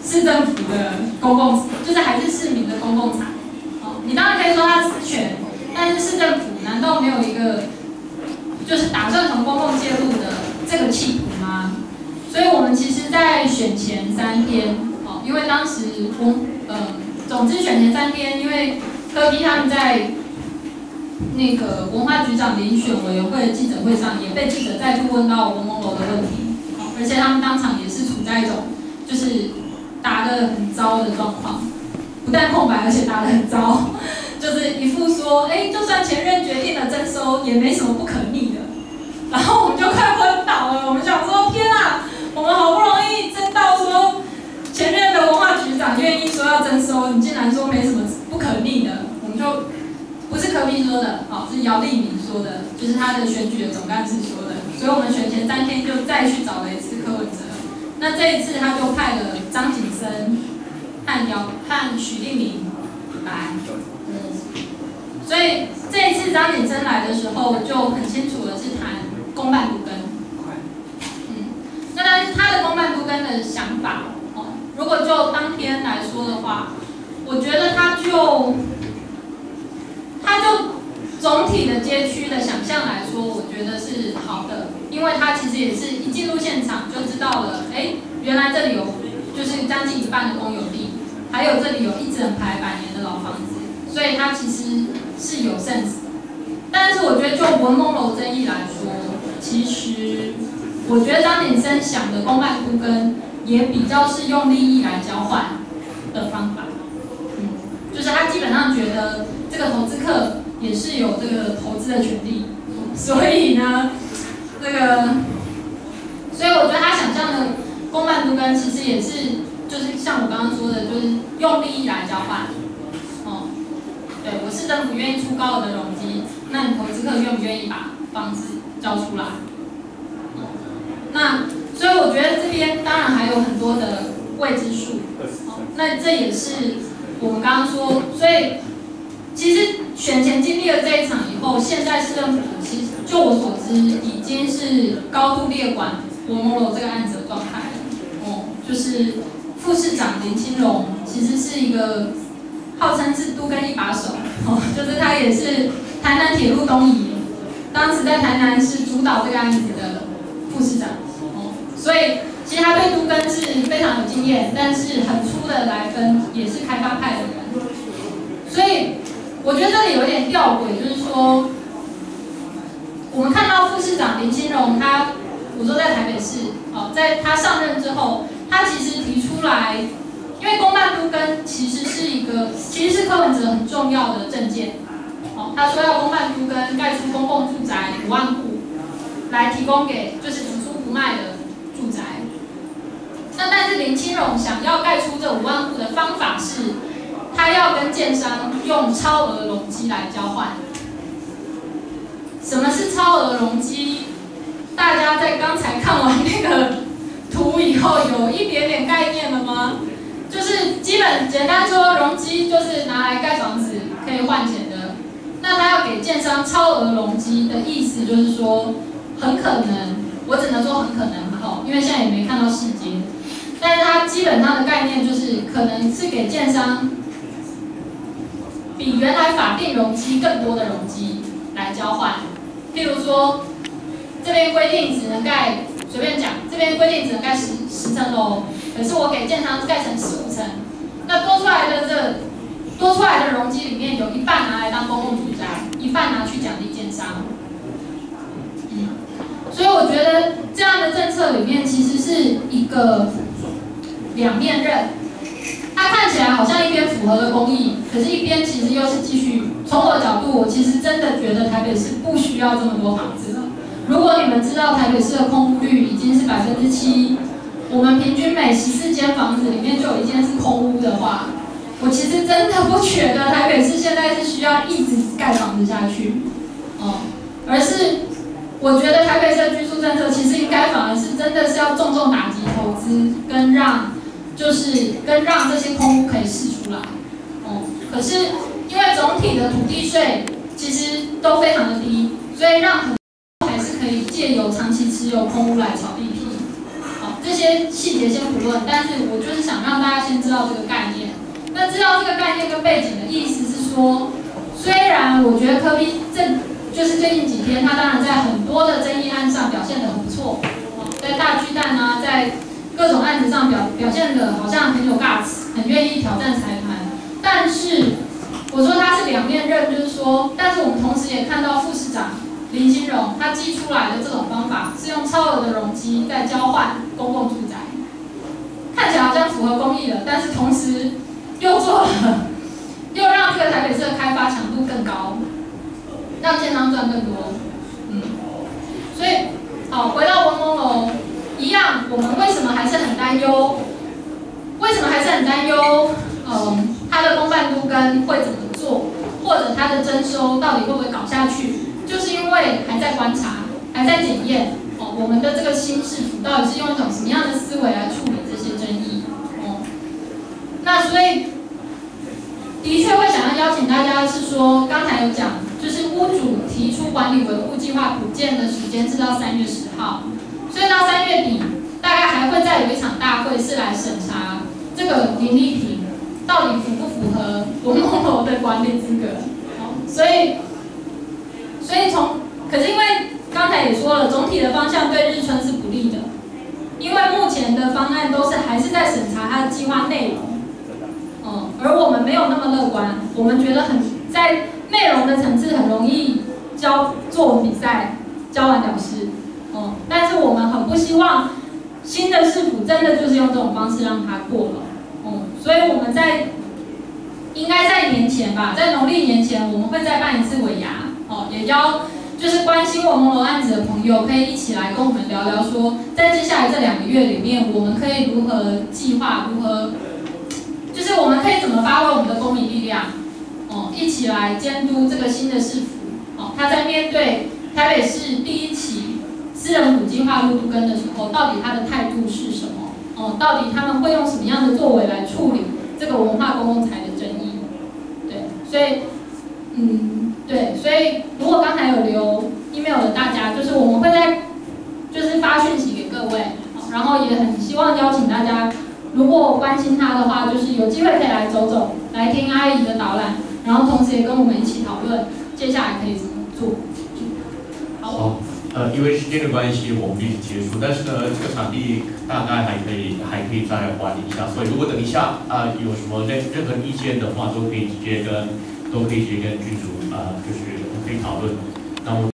市政府的公共，就是还是市民的公共财？哦，你当然可以说他私权，但是市政府难道没有一个？就是打算从公共介入的这个企图吗？所以我们其实，在选前三天，哦，因为当时公，呃，总之选前三天，因为柯批他们在那个文化局长遴选委员会的记者会上，也被记者再度问到文蒙楼的问题，而且他们当场也是处在一种就是答的很糟的状况，不但空白，而且答的很糟。*laughs* 就是一副说，哎，就算前任决定了征收，也没什么不可逆的。然后我们就快昏倒了，我们想说，天啊，我们好不容易争到说前任的文化局长愿意说要征收，你竟然说没什么不可逆的，我们就不是柯比说的，好，是姚立明说的，就是他的选举的总干事说的。所以我们选前三天就再去找了一次柯文哲，那这一次他就派了张景生和姚和许立明来。所以这一次张景生来的时候，就很清楚的是谈公办独根。嗯，那但是他的公办独根的想法，哦，如果就当天来说的话，我觉得他就，他就总体的街区的想象来说，我觉得是好的，因为他其实也是一进入现场就知道了，哎，原来这里有就是将近一半的公有地，还有这里有一整排百年的老房子，所以他其实。是有 sense，但是我觉得就文梦楼争议来说，其实我觉得张景生想的公办都跟也比较是用利益来交换的方法，就是他基本上觉得这个投资客也是有这个投资的权利，所以呢，这个，所以我觉得他想象的公办都跟其实也是就是像我刚刚说的，就是用利益来交换。哦对我市政府愿意出高额的容积，那你投资客愿不愿意把房子交出来？那所以我觉得这边当然还有很多的未知数。哦那这也是我们刚刚说，所以其实选前经历了这一场以后，现在市政府其实就我所知已经是高度列管罗某某这个案子的状态了。哦，就是副市长林清荣其实是一个。号称是都跟一把手，哦，*laughs* 就是他也是台南铁路东移，当时在台南是主导这个案子的副市长，哦，所以其实他对都根是非常有经验，但是很粗的来分也是开发派的人，所以我觉得这里有点吊诡，就是说，我们看到副市长林清荣，他我说在台北市，哦，在他上任之后，他其实提出来，因为公办都根其实是一个，其实是柯文哲很重要的政见，哦，他说要公办都根盖出公共住宅五万户，来提供给就是只租不卖的住宅。那但是林清荣想要盖出这五万户的方法是，他要跟建商用超额容积来交换。什么是超额容积？大家在刚才看完那个图以后，有一点点概念了吗？就是基本简单说，容积就是拿来盖房子可以换钱的。那他要给建商超额容积的意思，就是说很可能，我只能说很可能哈，因为现在也没看到细节。但是它基本上的概念就是，可能是给建商比原来法定容积更多的容积来交换。譬如说，这边规定只能盖，随便讲，这边规定只能盖十十层楼，可是我给建商盖成十五层，那多出来的这多出来的容积里面有一半拿来当公共住宅，一半拿去奖励建商。所以我觉得这样的政策里面其实是一个。两面刃，它看起来好像一边符合了公益，可是一边其实又是继续。从我的角度，我其实真的觉得台北市不需要这么多房子了。如果你们知道台北市的空屋率已经是百分之七，我们平均每十四间房子里面就有一间是空屋的话，我其实真的不觉得台北市现在是需要一直盖房子下去，哦，而是我觉得台北市的居住政策其实应该反而是真的是要重重打击投资跟让。就是跟让这些空屋可以释出来，哦，可是因为总体的土地税其实都非常的低，所以让还是可以借由长期持有空屋来炒地皮，好，这些细节先不论，但是我就是想让大家先知道这个概念。那知道这个概念跟背景的意思是说，虽然我觉得科比这就是最近几天他当然在很多的争议案上表现得很不错，在大巨蛋啊，在各种案子上表表现的好像很有 guts，很愿意挑战裁判，但是我说他是两面刃，就是说，但是我们同时也看到副市长林金荣他寄出来的这种方法是用超额的容积在交换公共住宅，看起来好像符合公益的，但是同时又做了，*laughs* 又让这个台北市的开发强度更高，让建商赚更多，嗯，所以好回到文峰楼。一样，我们为什么还是很担忧？为什么还是很担忧？嗯，它的公办都跟会怎么做，或者它的征收到底会不会搞下去？就是因为还在观察，还在检验。哦，我们的这个新市府到底是用一种什么样的思维来处理这些争议？哦，那所以的确会想要邀请大家是说，刚才有讲，就是屋主提出管理维护计划补建的时间是到三月十号。所以到三月底，大概还会再有一场大会，是来审查这个林立平到底符不符合文梦楼的管理资格。所以，所以从，可是因为刚才也说了，总体的方向对日春是不利的，因为目前的方案都是还是在审查它的计划内容，嗯，而我们没有那么乐观，我们觉得很在内容的层次很容易交作文比赛，交完了事。但是我们很不希望新的市府真的就是用这种方式让它过了，嗯，所以我们在应该在年前吧，在农历年前我们会再办一次尾牙，哦，也邀就是关心我们罗案子的朋友可以一起来跟我们聊聊，说在接下来这两个月里面，我们可以如何计划，如何就是我们可以怎么发挥我们的公民力量，哦，一起来监督这个新的市府，哦，他在面对台北市第一起。私人古计划入都根的时候，到底他的态度是什么？哦，到底他们会用什么样的作为来处理这个文化公共财的争议？对，所以，嗯，对，所以如果刚才有留 email 的大家，就是我们会在就是发讯息给各位，然后也很希望邀请大家，如果关心他的话，就是有机会可以来走走，来听阿姨的导览，然后同时也跟我们一起讨论接下来可以怎么做。好。呃，因为时间的关系，我们必须结束。但是呢，这个场地大概还可以，还可以再玩一下。所以如果等一下啊、有什么任任何意见的话，都可以直接跟都可以直接跟剧组啊、就是可以讨论。那我。